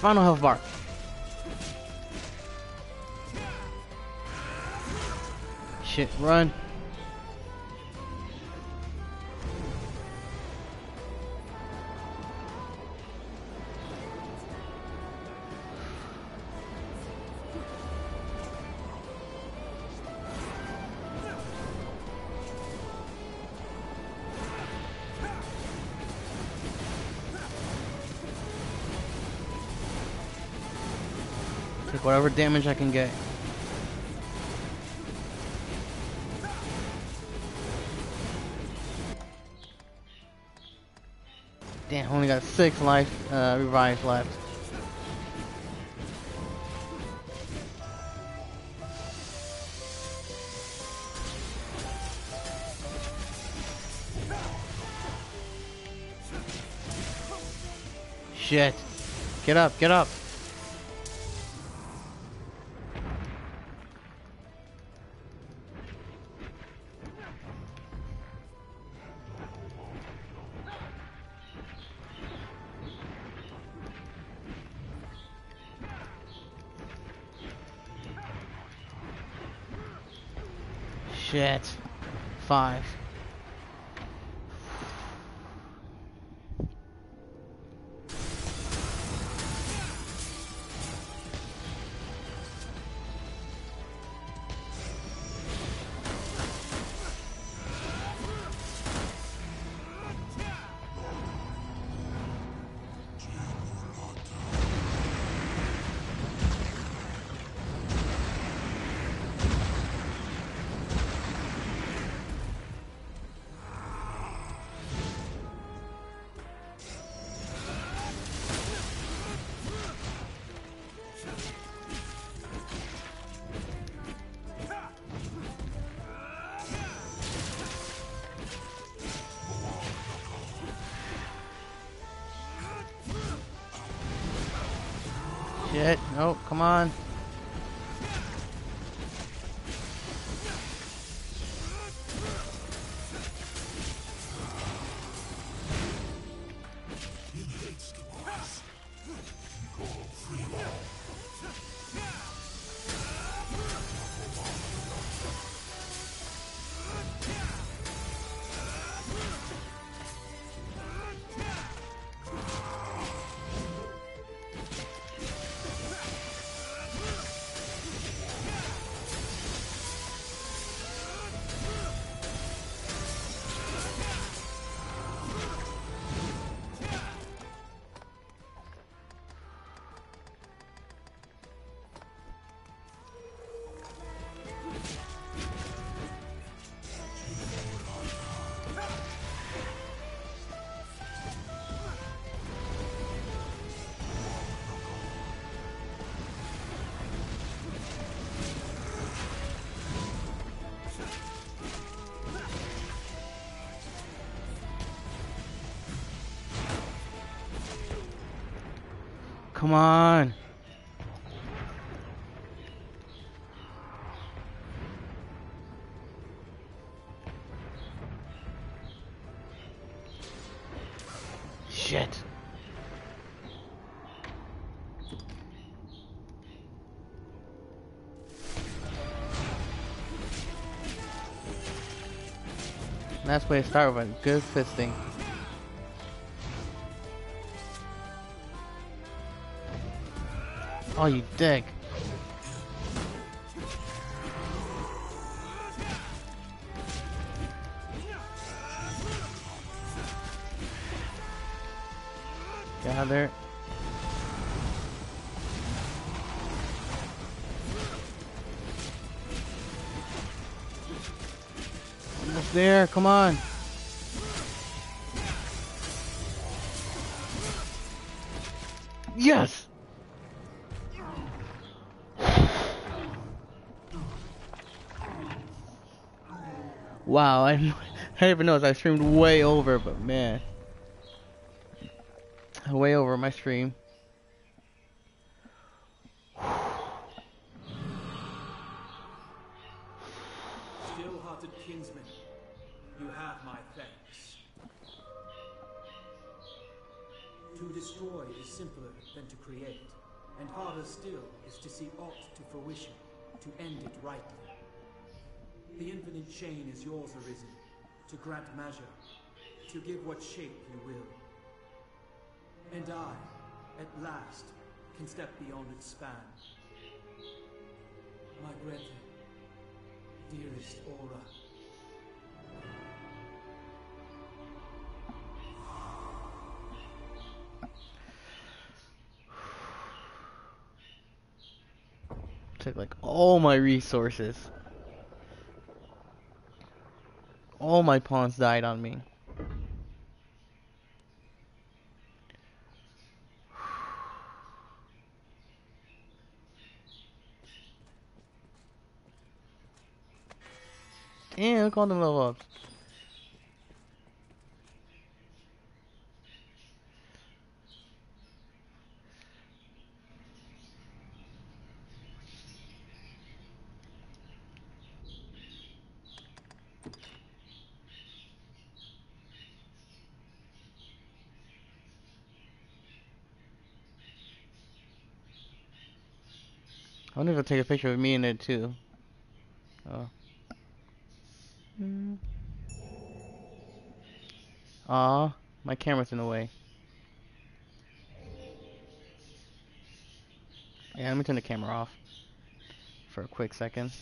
Final health bar. Shit, run. back whatever damage I can get. Damn, only got six life uh, revives left. Shit. Get up, get up. Five. Shit. No, come on. Come on. Shit. Nice way to start with good fisting. Oh, you dick. Get out of there. Almost there, come on. Even notice I streamed way over, but man. Way over my stream. Shape you will. And I, at last, can step beyond its span. My Greta, dearest Olra. Took like all my resources. All my pawns died on me. I wonder if I'll take a picture of me in it too. Oh. Aw, my camera's in the way. Yeah, let me turn the camera off for a quick second.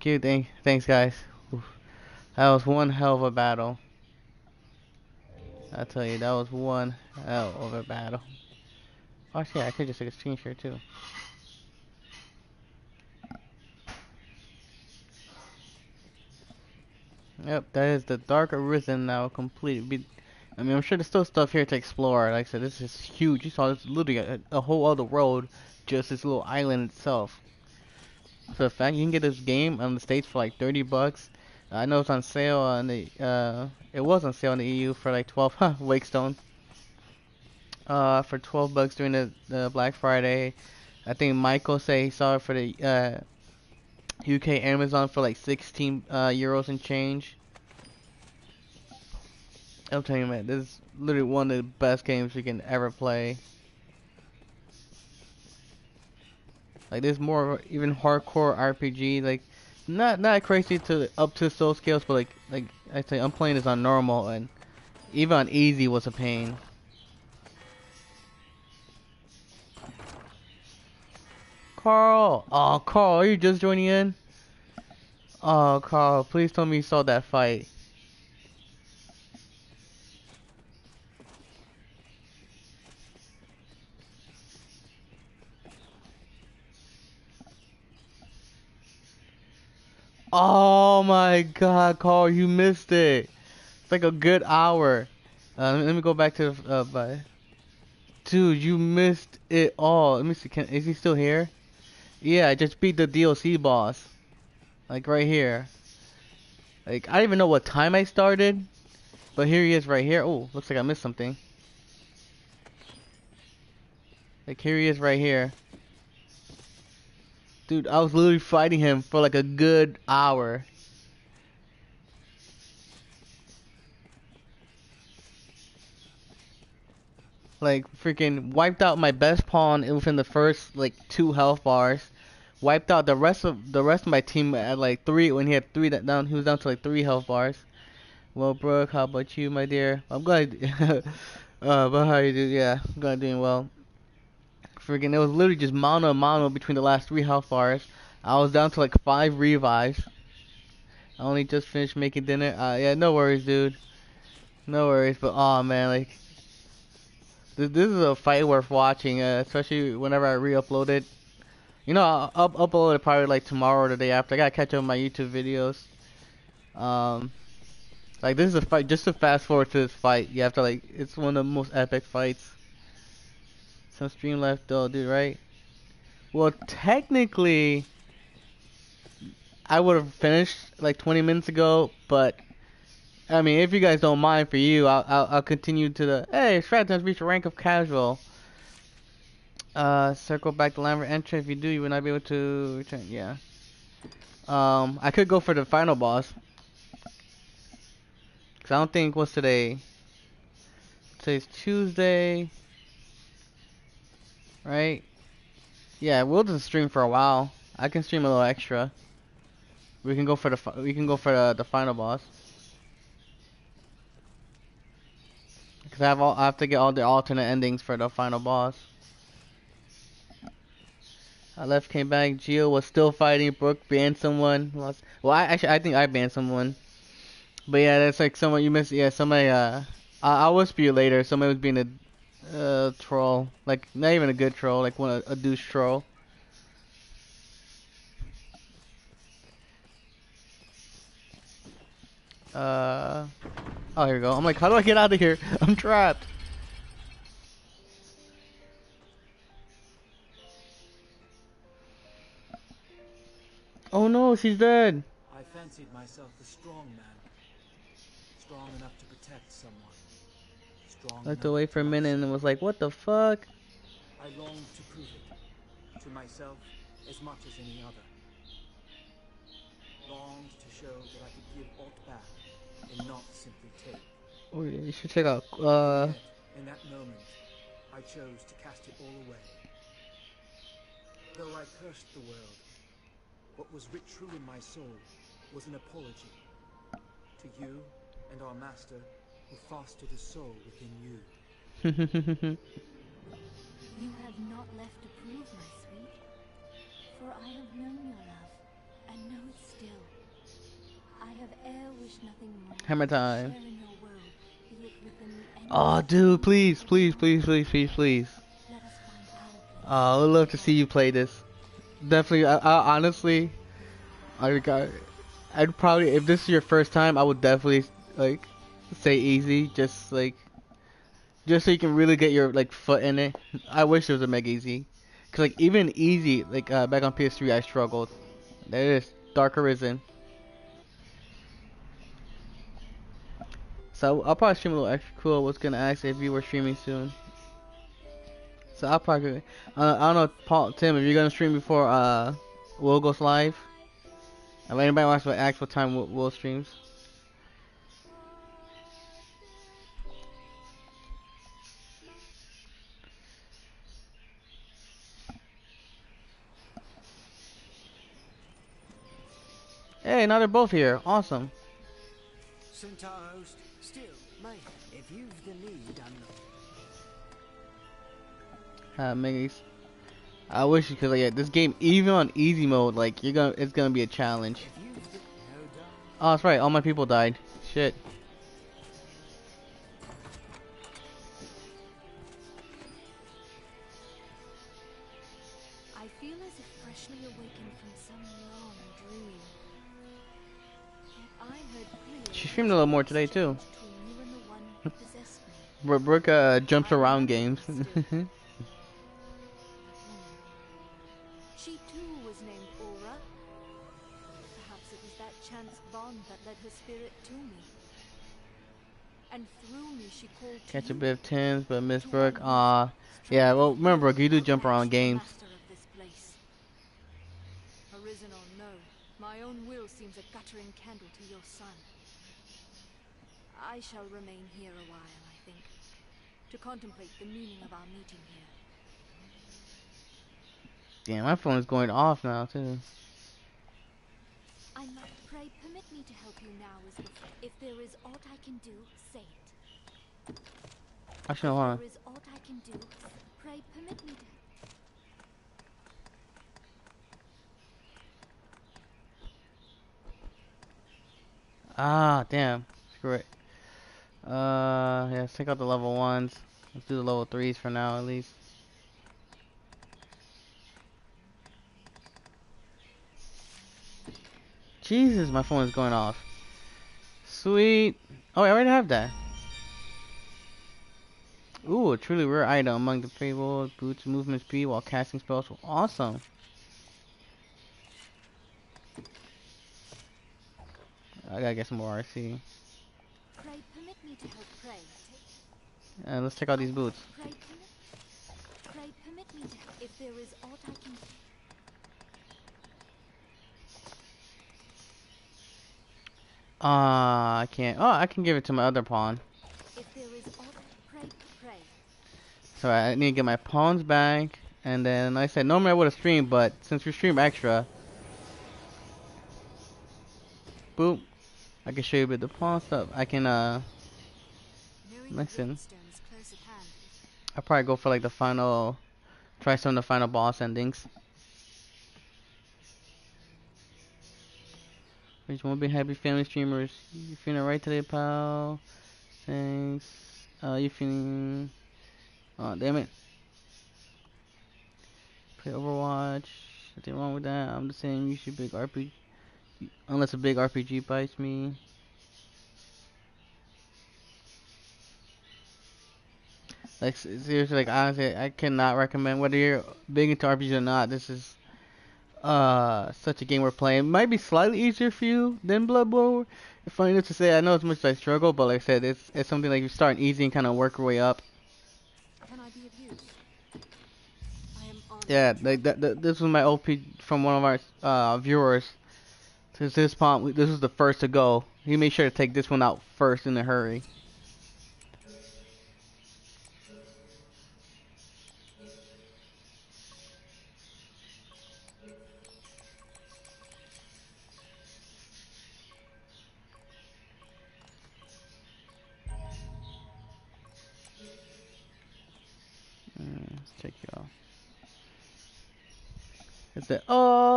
Thank you. Thank, thanks, guys. That was one hell of a battle. I tell you, that was one hell of a battle. Oh, Actually, I could just take a screenshot too. Yep, that is the Dark Arisen now complete. I mean, I'm sure there's still stuff here to explore. Like I said, this is huge. You saw this literally a, a whole other world, just this little island itself. So the fact you can get this game on the States for like 30 bucks. I know it's on sale on the, uh, it was on sale in the EU for like 12, huh, Wakestone. Uh, for 12 bucks during the, the Black Friday. I think Michael say he saw it for the, uh, UK Amazon for like 16 uh, euros and change. I'm telling you, man, this is literally one of the best games you can ever play. Like, there's more even hardcore RPG. Like, not not crazy to up to soul scales, but like like I say, I'm playing this on normal, and even on easy was a pain. Carl! Oh, Carl, are you just joining in? Oh, Carl, please tell me you saw that fight. Oh my god, Carl, you missed it. It's like a good hour. Uh, let me go back to the, uh, bye. Dude, you missed it all. Let me see, can, is he still here? Yeah, I just beat the DLC boss. Like right here. Like, I don't even know what time I started. But here he is right here. Oh, looks like I missed something. Like here he is right here. Dude, I was literally fighting him for like a good hour. Like freaking wiped out my best pawn within the first like two health bars. Wiped out the rest of the rest of my team at like three when he had three down. He was down to like three health bars. Well, Brooke, how about you, my dear? I'm glad. uh, but how you do? Yeah, I'm glad doing well. Freaking, it was literally just mano a mano between the last three health bars. I was down to like five revives. I only just finished making dinner. Uh, yeah, no worries, dude. No worries, but oh man, like this, this is a fight worth watching, uh, especially whenever I re-upload it. You know, I'll up upload it probably like tomorrow or the day after. I gotta catch up on my YouTube videos. Um, like this is a fight. Just to fast forward to this fight, you have to like. It's one of the most epic fights. Some stream left though, dude. Right? Well, technically, I would have finished like 20 minutes ago, but I mean, if you guys don't mind, for you, I'll I'll, I'll continue to the. Hey, Strat has reached a rank of casual. Uh, circle back the Lambert entry. If you do, you will not be able to return. Yeah. Um, I could go for the final boss. Cause I don't think what's today. Today's Tuesday. Right? Yeah, we'll just stream for a while. I can stream a little extra. We can go for the we can go for the, the final boss. Cause I have all I have to get all the alternate endings for the final boss. I left, came back. Geo was still fighting. Brooke banned someone. Well, I actually I think I banned someone. But yeah, that's like someone you missed. Yeah, somebody. Uh, I, I'll whisper you later. Somebody was being a uh, troll. Like not even a good troll. Like one a, a douche troll. Uh. Oh, here we go. I'm like, how do I get out of here? I'm trapped. Oh no, she's dead. I fancied myself a strong man, strong enough to protect someone. Looked away for a minute and was like, what the fuck? I longed to prove it. To myself as much as any other. Longed to show that I could give Alt back and not simply take. Oh yeah, you should check out, uh, in that moment, I chose to cast it all away. Though I cursed the world, what was writ true in my soul was an apology to you and our master who fostered a soul within you. You have not left to prove, my sweet. For I have known your love, and know it still. I have e'er wished nothing more. Hammer than time. share in your world, be it within the endless Oh, dude, please, please, please, please, please, please. Let us find our place. Uh, I would love to see you play this. Definitely, I, I honestly, I I'd probably, if this is your first time, I would definitely like say easy, just like, just so you can really get your like foot in it. I wish it was a mega easy, cause like even easy, like uh, back on PS3, I struggled. There it is, Dark Arisen. So I'll probably stream a little extra cool. I was gonna ask if you were streaming soon. So I'll probably, uh, I don't know, Paul, Tim, if you're gonna stream before uh, Will goes live. If anybody wants to ask what time Will streams. Hey, now they're both here. Awesome. Centaur host, still, mate, if you've the I'm not. Meggies. I wish you could like yeah, this game even on easy mode like you're gonna it's gonna be a challenge. If you've the, no doubt. Oh that's right, all my people died. Shit. Streamed a little more today too. between you and the one who possessed me. Bro- Brooke uh, jumps around games. She too was named Olra. Perhaps it was that chance bond that led her spirit to me. And through me she called Catch a bit of tens, but Miss Brooke, one uh yeah, well remember Brooke, you do jump around games. Arisen or no, my own will seems a guttering candle to your sun. I shall remain here a while, I think, to contemplate the meaning of our meeting here. Damn, my phone is going off now too. I must pray permit me to help you now as before. If there is aught I can do, say it. Actually, no, hold on. If there is aught I can do, pray permit me to. Ah, damn. Screw it. Uh, yeah, let's take out the level ones. Let's do the level threes for now, at least. Jesus, my phone is going off. Sweet. Oh, I already have that. Ooh, a truly rare item among the fabled boots movement speed while casting spells. Awesome. I gotta get some more RC. Pray permit me to help pray. Uh, let's check out these boots. Is aught I can. Ah, I can't. Oh, I can give it to my other pawn. So I need to get my pawns back. And then like I said normally I would have streamed, but since we stream extra, boop, I can show you a bit the pawn stuff. I can uh, Knowing listen. Brimstone is close at hand. I'll probably go for like the final, try some of the final boss endings. Which one be happy family streamers? You feeling right today, pal? Thanks. Uh, you feeling? Oh, damn it. Play Overwatch. Nothing wrong with that. I'm just saying you should big RPG. Unless a big RPG bites me. Like seriously, like honestly, I cannot recommend whether you're big into RPGs or not. This is uh such a game we're playing. It might be slightly easier for you than Bloodborne. It's funny enough to say. I know as much as I struggle, but like I said, it's it's something like you start easy and kind of work your way up. Can I be of use? I am honored. Yeah, like that, that. This was my OP from one of our uh viewers. Since this pump, this was the first to go. He made sure to take this one out first in a hurry.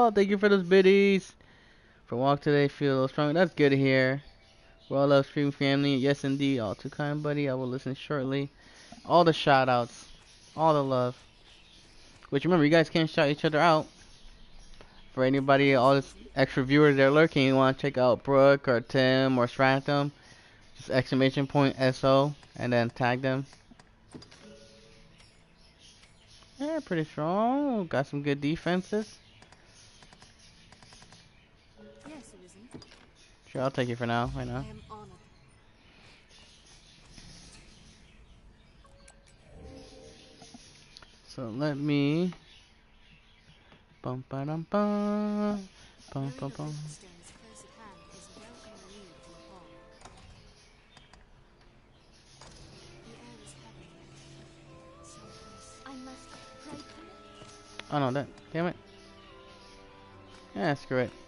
"Oh, thank you for those biddies for walk today. Feel a little stronger. That's good to hear. Well, love stream family. Yes, indeed. All too kind, buddy. I will listen shortly. All the shout outs, all the love. Which remember, you guys can shout each other out. For anybody, all this extra viewers that are lurking, you want to check out Brooke or Tim or Stratum, just exclamation point SO and then tag them. Yeah, pretty strong. Got some good defenses. Sure, I'll take it for now. I now. So let me. Bum ba dum bum. Bum bum bum. Stone is close at hand is welcome you to the hall. The air is heavy. Sometimes I must pray for it. Oh no, that. Damn it. Yeah, screw it.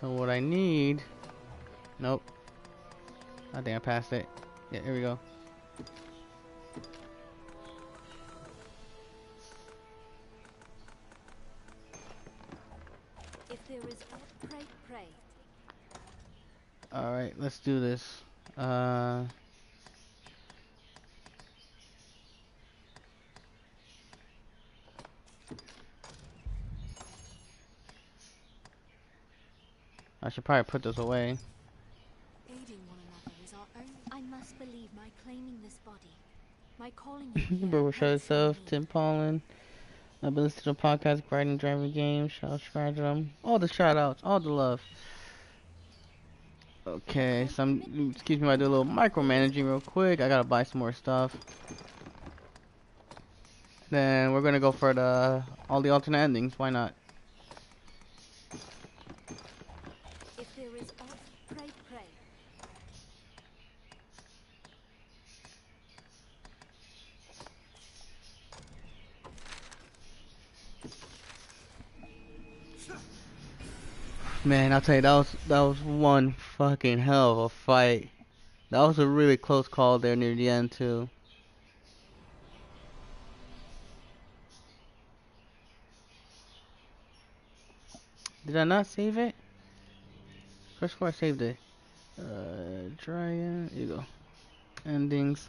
So what I need. Nope. I think I passed it. Yeah, here we go. if there is pray, pray. Alright, let's do this. Uh. I should probably put this away. aiding one another is our own. I must believe my claiming this body, my calling you. Bro, shout hurts yourself. Tim Paulin. I've been listening to the podcast, Grinding Driving Games. Shout out, Scratchum. All the shout outs, all the love. Okay, so I'm, excuse me, I do a little micromanaging real quick. I gotta buy some more stuff. Then we're gonna go for the all the alternate endings. Why not? If there is aught, pray, pray. Man, I'll tell you that was that was one fucking hell of a fight. That was a really close call there near the end too. Did I not save it? First where I saved it. Uh, dragon. You go. Endings.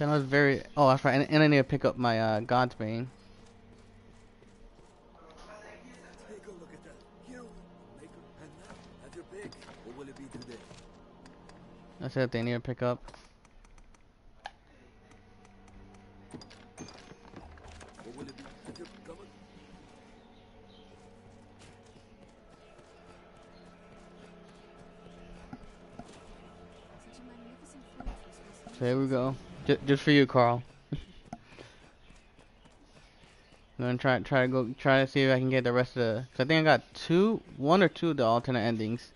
I was very. Oh, that's right. And, and I need to pick up my uh, Godsbane. That's it. They need to pick up. What will it be? Have your come on. Such a magnificent fortress was So here we go. J just for you, Carl. I'm gonna try try to go try to see if I can get the rest of the. I think I got two, one or two of the alternate endings.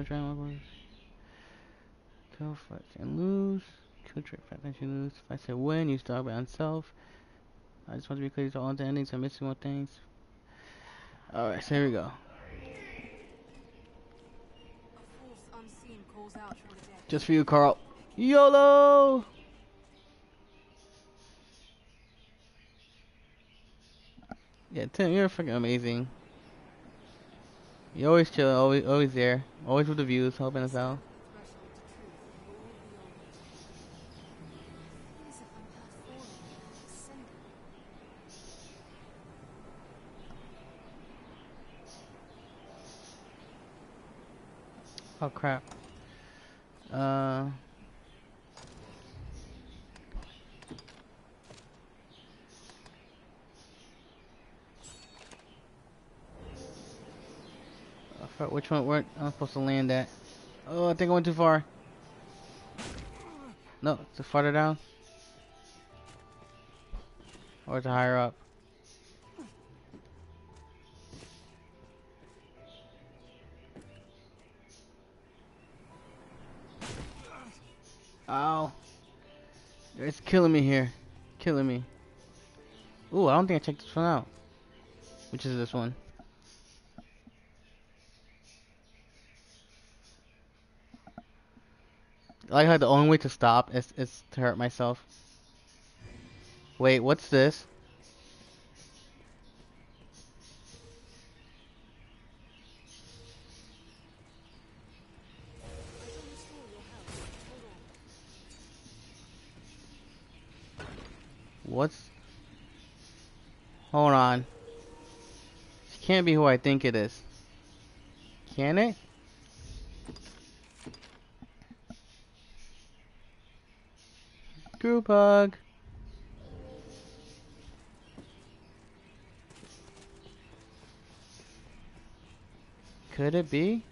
Kill dragon warriors. Kill fight and lose. Kill trade fight and you lose. If I say win, you start by self. I just want to be clear to all the endings. I'm missing one things. Alright, so here we go. Just for you, Carl. YOLO! Yeah, Tim, you're freaking amazing. You always chill, always always there, always with the views, helping us out. Oh crap. Uh. Forgot which one where I'm supposed to land at. Oh, I think I went too far. No, it's farther down. Or it's higher up. Ow. It's killing me here. Killing me. Ooh, I don't think I checked this one out. Which is this one. Like how the only way to stop is, is to hurt myself. Wait, what's this? What's... Hold on. This can't be who I think it is. Can it? Hug. Could it be?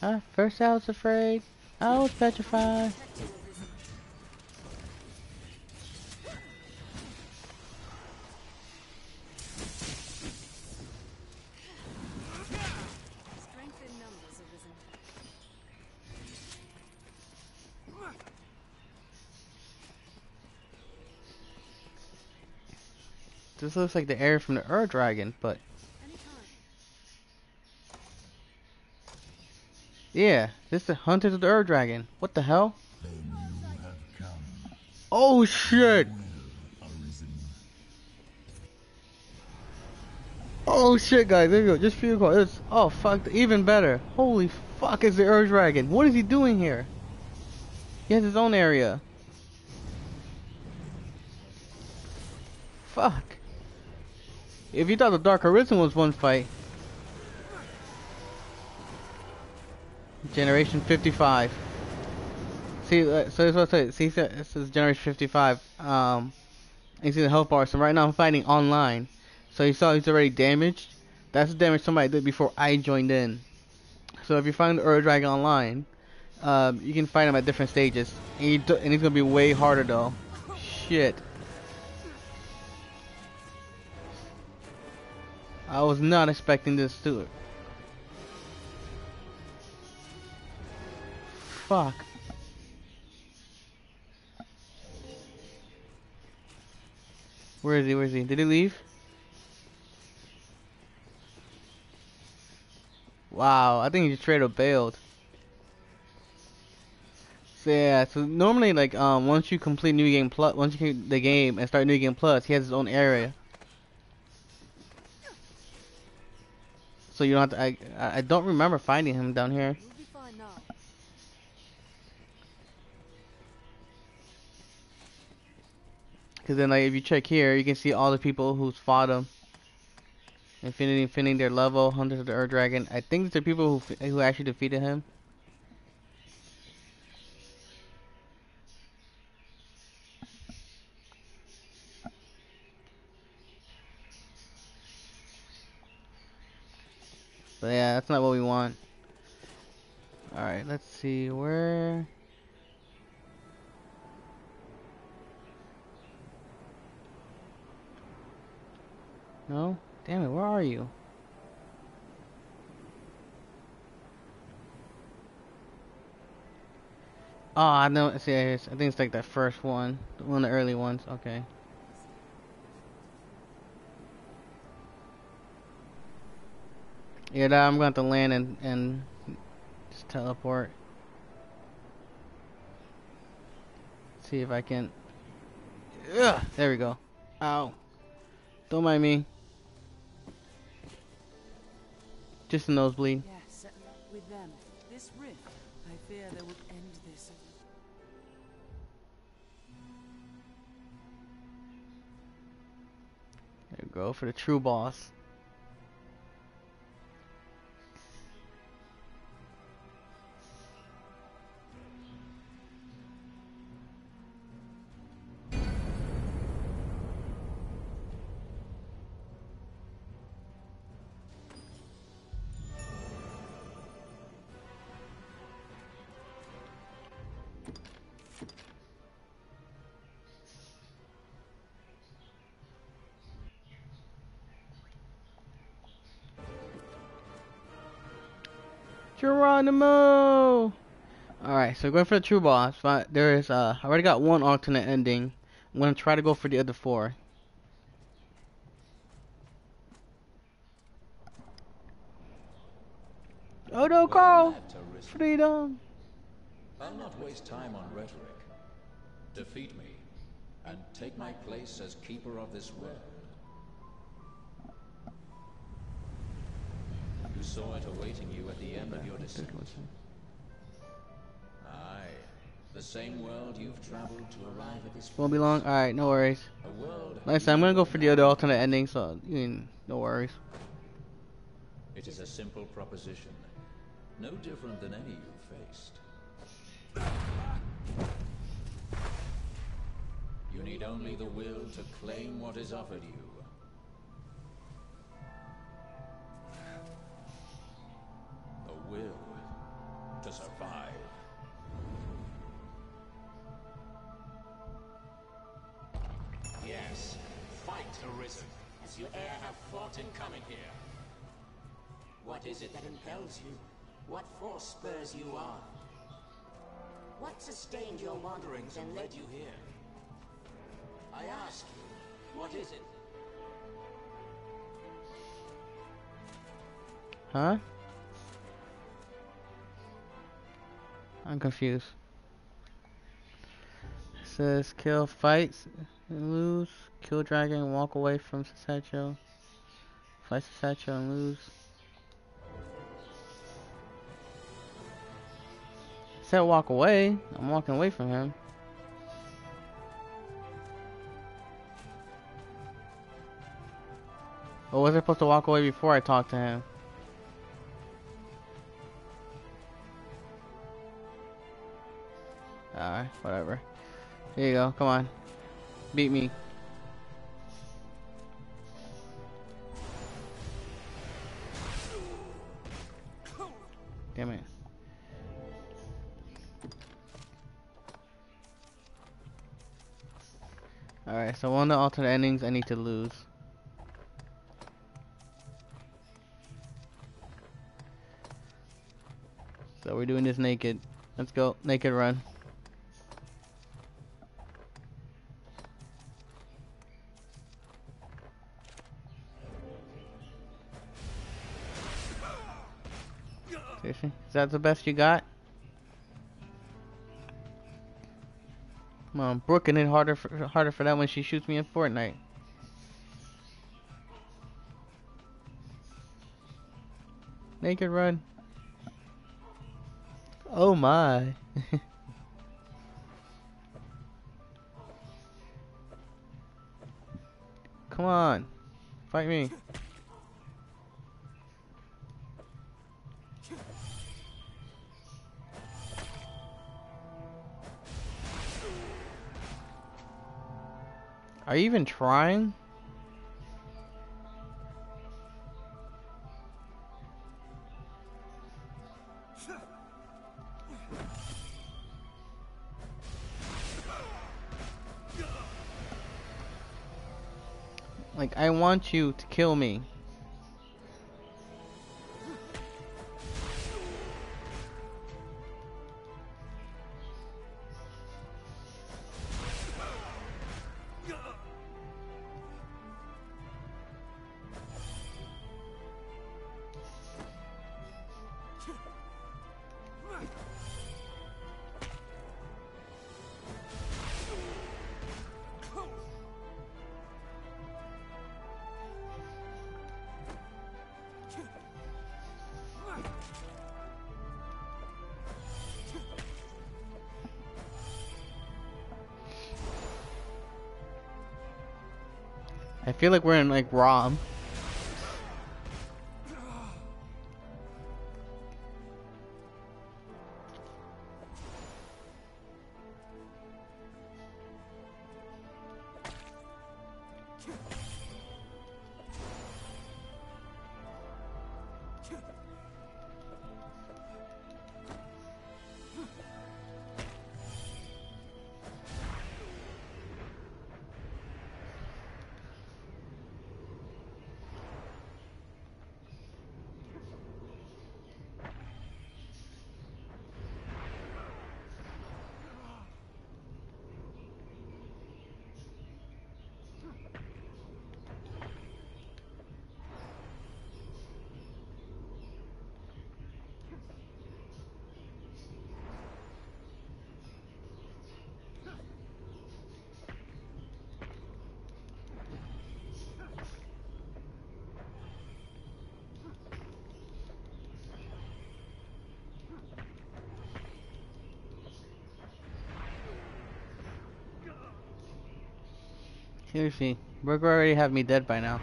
Huh? First I was afraid. I was petrified. Strength in numbers arisen. This looks like the area from the Ur Dragon, but yeah, this is the Hunters of the Ur Dragon. What the hell? Oh shit! Oh shit, guys! There you go. Just feel call. It's oh fuck, even better. Holy fuck, is the Ur Dragon? What is he doing here? He has his own area. Fuck. If you thought the Dark Arisen was one fight. Generation 55. See, uh, so that's what I say. See, this is Generation 55. Um, you see the health bar. So right now I'm fighting online. So you saw he's already damaged. That's the damage somebody did before I joined in. So if you find Ur Dragon online, um, you can fight him at different stages. And, and he's gonna be way harder though. Shit. I was not expecting this to. Fuck. Where is he? Where is he? Did he leave? Wow, I think he just straight up bailed. So yeah, so normally like um once you complete new game plus once you complete the game and start new game plus, he has his own area. So you don't have to. I I don't remember finding him down here. Cause then like if you check here, you can see all the people who's fought him. Infinity, infinity, their level, Hunters of the Ur Dragon. I think it's the people who who actually defeated him. But yeah, that's not what we want. Alright, let's see where No? Damn it, where are you? Oh, I know. See, I think it's like that first one, one of the early ones. Okay. Yeah, I'm going to land and, and just teleport. See if I can... Ugh, there we go. Ow. Don't mind me. Just a nosebleed. Yes, with them. This rift, I fear they would end this. There we go, for the true boss. Geronimo! Alright, so going for the true boss, but there is, uh, I already got one alternate ending. I'm gonna try to go for the other four. Oh no, Carl! Freedom! I'll not waste time on rhetoric. Defeat me, and take my place as keeper of this world. You saw it awaiting you at the end of your descent. Aye, the same world you've traveled to arrive at this Won't be long. Alright, no worries. Like I said, I'm gonna go for the other alternate ending, so you mean, no worries. It is a simple proposition, no different than any you've faced. You need only the will to claim what is offered you. Will to survive. Yes, fight Arisen, as you e'er have fought in coming here. What is it that impels you? What force spurs you on? What sustained your wanderings and led you here? I ask you, what is it? Huh? I'm confused. It says kill, fights, lose. Kill dragon, walk away from Sasacho. Fight Sasacho and lose. It said walk away. I'm walking away from him. Or was I supposed to walk away before I talked to him? Alright, whatever. Here you go, come on. Beat me. Damn it. Alright, so one of the alternate endings I need to lose. So we're doing this naked. Let's go. Naked run. Is that the best you got? Come on, Brooke can hit harder for, harder for that when she shoots me in Fortnite. Naked run. Oh my. Come on. Fight me. Are you even trying? Like, I want you to kill me. Feel like we're in like ROM. Seriously, Burger already have me dead by now.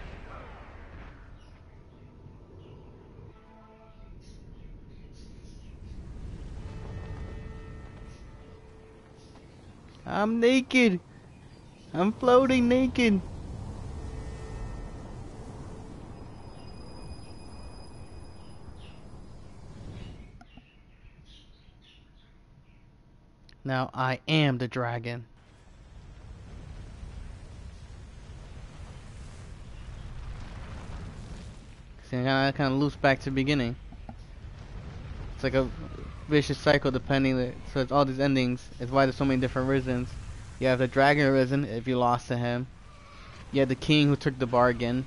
I'm naked. I'm floating naked. Now I am the dragon. See, I kind of loops back to the beginning. It's like a vicious cycle depending, so it's all these endings. It's why there's so many different Arisens. You have the Dragon Arisen if you lost to him. You have the King who took the bargain.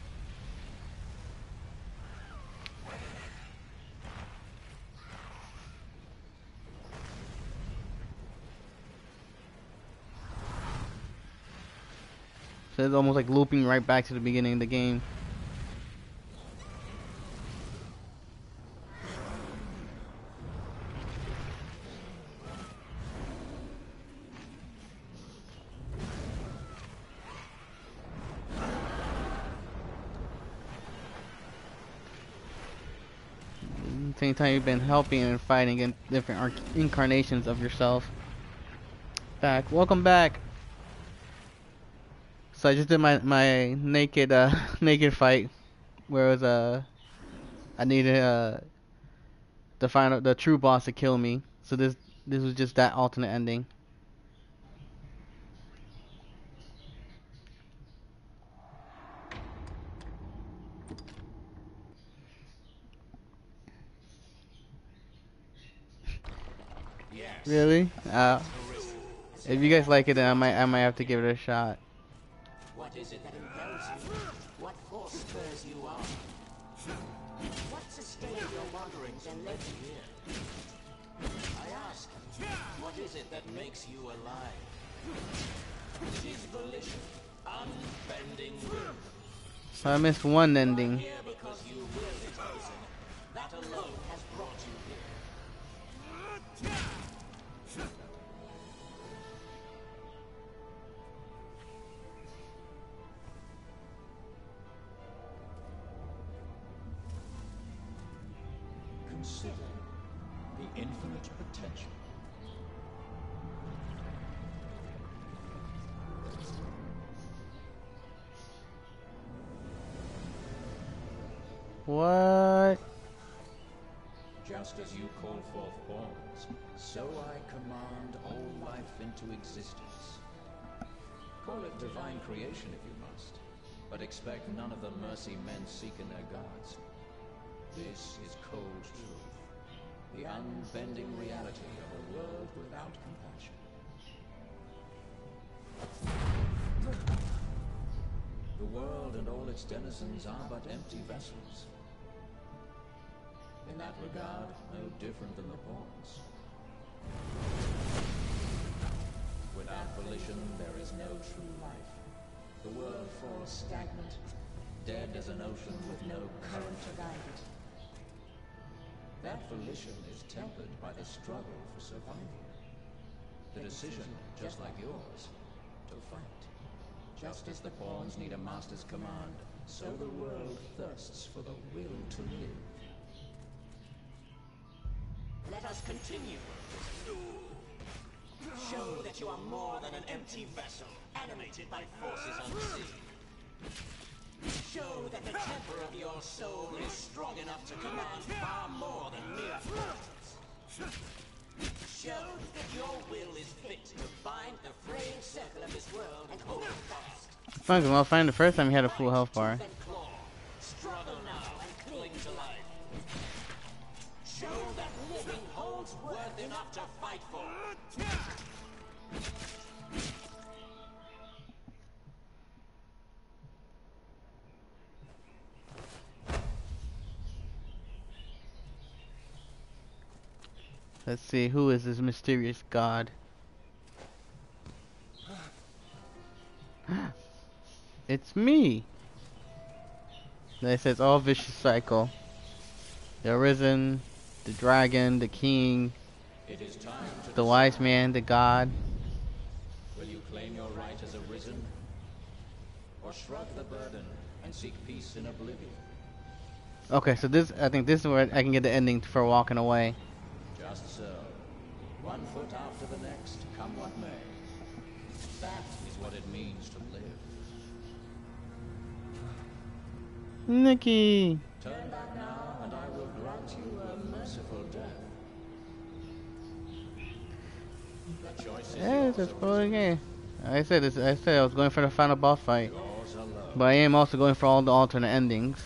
So it's almost like looping right back to the beginning of the game. Same time you've been helping and fighting in different incarnations of yourself. Back, welcome back. So I just did my my naked uh naked fight, where it was uh I needed uh the final the true boss to kill me. So this this was just that alternate ending. Really? Uh, if you guys like it, then I might I might have to give it a shot. What is it that impels you? What force spurs you on? What your wanderings and led you here? I ask, what is it that makes you alive? Is volition, unbending will. So I missed one ending. Here because you willed it, Risen. That alone has brought you here. Mercy men seek in their gods. This is cold truth, the unbending reality of a world without compassion. The world and all its denizens are but empty vessels. In that regard, no different than the pawns. Without volition, there is no true life. The world falls stagnant, dead as an ocean with no current to guide it. That volition is tempered by the struggle for survival. The decision, just like yours, to fight. Just as the pawns need a master's command, so the world thirsts for the will to live. Let us continue. Show that you are more than an empty vessel, animated by forces unseen. Show that the temper of your soul is strong enough to command far more than mere forces. Show that your will is fit to bind the fraying circle of this world and hold fast. Fine, well, fine. The first time he had a full health bar. Let's see, who is this mysterious god? it's me! They says all vicious cycle. The arisen, the dragon, the king, It is time to the wise man, the god. Will you claim your right as arisen? Or shrug the burden and seek peace in oblivion? Okay, so this, I think this is where I can get the ending for walking away. Nikki! Turn back now, and I will grant you a merciful death. Yeah, yours, it's a Arisen. game. I said this, I said I was going for the final boss fight. But I am also going for all the alternate endings.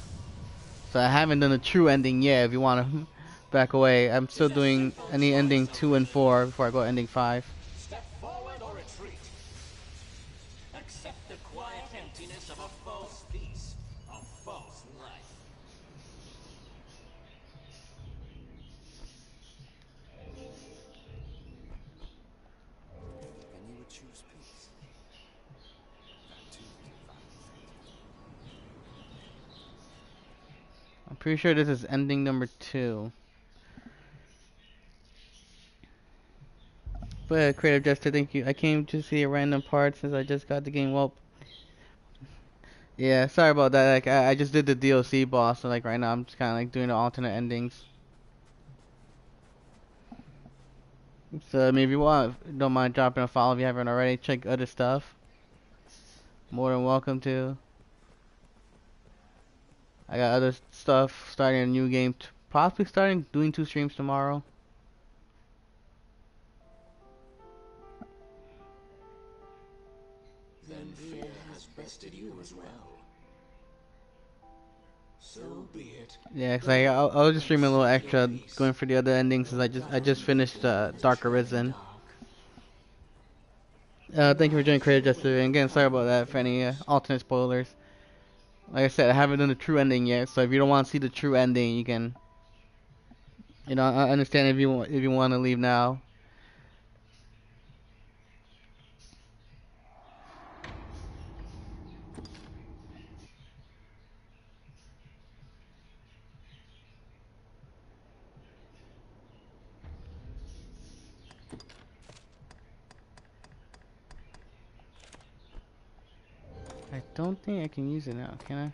So I haven't done a true ending yet if you want to back away. I'm still doing any ending 2 and 4 before I go ending 5. Pretty sure this is ending number 2. But Creative Jester, thank you. I came to see a random part since I just got the game. Well, yeah, sorry about that. Like I, I just did the DLC boss, so like right now I'm just kind of like doing the alternate endings. So I mean, if you want, don't mind dropping a follow if you haven't already. Check other stuff. More than welcome to. I got other stuff starting a new game, t- possibly starting doing two streams tomorrow. Then fear has bested you as well. So be it. Yeah, cause I I, I was just streaming a little extra, going for the other endings, since I just I just finished uh, Dark Arisen. Uh, thank you for joining Creative Justice. And again, sorry about that for any uh, alternate spoilers. Like I said, I haven't done the true ending yet, so if you don't want to see the true ending, you can. You know, I understand if you want if you want to leave now. Don't think I can use it now, can I?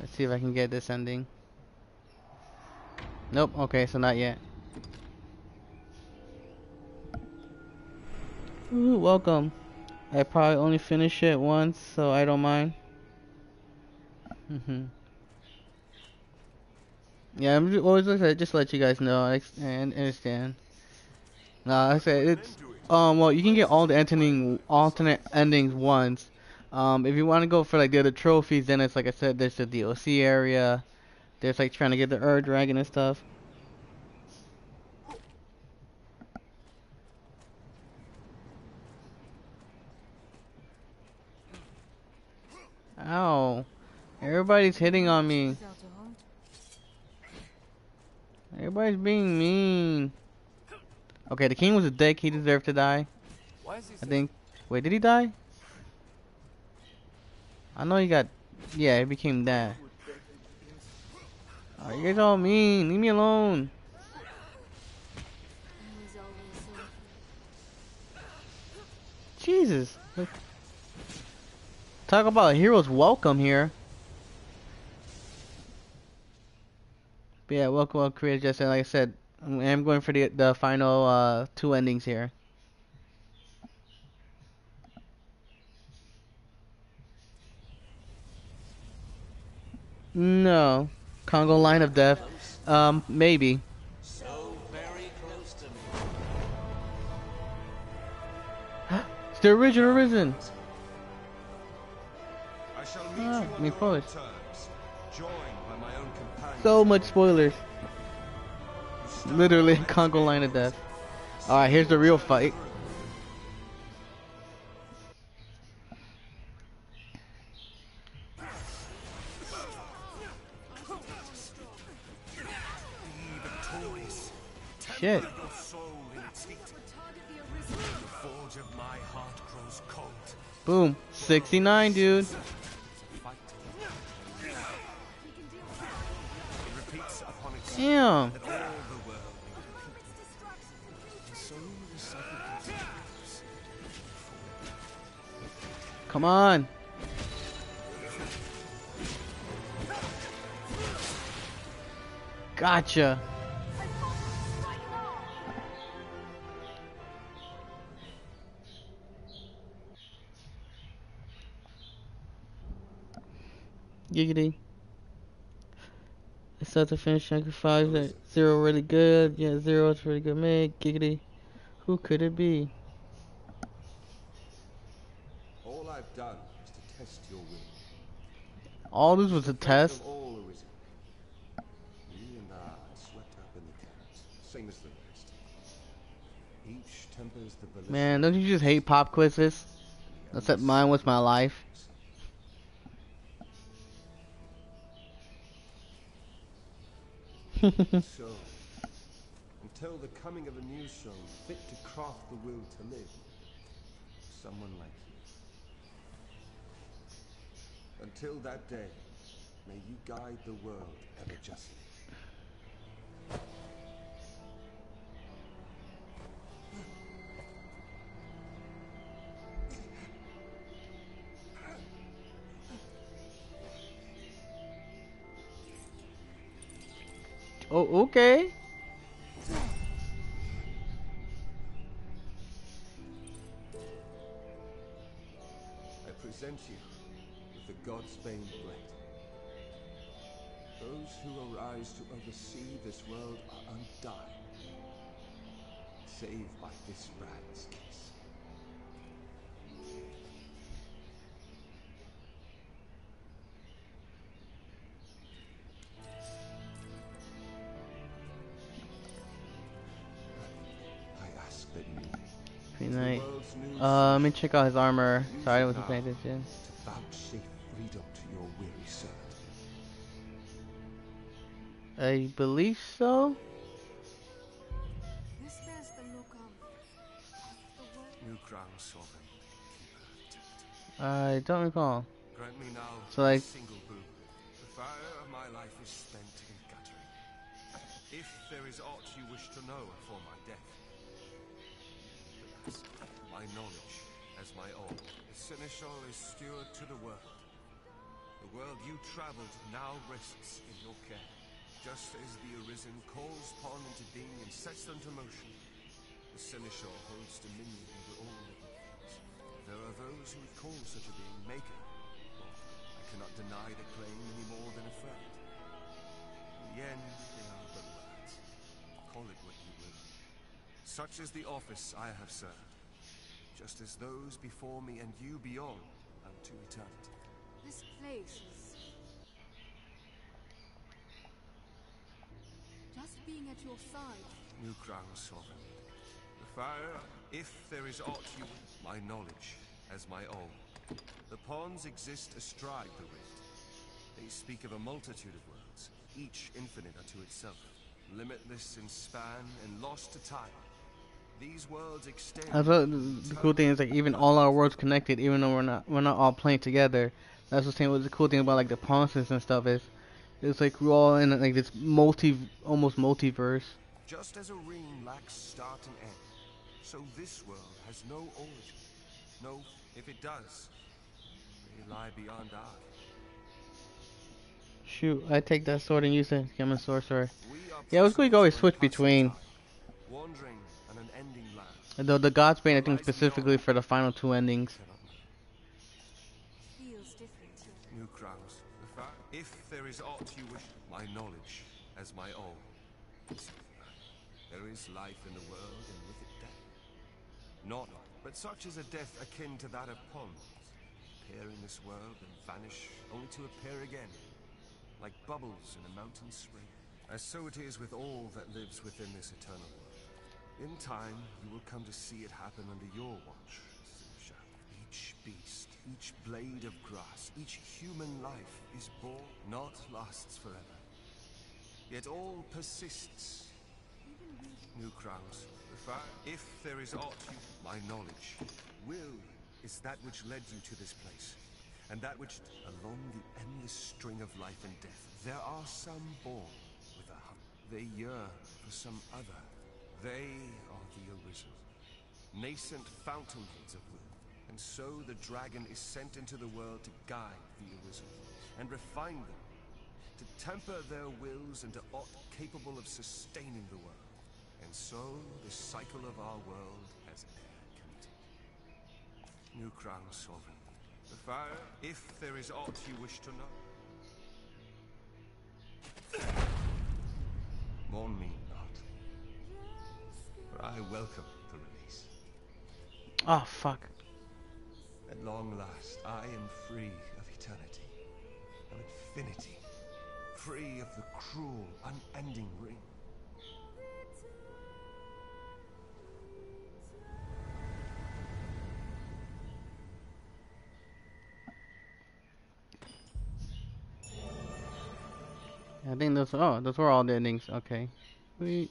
Let's see if I can get this ending. Nope, okay, so not yet. Ooh, welcome. I probably only finished it once, so I don't mind. Mhm. Yeah, I'm always like said, just let you guys know. I understand. Nah, I said it's um well you can get all the ending alternate endings once. Um, if you want to go for like the other trophies, then it's like I said, there's the DLC area. There's like trying to get the Ur Dragon and stuff. Ow. Everybody's hitting on me. Everybody's being mean. Okay, the king was a dick. He deserved to die. Why is he I think. Wait, did he die? I know he got. Yeah, he became that. Oh, you guys all mean. Leave me alone. I was always so Jesus. Talk about a hero's welcome here. But yeah, welcome, welcome, Korea Justin. Like I said, I'm going for the the final uh, two endings here. No, Congo line of death. Um, maybe. So very close to me. It's the original Risen. I shall meet Ah, you So much spoilers. Literally, Congo line of death. Alright, here's the real fight. Shit. Your soul in continues. Come on. Gotcha. Giggity. It's set to finish chapter 5. That zero really good. Yeah, zero is really good make. Giggity. Who could it be? All I've done is to test your will. All this was a test. Of all arisen. You and I are swept up in the current, same as the rest. Each tempers the volition. Man, don't you just hate pop quizzes? Except mine was my life. So, until the coming of a new soul fit to craft the will to live, someone like you. Until that day, may you guide the world ever justly. Oh, okay. I present you with the Godsbane Blade. Those who arise to oversee this world are undying, save by this brand's kiss. Let me check out his armor. Sorry, I wasn't paying attention. vouchsafe freedom to your weary servant. I believe so. This bears the look of, of the. New crown sovereign, keeper of eternity. I don't recall. Grant me now So, like- a single boon. The fire of my life is spent in guttering. If there is aught you wish to know before my death, my knowledge as my own. The seneschal is steward to the world. The world you traveled now rests in your care. Just as the Arisen calls upon into being and sets them to motion, the seneschal holds dominion over all living things. There are those who call such a being maker. I cannot deny the claim any more than a friend. In the end, they are but words. Call it what you will. Such is the office I have served, just as those before me and you beyond unto eternity. This place is. Just being at your side. New crown sovereign. The fire, if there is aught you... My knowledge as my own. The pawns exist astride the rift. They speak of a multitude of worlds, each infinite unto itself, limitless in span and lost to time. These worlds extend... I thought the cool thing is like even all our worlds connected, even though we're not we're not all playing together. That's the same. What the cool thing about like the pawns and stuff is, It's like we're all in like this multi, almost multiverse. Just as a ring lacks start and end, so this world has no origin. No, if it does, may lie beyond. Shoot, I take that sword and use it. I'm a sorcerer. Yeah, I was going to always switch between. Wandering on an ending land. The the Godsbane, I think specifically for the final two endings. Feels different. New crowns. If there is aught you wish, my knowledge as my own. There is life in the world and with it death. Not, but such is a death akin to that of pawns. Appear in this world and vanish, only to appear again. Like bubbles in a mountain spring. As so it is with all that lives within this eternal world. In time, you will come to see it happen under your watch, Seneschal. Each beast, each blade of grass, each human life is born, not lasts forever. Yet all persists. New crowns. If there is aught you... My knowledge. Will is that which led you to this place. And that which, along the endless string of life and death, there are some born with a hunt. They yearn for some other. They are the Arisen. Nascent fountainheads of will. And so the dragon is sent into the world to guide the Arisen, and refine them, to temper their wills into aught capable of sustaining the world. And so the cycle of our world has e'er committed. New crown sovereign. The fire, if there is aught you wish to know. Mourn me for I welcome the release. Oh fuck. At long last, I am free of eternity, of infinity, free of the cruel, unending ring. I think those. Oh, those were all the endings. Okay. Sweet.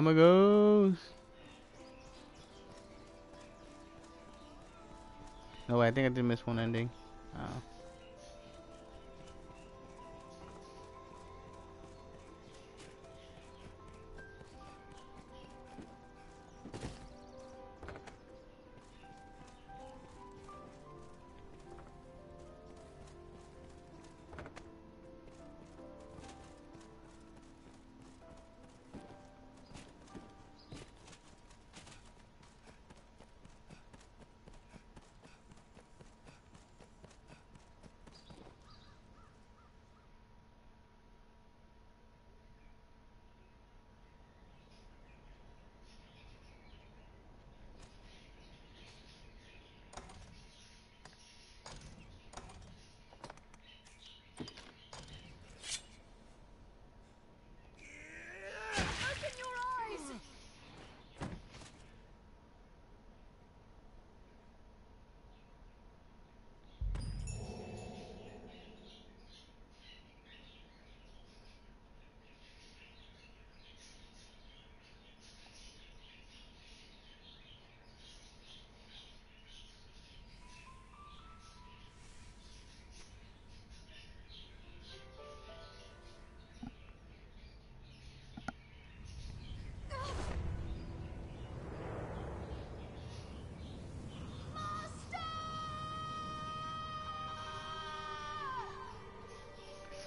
I'm a ghost. Oh, no, wait, I think I did miss one ending. Oh.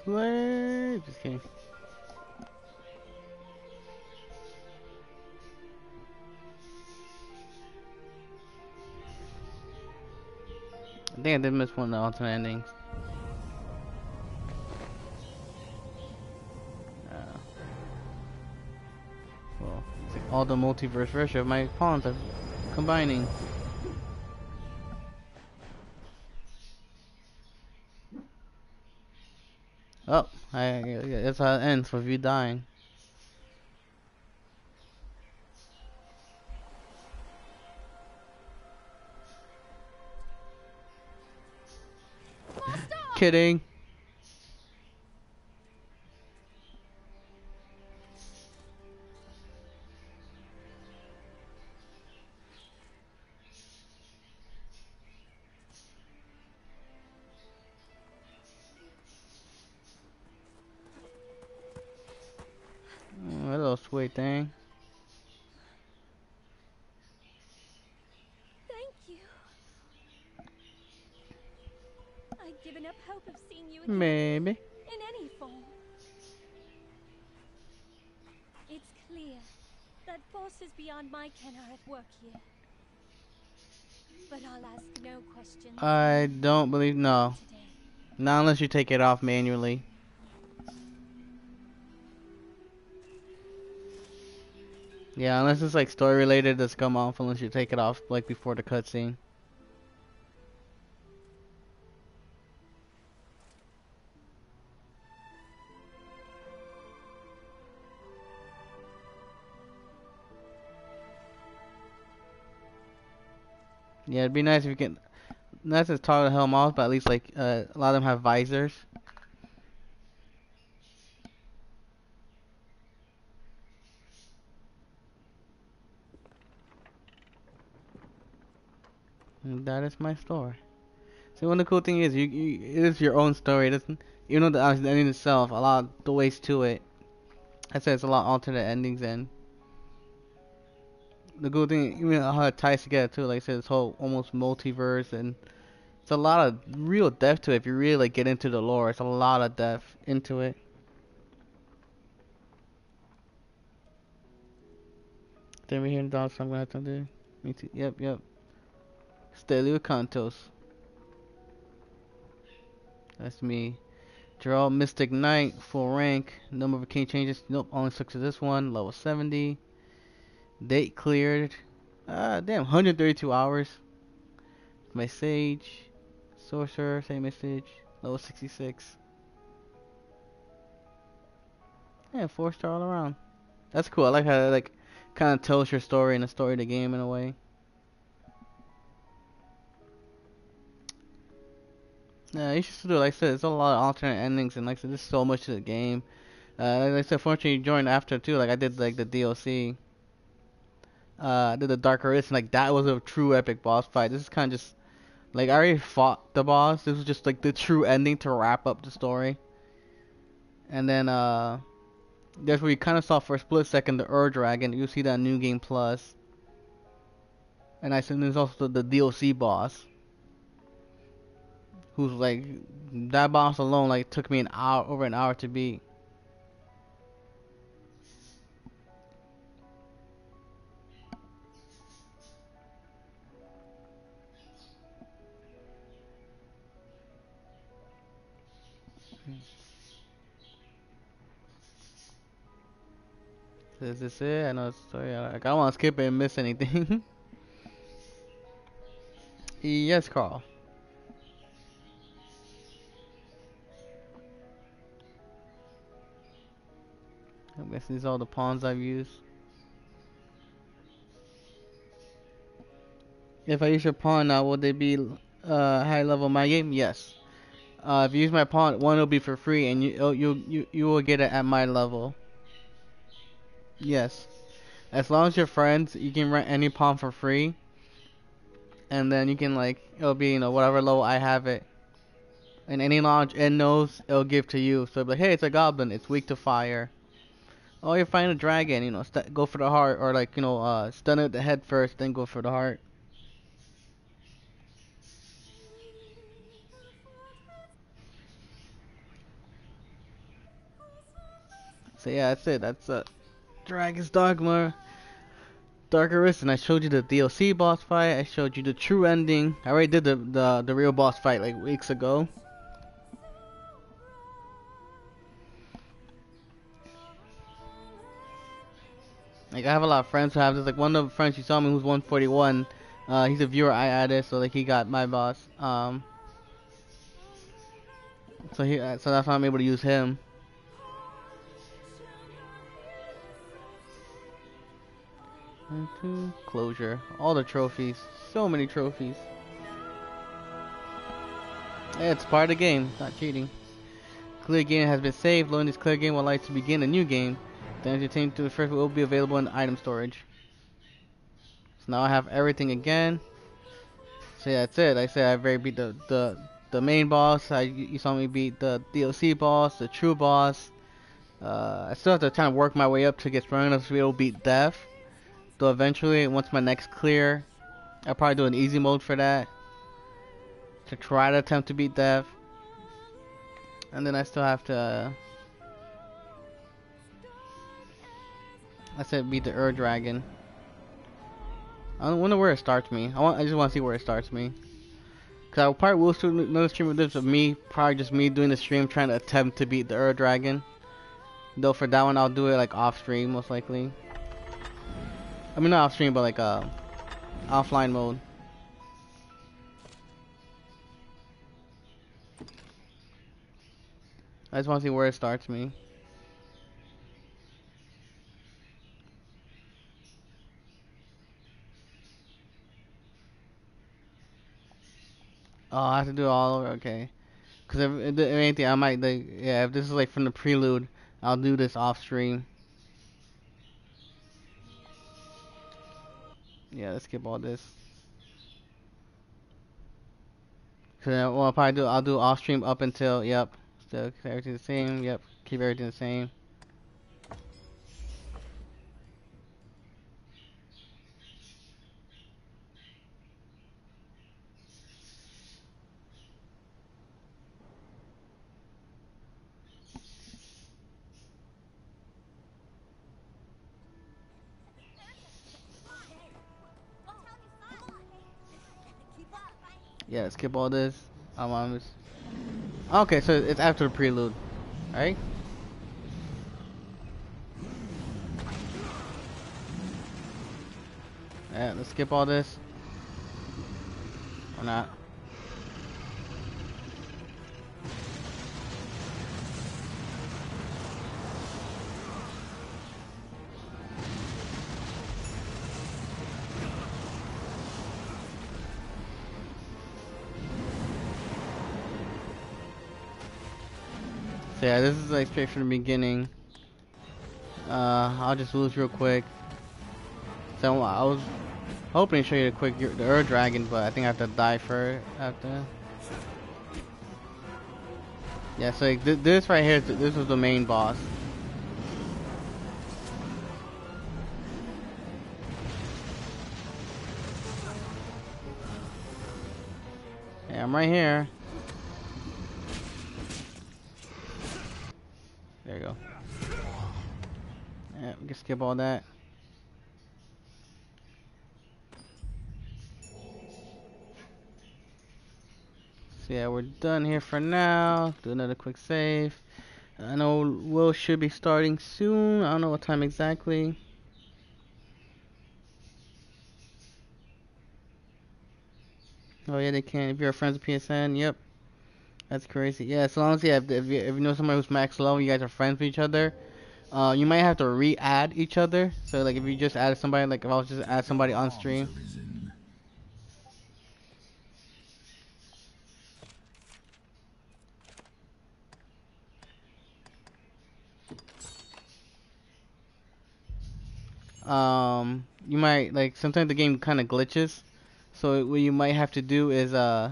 Slay! Just kidding. I think I did miss one of the alternate endings. Uh, well, it's like all the multiverse versions of my pawns are combining. I, that's how it ends with you dying. Oh, Kidding. Beyond my ken are at work here. But I'll ask no questions. I don't believe no. Not unless you take it off manually. Yeah, unless it's like story related, that's come off unless you take it off like before the cutscene. It'd be nice if you can. Not to toggle the helm off, but at least like uh, a lot of them have visors. And that is my story. See, one of the cool thing is, you, you it is your own story. It doesn't, even though the, ending itself, a lot of the ways to it. I said it's a lot of alternate endings and the good thing, even how it ties together too. Like I said, this whole almost multiverse and it's a lot of real depth to it. If you really like get into the lore, it's a lot of depth into it. Then we hear dogs. I'm gonna have to do. Me too. Yep, yep. Stelio Kontos. That's me. Draw Mystic Knight, full rank. Number of king changes. Nope, only stuck to this one. Level 70. Date cleared. Ah, damn, 132 hours. My Sage. Sorcerer, same message. Level 66. Yeah, four star all around. That's cool. I like how it like kind of tells your story and the story of the game in a way. Yeah, you should do it. Like I said, there's a lot of alternate endings, and like I said, there's so much to the game. Uh, like I said, fortunately, you joined after too. Like I did, like the DLC. Uh, did the Dark Arisen. Like that was a true epic boss fight. This is kind of just like I already fought the boss. This was just like the true ending to wrap up the story. And then uh, that's where you kind of saw for a split second the Ur Dragon. You see that new game plus. And I said there's also the DLC boss who's like that boss alone like took me an hour over an hour to beat. Is this it? I know. Sorry, I, don't want to skip it and miss anything. yes, Carl. I guess these are all the pawns I've used. If I use your pawn now, will they be uh, high level my game? Yes. Uh, if you use my pawn, one will be for free, and you you you you will get it at my level. Yes. As long as you're friends, you can rent any pawn for free. And then you can like it'll be you know whatever level I have it. And any knowledge it knows it'll give to you. So like hey it's a goblin, it's weak to fire. Oh you find a dragon, you know, go for the heart or like, you know, uh stun it with the head first, then go for the heart. So yeah, that's it. That's uh Dragon's Dogma, Dark Arisen. I showed you the DLC boss fight. I showed you the true ending. I already did the the, the real boss fight like weeks ago. Like I have a lot of friends who have this. Like one of the friends you saw me who's 141. Uh, he's a viewer I added, so like he got my boss. Um, So he, uh, so that's why I'm able to use him. Closure. All the trophies. So many trophies. It's part of the game. Not cheating. Clear game has been saved. Loading this clear game would like to begin a new game. The entertainment to the first will be available in item storage. So now I have everything again. So yeah, that's it. Like I said I very beat the the the main boss. I you saw me beat the DLC boss, the true boss. Uh, I still have to kind of work my way up to get strong enough to be able to beat Death. Though eventually, once my next clear, I'll probably do an easy mode for that. To try to attempt to beat Death. And then I still have to... I said beat the Ur Dragon. I don't wonder where it starts me. I want. I just want to see where it starts me. Cause I probably will do another stream of this of me, probably just me doing the stream trying to attempt to beat the Ur Dragon. Though for that one I'll do it like off stream most likely. I mean not off stream but like uh offline mode. I just want to see where it starts me. Oh, I have to do it all over. Okay. Cause if, if, if anything, I might like yeah. If this is like from the prelude, I'll do this off stream. Yeah, let's skip all this. Cause I, well, I'll probably do I'll do off stream up until yep. Still everything the same. Yep, keep everything the same. Yeah, skip all this. I'm on this. Okay, so it's after the prelude, right? Yeah, let's skip all this. Or not. So yeah, this is like straight from the beginning. Uh, I'll just lose real quick. So I was hoping to show you the quick the Ur Dragon, but I think I have to die for it after. Yeah, so like, th this right here, this was the main boss. Yeah, I'm right here. Skip all that. So yeah, we're done here for now. Do another quick save. I know Will should be starting soon. I don't know what time exactly. Oh yeah, they can. If you're friends with PSN, yep. That's crazy. Yeah, as long as you have, if, you, if you know somebody who's max level, you guys are friends with each other. Uh, you might have to re-add each other. So like if you just add somebody, like if I was just add somebody on stream. Um, you might like sometimes the game kind of glitches. So what you might have to do is uh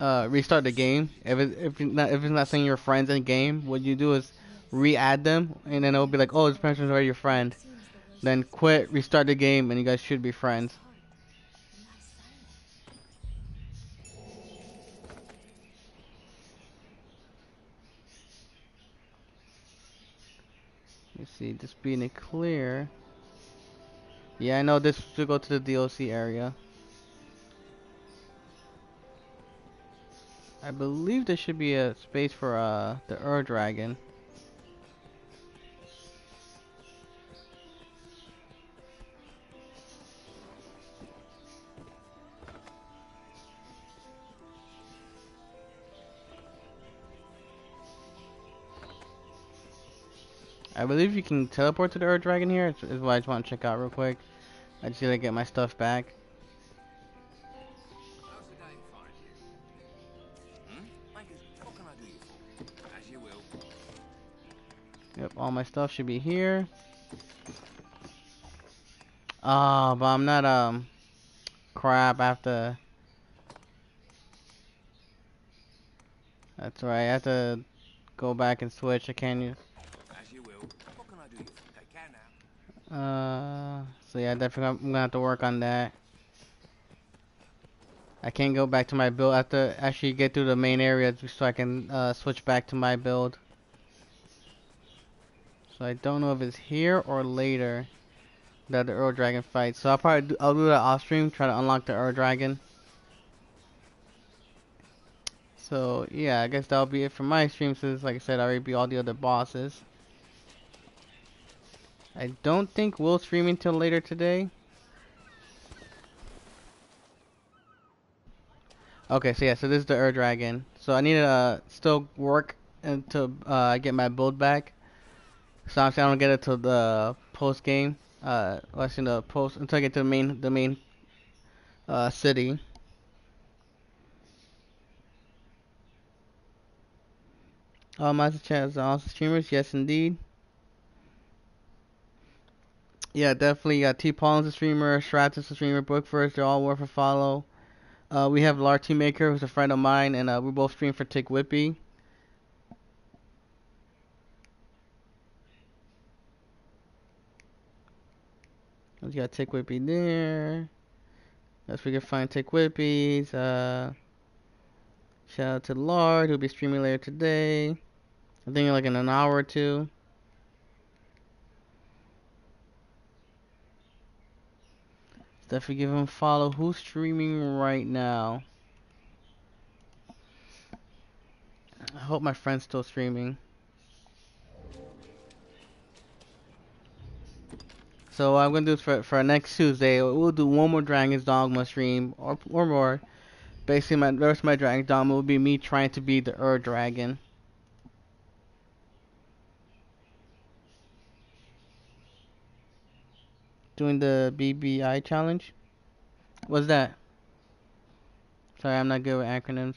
uh, restart the game. If it, if it's not if it's not saying your friends in game, what you do is re-add them, and then it'll be like, oh, this person's already your friend. Then quit, restart the game, and you guys should be friends. Let's see, just being it clear. Yeah, I know this should go to the DLC area. I believe there should be a space for uh, the Ur Dragon. I believe you can teleport to the Ur Dragon here. Is what I just want to check out real quick. I just gotta get my stuff back. Yep, all my stuff should be here. Oh, but I'm not, um, crap, I have to, that's right, I have to go back and switch, I can't use, As you will. What can I do? Take care now. uh, so yeah, definitely I'm gonna have to work on that. I can't go back to my build, I have to actually get through the main area so I can, uh, switch back to my build. So I don't know if it's here or later that the Ur Dragon fights. So I'll probably do, I'll do that off stream, try to unlock the Ur Dragon. So yeah, I guess that'll be it for my stream since like I said I already beat all the other bosses. I don't think we'll stream until later today. Okay, so yeah, so this is the Ur Dragon. So I need to uh, still work until uh, get my build back. So obviously I don't get it till the post game. Uh, let's the post until I get to the main the main uh city. Uh, Master Chat is awesome streamers, yes indeed. Yeah, definitely. Uh, T Paul's a streamer, Stratus is a streamer, Book First, they're all worth a follow. Uh, we have Lar Team Maker, who's a friend of mine, and uh, we both stream for Tick Whippy. We got Tick Whippy there. Yes, we can find Tick Whippies. Uh, shout out to Lard, who'll be streaming later today. I think like in an hour or two. Definitely give him a follow. Who's streaming right now? I hope my friend's still streaming. So I'm gonna do is for for next Tuesday, we'll do one more Dragon's Dogma stream or or more. Basically, my rest of my Dragon's Dogma will be me trying to be the Ur Dragon. Doing the BBI challenge. What's that? Sorry, I'm not good with acronyms.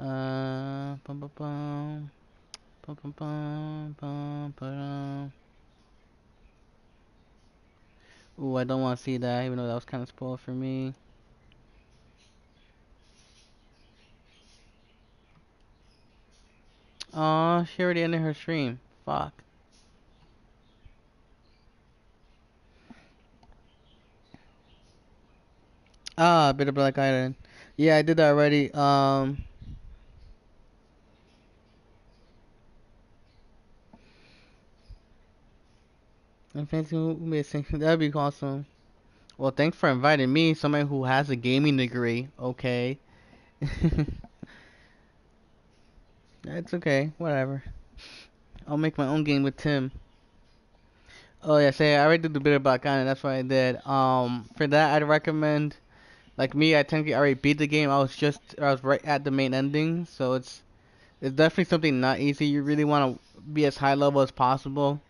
Uh, bum bum bum, bum bum bum bum bum. Ooh, I don't want to see that, even though that was kind of spoiled for me. Aw, she already ended her stream. Fuck. Ah, bit of Black Island. Yeah, I did that already. Um. And fancy missing. That'd be awesome. Well, thanks for inviting me, somebody who has a gaming degree. Okay. That's okay. Whatever. I'll make my own game with Tim. Oh yeah, say I already did a bit about Ghana. That's what I did. Um, for that, I'd recommend. Like me, I technically already beat the game. I was just, I was right at the main ending, so it's, it's definitely something not easy. You really want to be as high level as possible.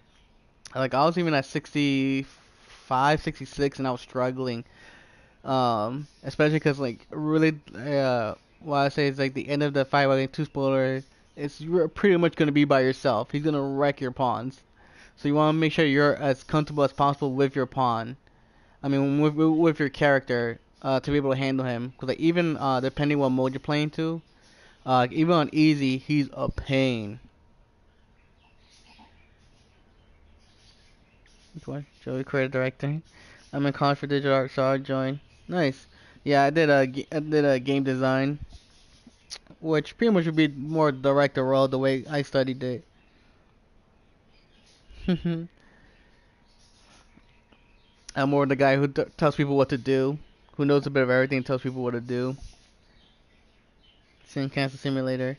Like I was even at 65, 66, and I was struggling. Um, especially because like really, uh, what I say is like the end of the fight. Well, two spoiler, It's you're pretty much gonna be by yourself. He's gonna wreck your pawns. So you want to make sure you're as comfortable as possible with your pawn. I mean, with with your character uh, to be able to handle him. Because like, even uh, depending what mode you're playing to, uh, even on easy, he's a pain. Which one? Joey, creative director. I'm in college for digital art, so I joined. Nice. Yeah, I did a I did a game design, which pretty much would be more director role the way I studied it. I'm more the guy who tells people what to do, who knows a bit of everything, tells people what to do. Sim Cancer Simulator.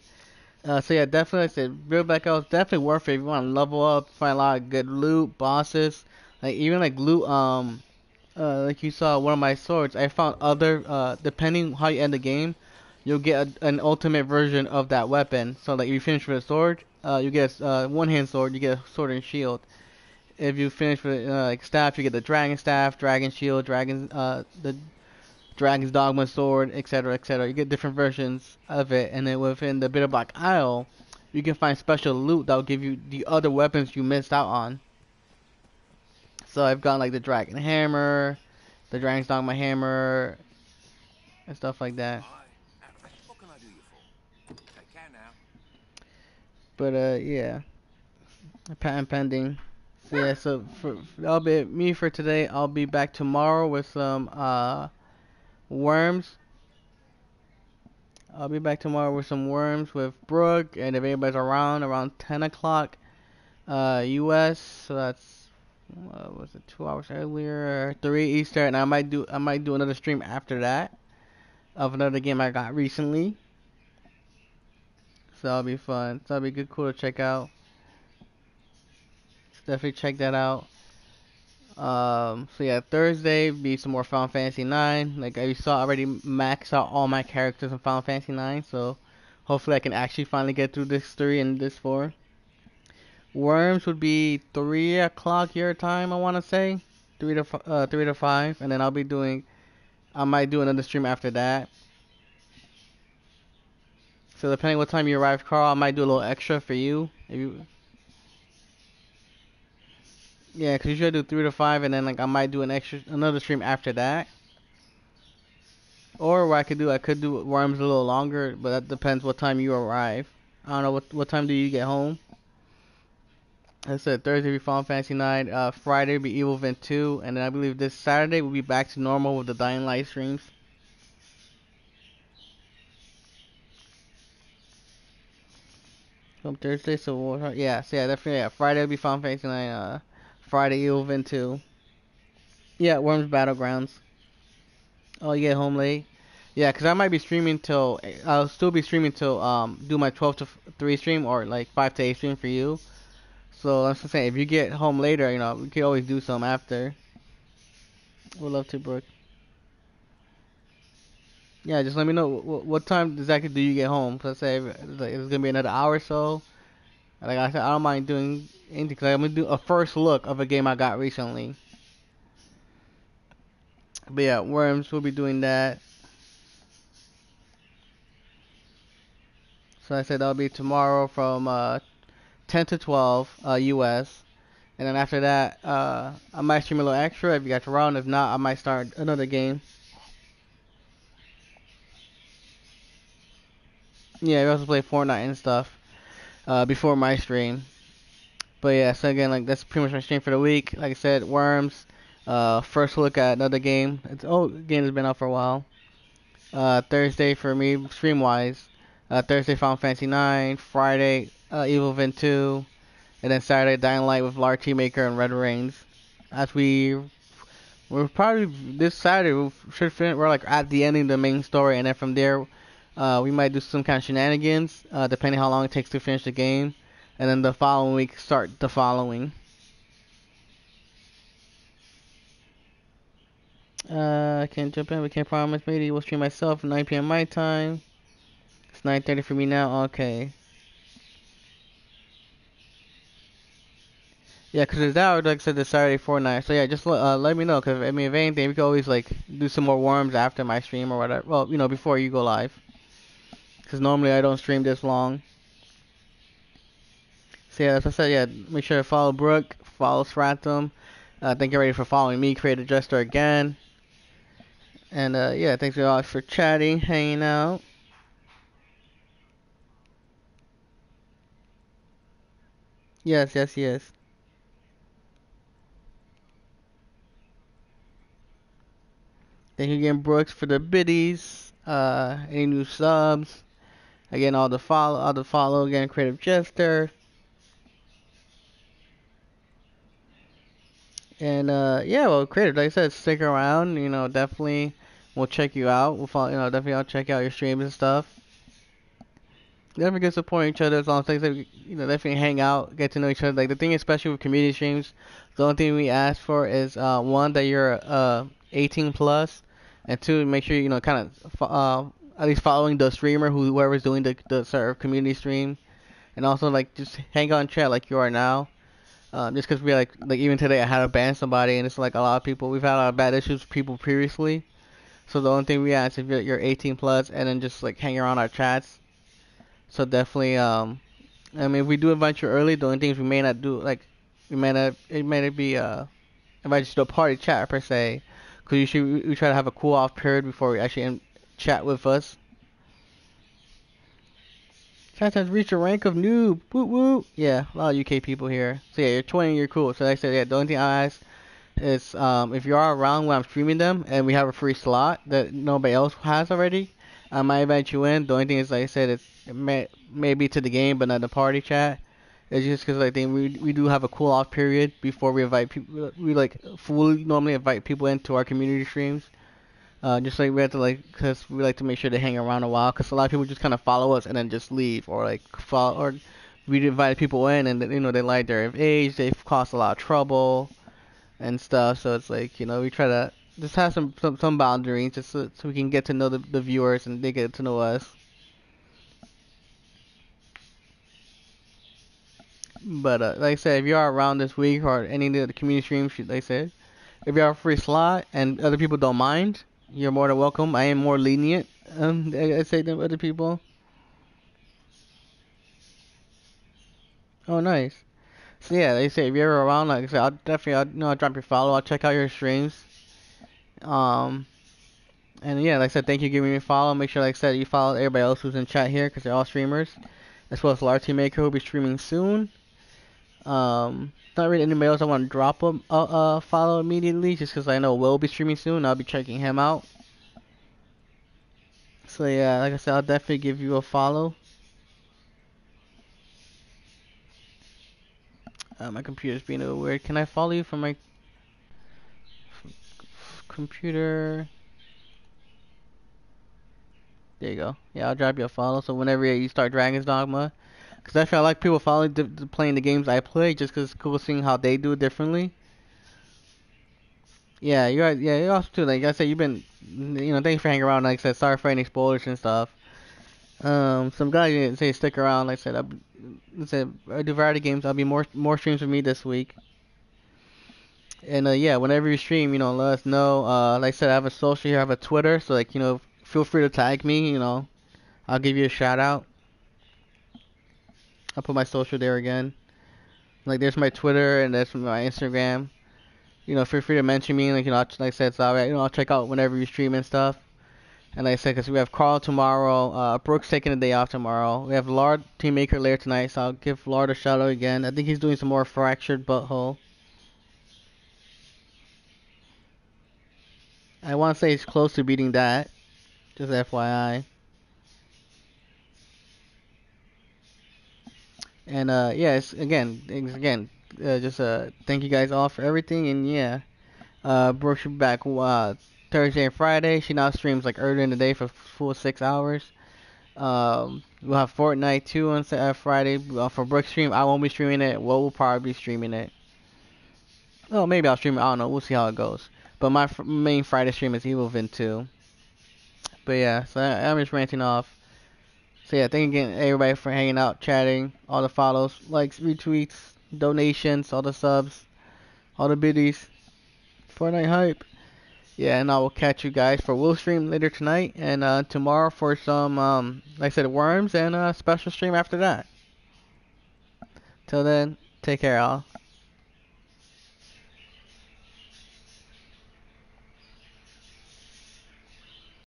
Uh, so yeah, definitely, I said, Real Back Out definitely worth it if you want to level up, find a lot of good loot, bosses, like even like loot, um, uh, like you saw one of my swords, I found other, uh, depending how you end the game, you'll get a, an ultimate version of that weapon. So like if you finish with a sword, uh, you get a uh, one hand sword, you get a sword and shield. If you finish with uh, like staff, you get the dragon staff, dragon shield, dragon uh, the dragon's dogma sword, etc., etc. You get different versions of it, and then within the Bitterblack Isle, you can find special loot that will give you the other weapons you missed out on. So I've got like the dragon hammer, the dragon's dogma hammer, and stuff like that. What can I do you for? Take care now. But uh, yeah, patent pending. So yeah, so for, for that'll be me for today. I'll be back tomorrow with some uh worms. I'll be back tomorrow with some worms with Brooke, and if anybody's around, around 10 o'clock uh, U.S. So that's what was it two hours earlier, three Eastern, and I might do I might do another stream after that of another game I got recently. So that'll be fun. So that'll be good, cool to check out. Definitely check that out. Um, so yeah, Thursday be some more Final Fantasy 9. Like I saw, already maxed out all my characters in Final Fantasy 9, so hopefully I can actually finally get through this 3 and this 4. Worms would be 3 o'clock your time, I want to say. 3 to, uh, 3 to 5, and then I'll be doing, I might do another stream after that. So depending what time you arrive, Carl, I might do a little extra for you. If you yeah, cause usually I do three to five, and then like I might do an extra another stream after that. Or what I could do, I could do worms a little longer, but that depends what time you arrive. I don't know what what time do you get home. I said Thursday be Final Fantasy 9, uh, Friday be Evil Vent 2, and then I believe this Saturday we'll be back to normal with the Dying Light streams. From Thursday, so we'll, yeah, so yeah, definitely yeah. Friday will be Final Fantasy 9, uh, Friday Vent 2. Yeah, Worms Battlegrounds. Oh, you get home late. Yeah, cause I might be streaming till I'll still be streaming till um do my 12 to 3 stream or like 5 to 8 stream for you. So I'm just saying if you get home later, you know, we could always do some after. Would love to, Brooke. Yeah, just let me know what, what time exactly do you get home. Let's say it's gonna be another hour or so. Like I said, I don't mind doing because I'm gonna do a first look of a game I got recently. But yeah, Worms will be doing that. So I said that'll be tomorrow from uh, 10 to 12 uh, US. And then after that, uh, I might stream a little extra if you guys around. If not, I might start another game. Yeah, we also play Fortnite and stuff uh, before my stream. But yeah, so again, like that's pretty much my stream for the week. Like I said, Worms. Uh, first look at another game. It's oh, game has been out for a while. Uh, Thursday for me, stream wise. Uh, Thursday Final Fantasy 9. Friday uh, Evil Vent 2. And then Saturday Dying Light with Lark Maker and Red Rains. As we we're probably this Saturday we should finish. We're like at the ending of the main story, and then from there, uh, we might do some kind of shenanigans, uh, depending how long it takes to finish the game, and then the following week start the following. Uh, I can't jump in. We can't promise. Maybe we'll stream myself at 9 p.m. my time. It's 9:30 for me now. Okay. Yeah, because it's out, like I said, the Saturday Fortnite. So yeah, just uh, let me know. Because I mean, if anything, we could always like do some more worms after my stream or whatever. Well, you know, before you go live. Because normally I don't stream this long. So yeah, as I said, yeah, make sure to follow Brooke, follow Stratum. Uh, thank you already for following me, Creative Jester again. And uh, yeah, thanks you all for chatting, hanging out. Yes, yes, yes. Thank you again, Brooks, for the biddies. Uh, any new subs? Again, all the follow, all the follow again, Creative Jester. And uh, yeah, well, Creative, like I said, stick around. You know, definitely, we'll check you out. We'll follow, you know, definitely, I'll check out your streams and stuff. Definitely get support each other as long as things that we, you know, definitely hang out, get to know each other. Like the thing, especially with community streams, the only thing we ask for is uh, one that you're uh 18 plus, and two, make sure you know kind of uh at least following the streamer who whoever's doing the the sort of community stream, and also like just hang and chat like you are now. Um, just because we like like even today I had to ban somebody and it's like a lot of people we've had a lot of bad issues with people previously. So the only thing we ask if you're, you're 18 plus and then just like hang around our chats. So definitely um, I mean if we do invite you early, the only things we may not do like we may not it may not be uh invite you to a party chat per se, because usually we, we try to have a cool off period before we actually in, chat with us. Sometimes reach a rank of noob. Woo woo. Yeah, a lot of UK people here. So yeah, you're 20, you're cool. So like I said, yeah, the only thing I ask is um, if you are around when I'm streaming them and we have a free slot that nobody else has already, I might invite you in. The only thing is, like I said, it's it may maybe to the game, but not the party chat. It's just because I think we we do have a cool off period before we invite people. We like fully normally invite people into our community streams. Uh, just like we have to like, cause we like to make sure they hang around a while, cause a lot of people just kind of follow us and then just leave, or like follow, or we invite people in and you know they like their age, they've caused a lot of trouble and stuff. So it's like you know we try to just have some some, some boundaries just so, so we can get to know the, the viewers and they get to know us. But uh, like I said, if you are around this week or any of the community streams, like I said, if you have a free slot and other people don't mind, you're more than welcome. I am more lenient, um, I say than other people. Oh, nice. So yeah, they say if you're around, like I said, I'll definitely, I'll, you know, I'll drop your follow. I'll check out your streams. Um, and yeah, like I said, thank you for giving me a follow. Make sure, like I said, you follow everybody else who's in chat here because they're all streamers, as well as Larty Maker who'll be streaming soon. Um, not really anybody else I want to drop a, a, a follow immediately, just because I know Will be streaming soon. I'll be checking him out. So yeah, like I said, I'll definitely give you a follow. Uh, my computer's being a little weird. Can I follow you from my computer? There you go. Yeah, I'll drop you a follow. So whenever you start Dragon's Dogma, because I feel like people following playing the games I play just because it's cool seeing how they do it differently. Yeah, you guys. Yeah, you also too. Like I said, you've been, you know, thanks for hanging around. Like I said, sorry for any spoilers and stuff. Um, some guys didn't say stick around. Like I said, I, I said I do variety games. I'll be more more streams with me this week. And uh, yeah, whenever you stream, you know, let us know. Uh, like I said, I have a social here. I have a Twitter, so like you know, feel free to tag me. You know, I'll give you a shout out. I'll put my social there again. Like there's my Twitter and there's my Instagram. You know, feel free to mention me. Like you know, like I said, it's alright. You know, I'll check out whenever you stream and stuff. And like I said, because we have Carl tomorrow, uh, Brooks taking the day off tomorrow. We have Lard Team Maker later tonight, so I'll give Lard a shout out again. I think he's doing some more fractured butthole. I want to say he's close to beating that. Just FYI. And uh, yes, again, again, uh, just uh, thank you guys all for everything. And yeah, uh, Brooke should be back uh, Thursday and Friday. She now streams like earlier in the day for full six hours. Um, we'll have Fortnite too on uh, Friday uh, for Brooke stream. I won't be streaming it. Will will probably be streaming it. Oh, maybe I'll stream it. I don't know. We'll see how it goes. But my main Friday stream is Evil Vin 2. But yeah, so I, I'm just ranting off. So yeah, thank you again everybody for hanging out, chatting, all the follows, likes, retweets, donations, all the subs, all the biddies. Fortnite hype. Yeah, and I will catch you guys for Will stream later tonight and uh, tomorrow for some, um, like I said, worms and a special stream after that. Till then, take care, all.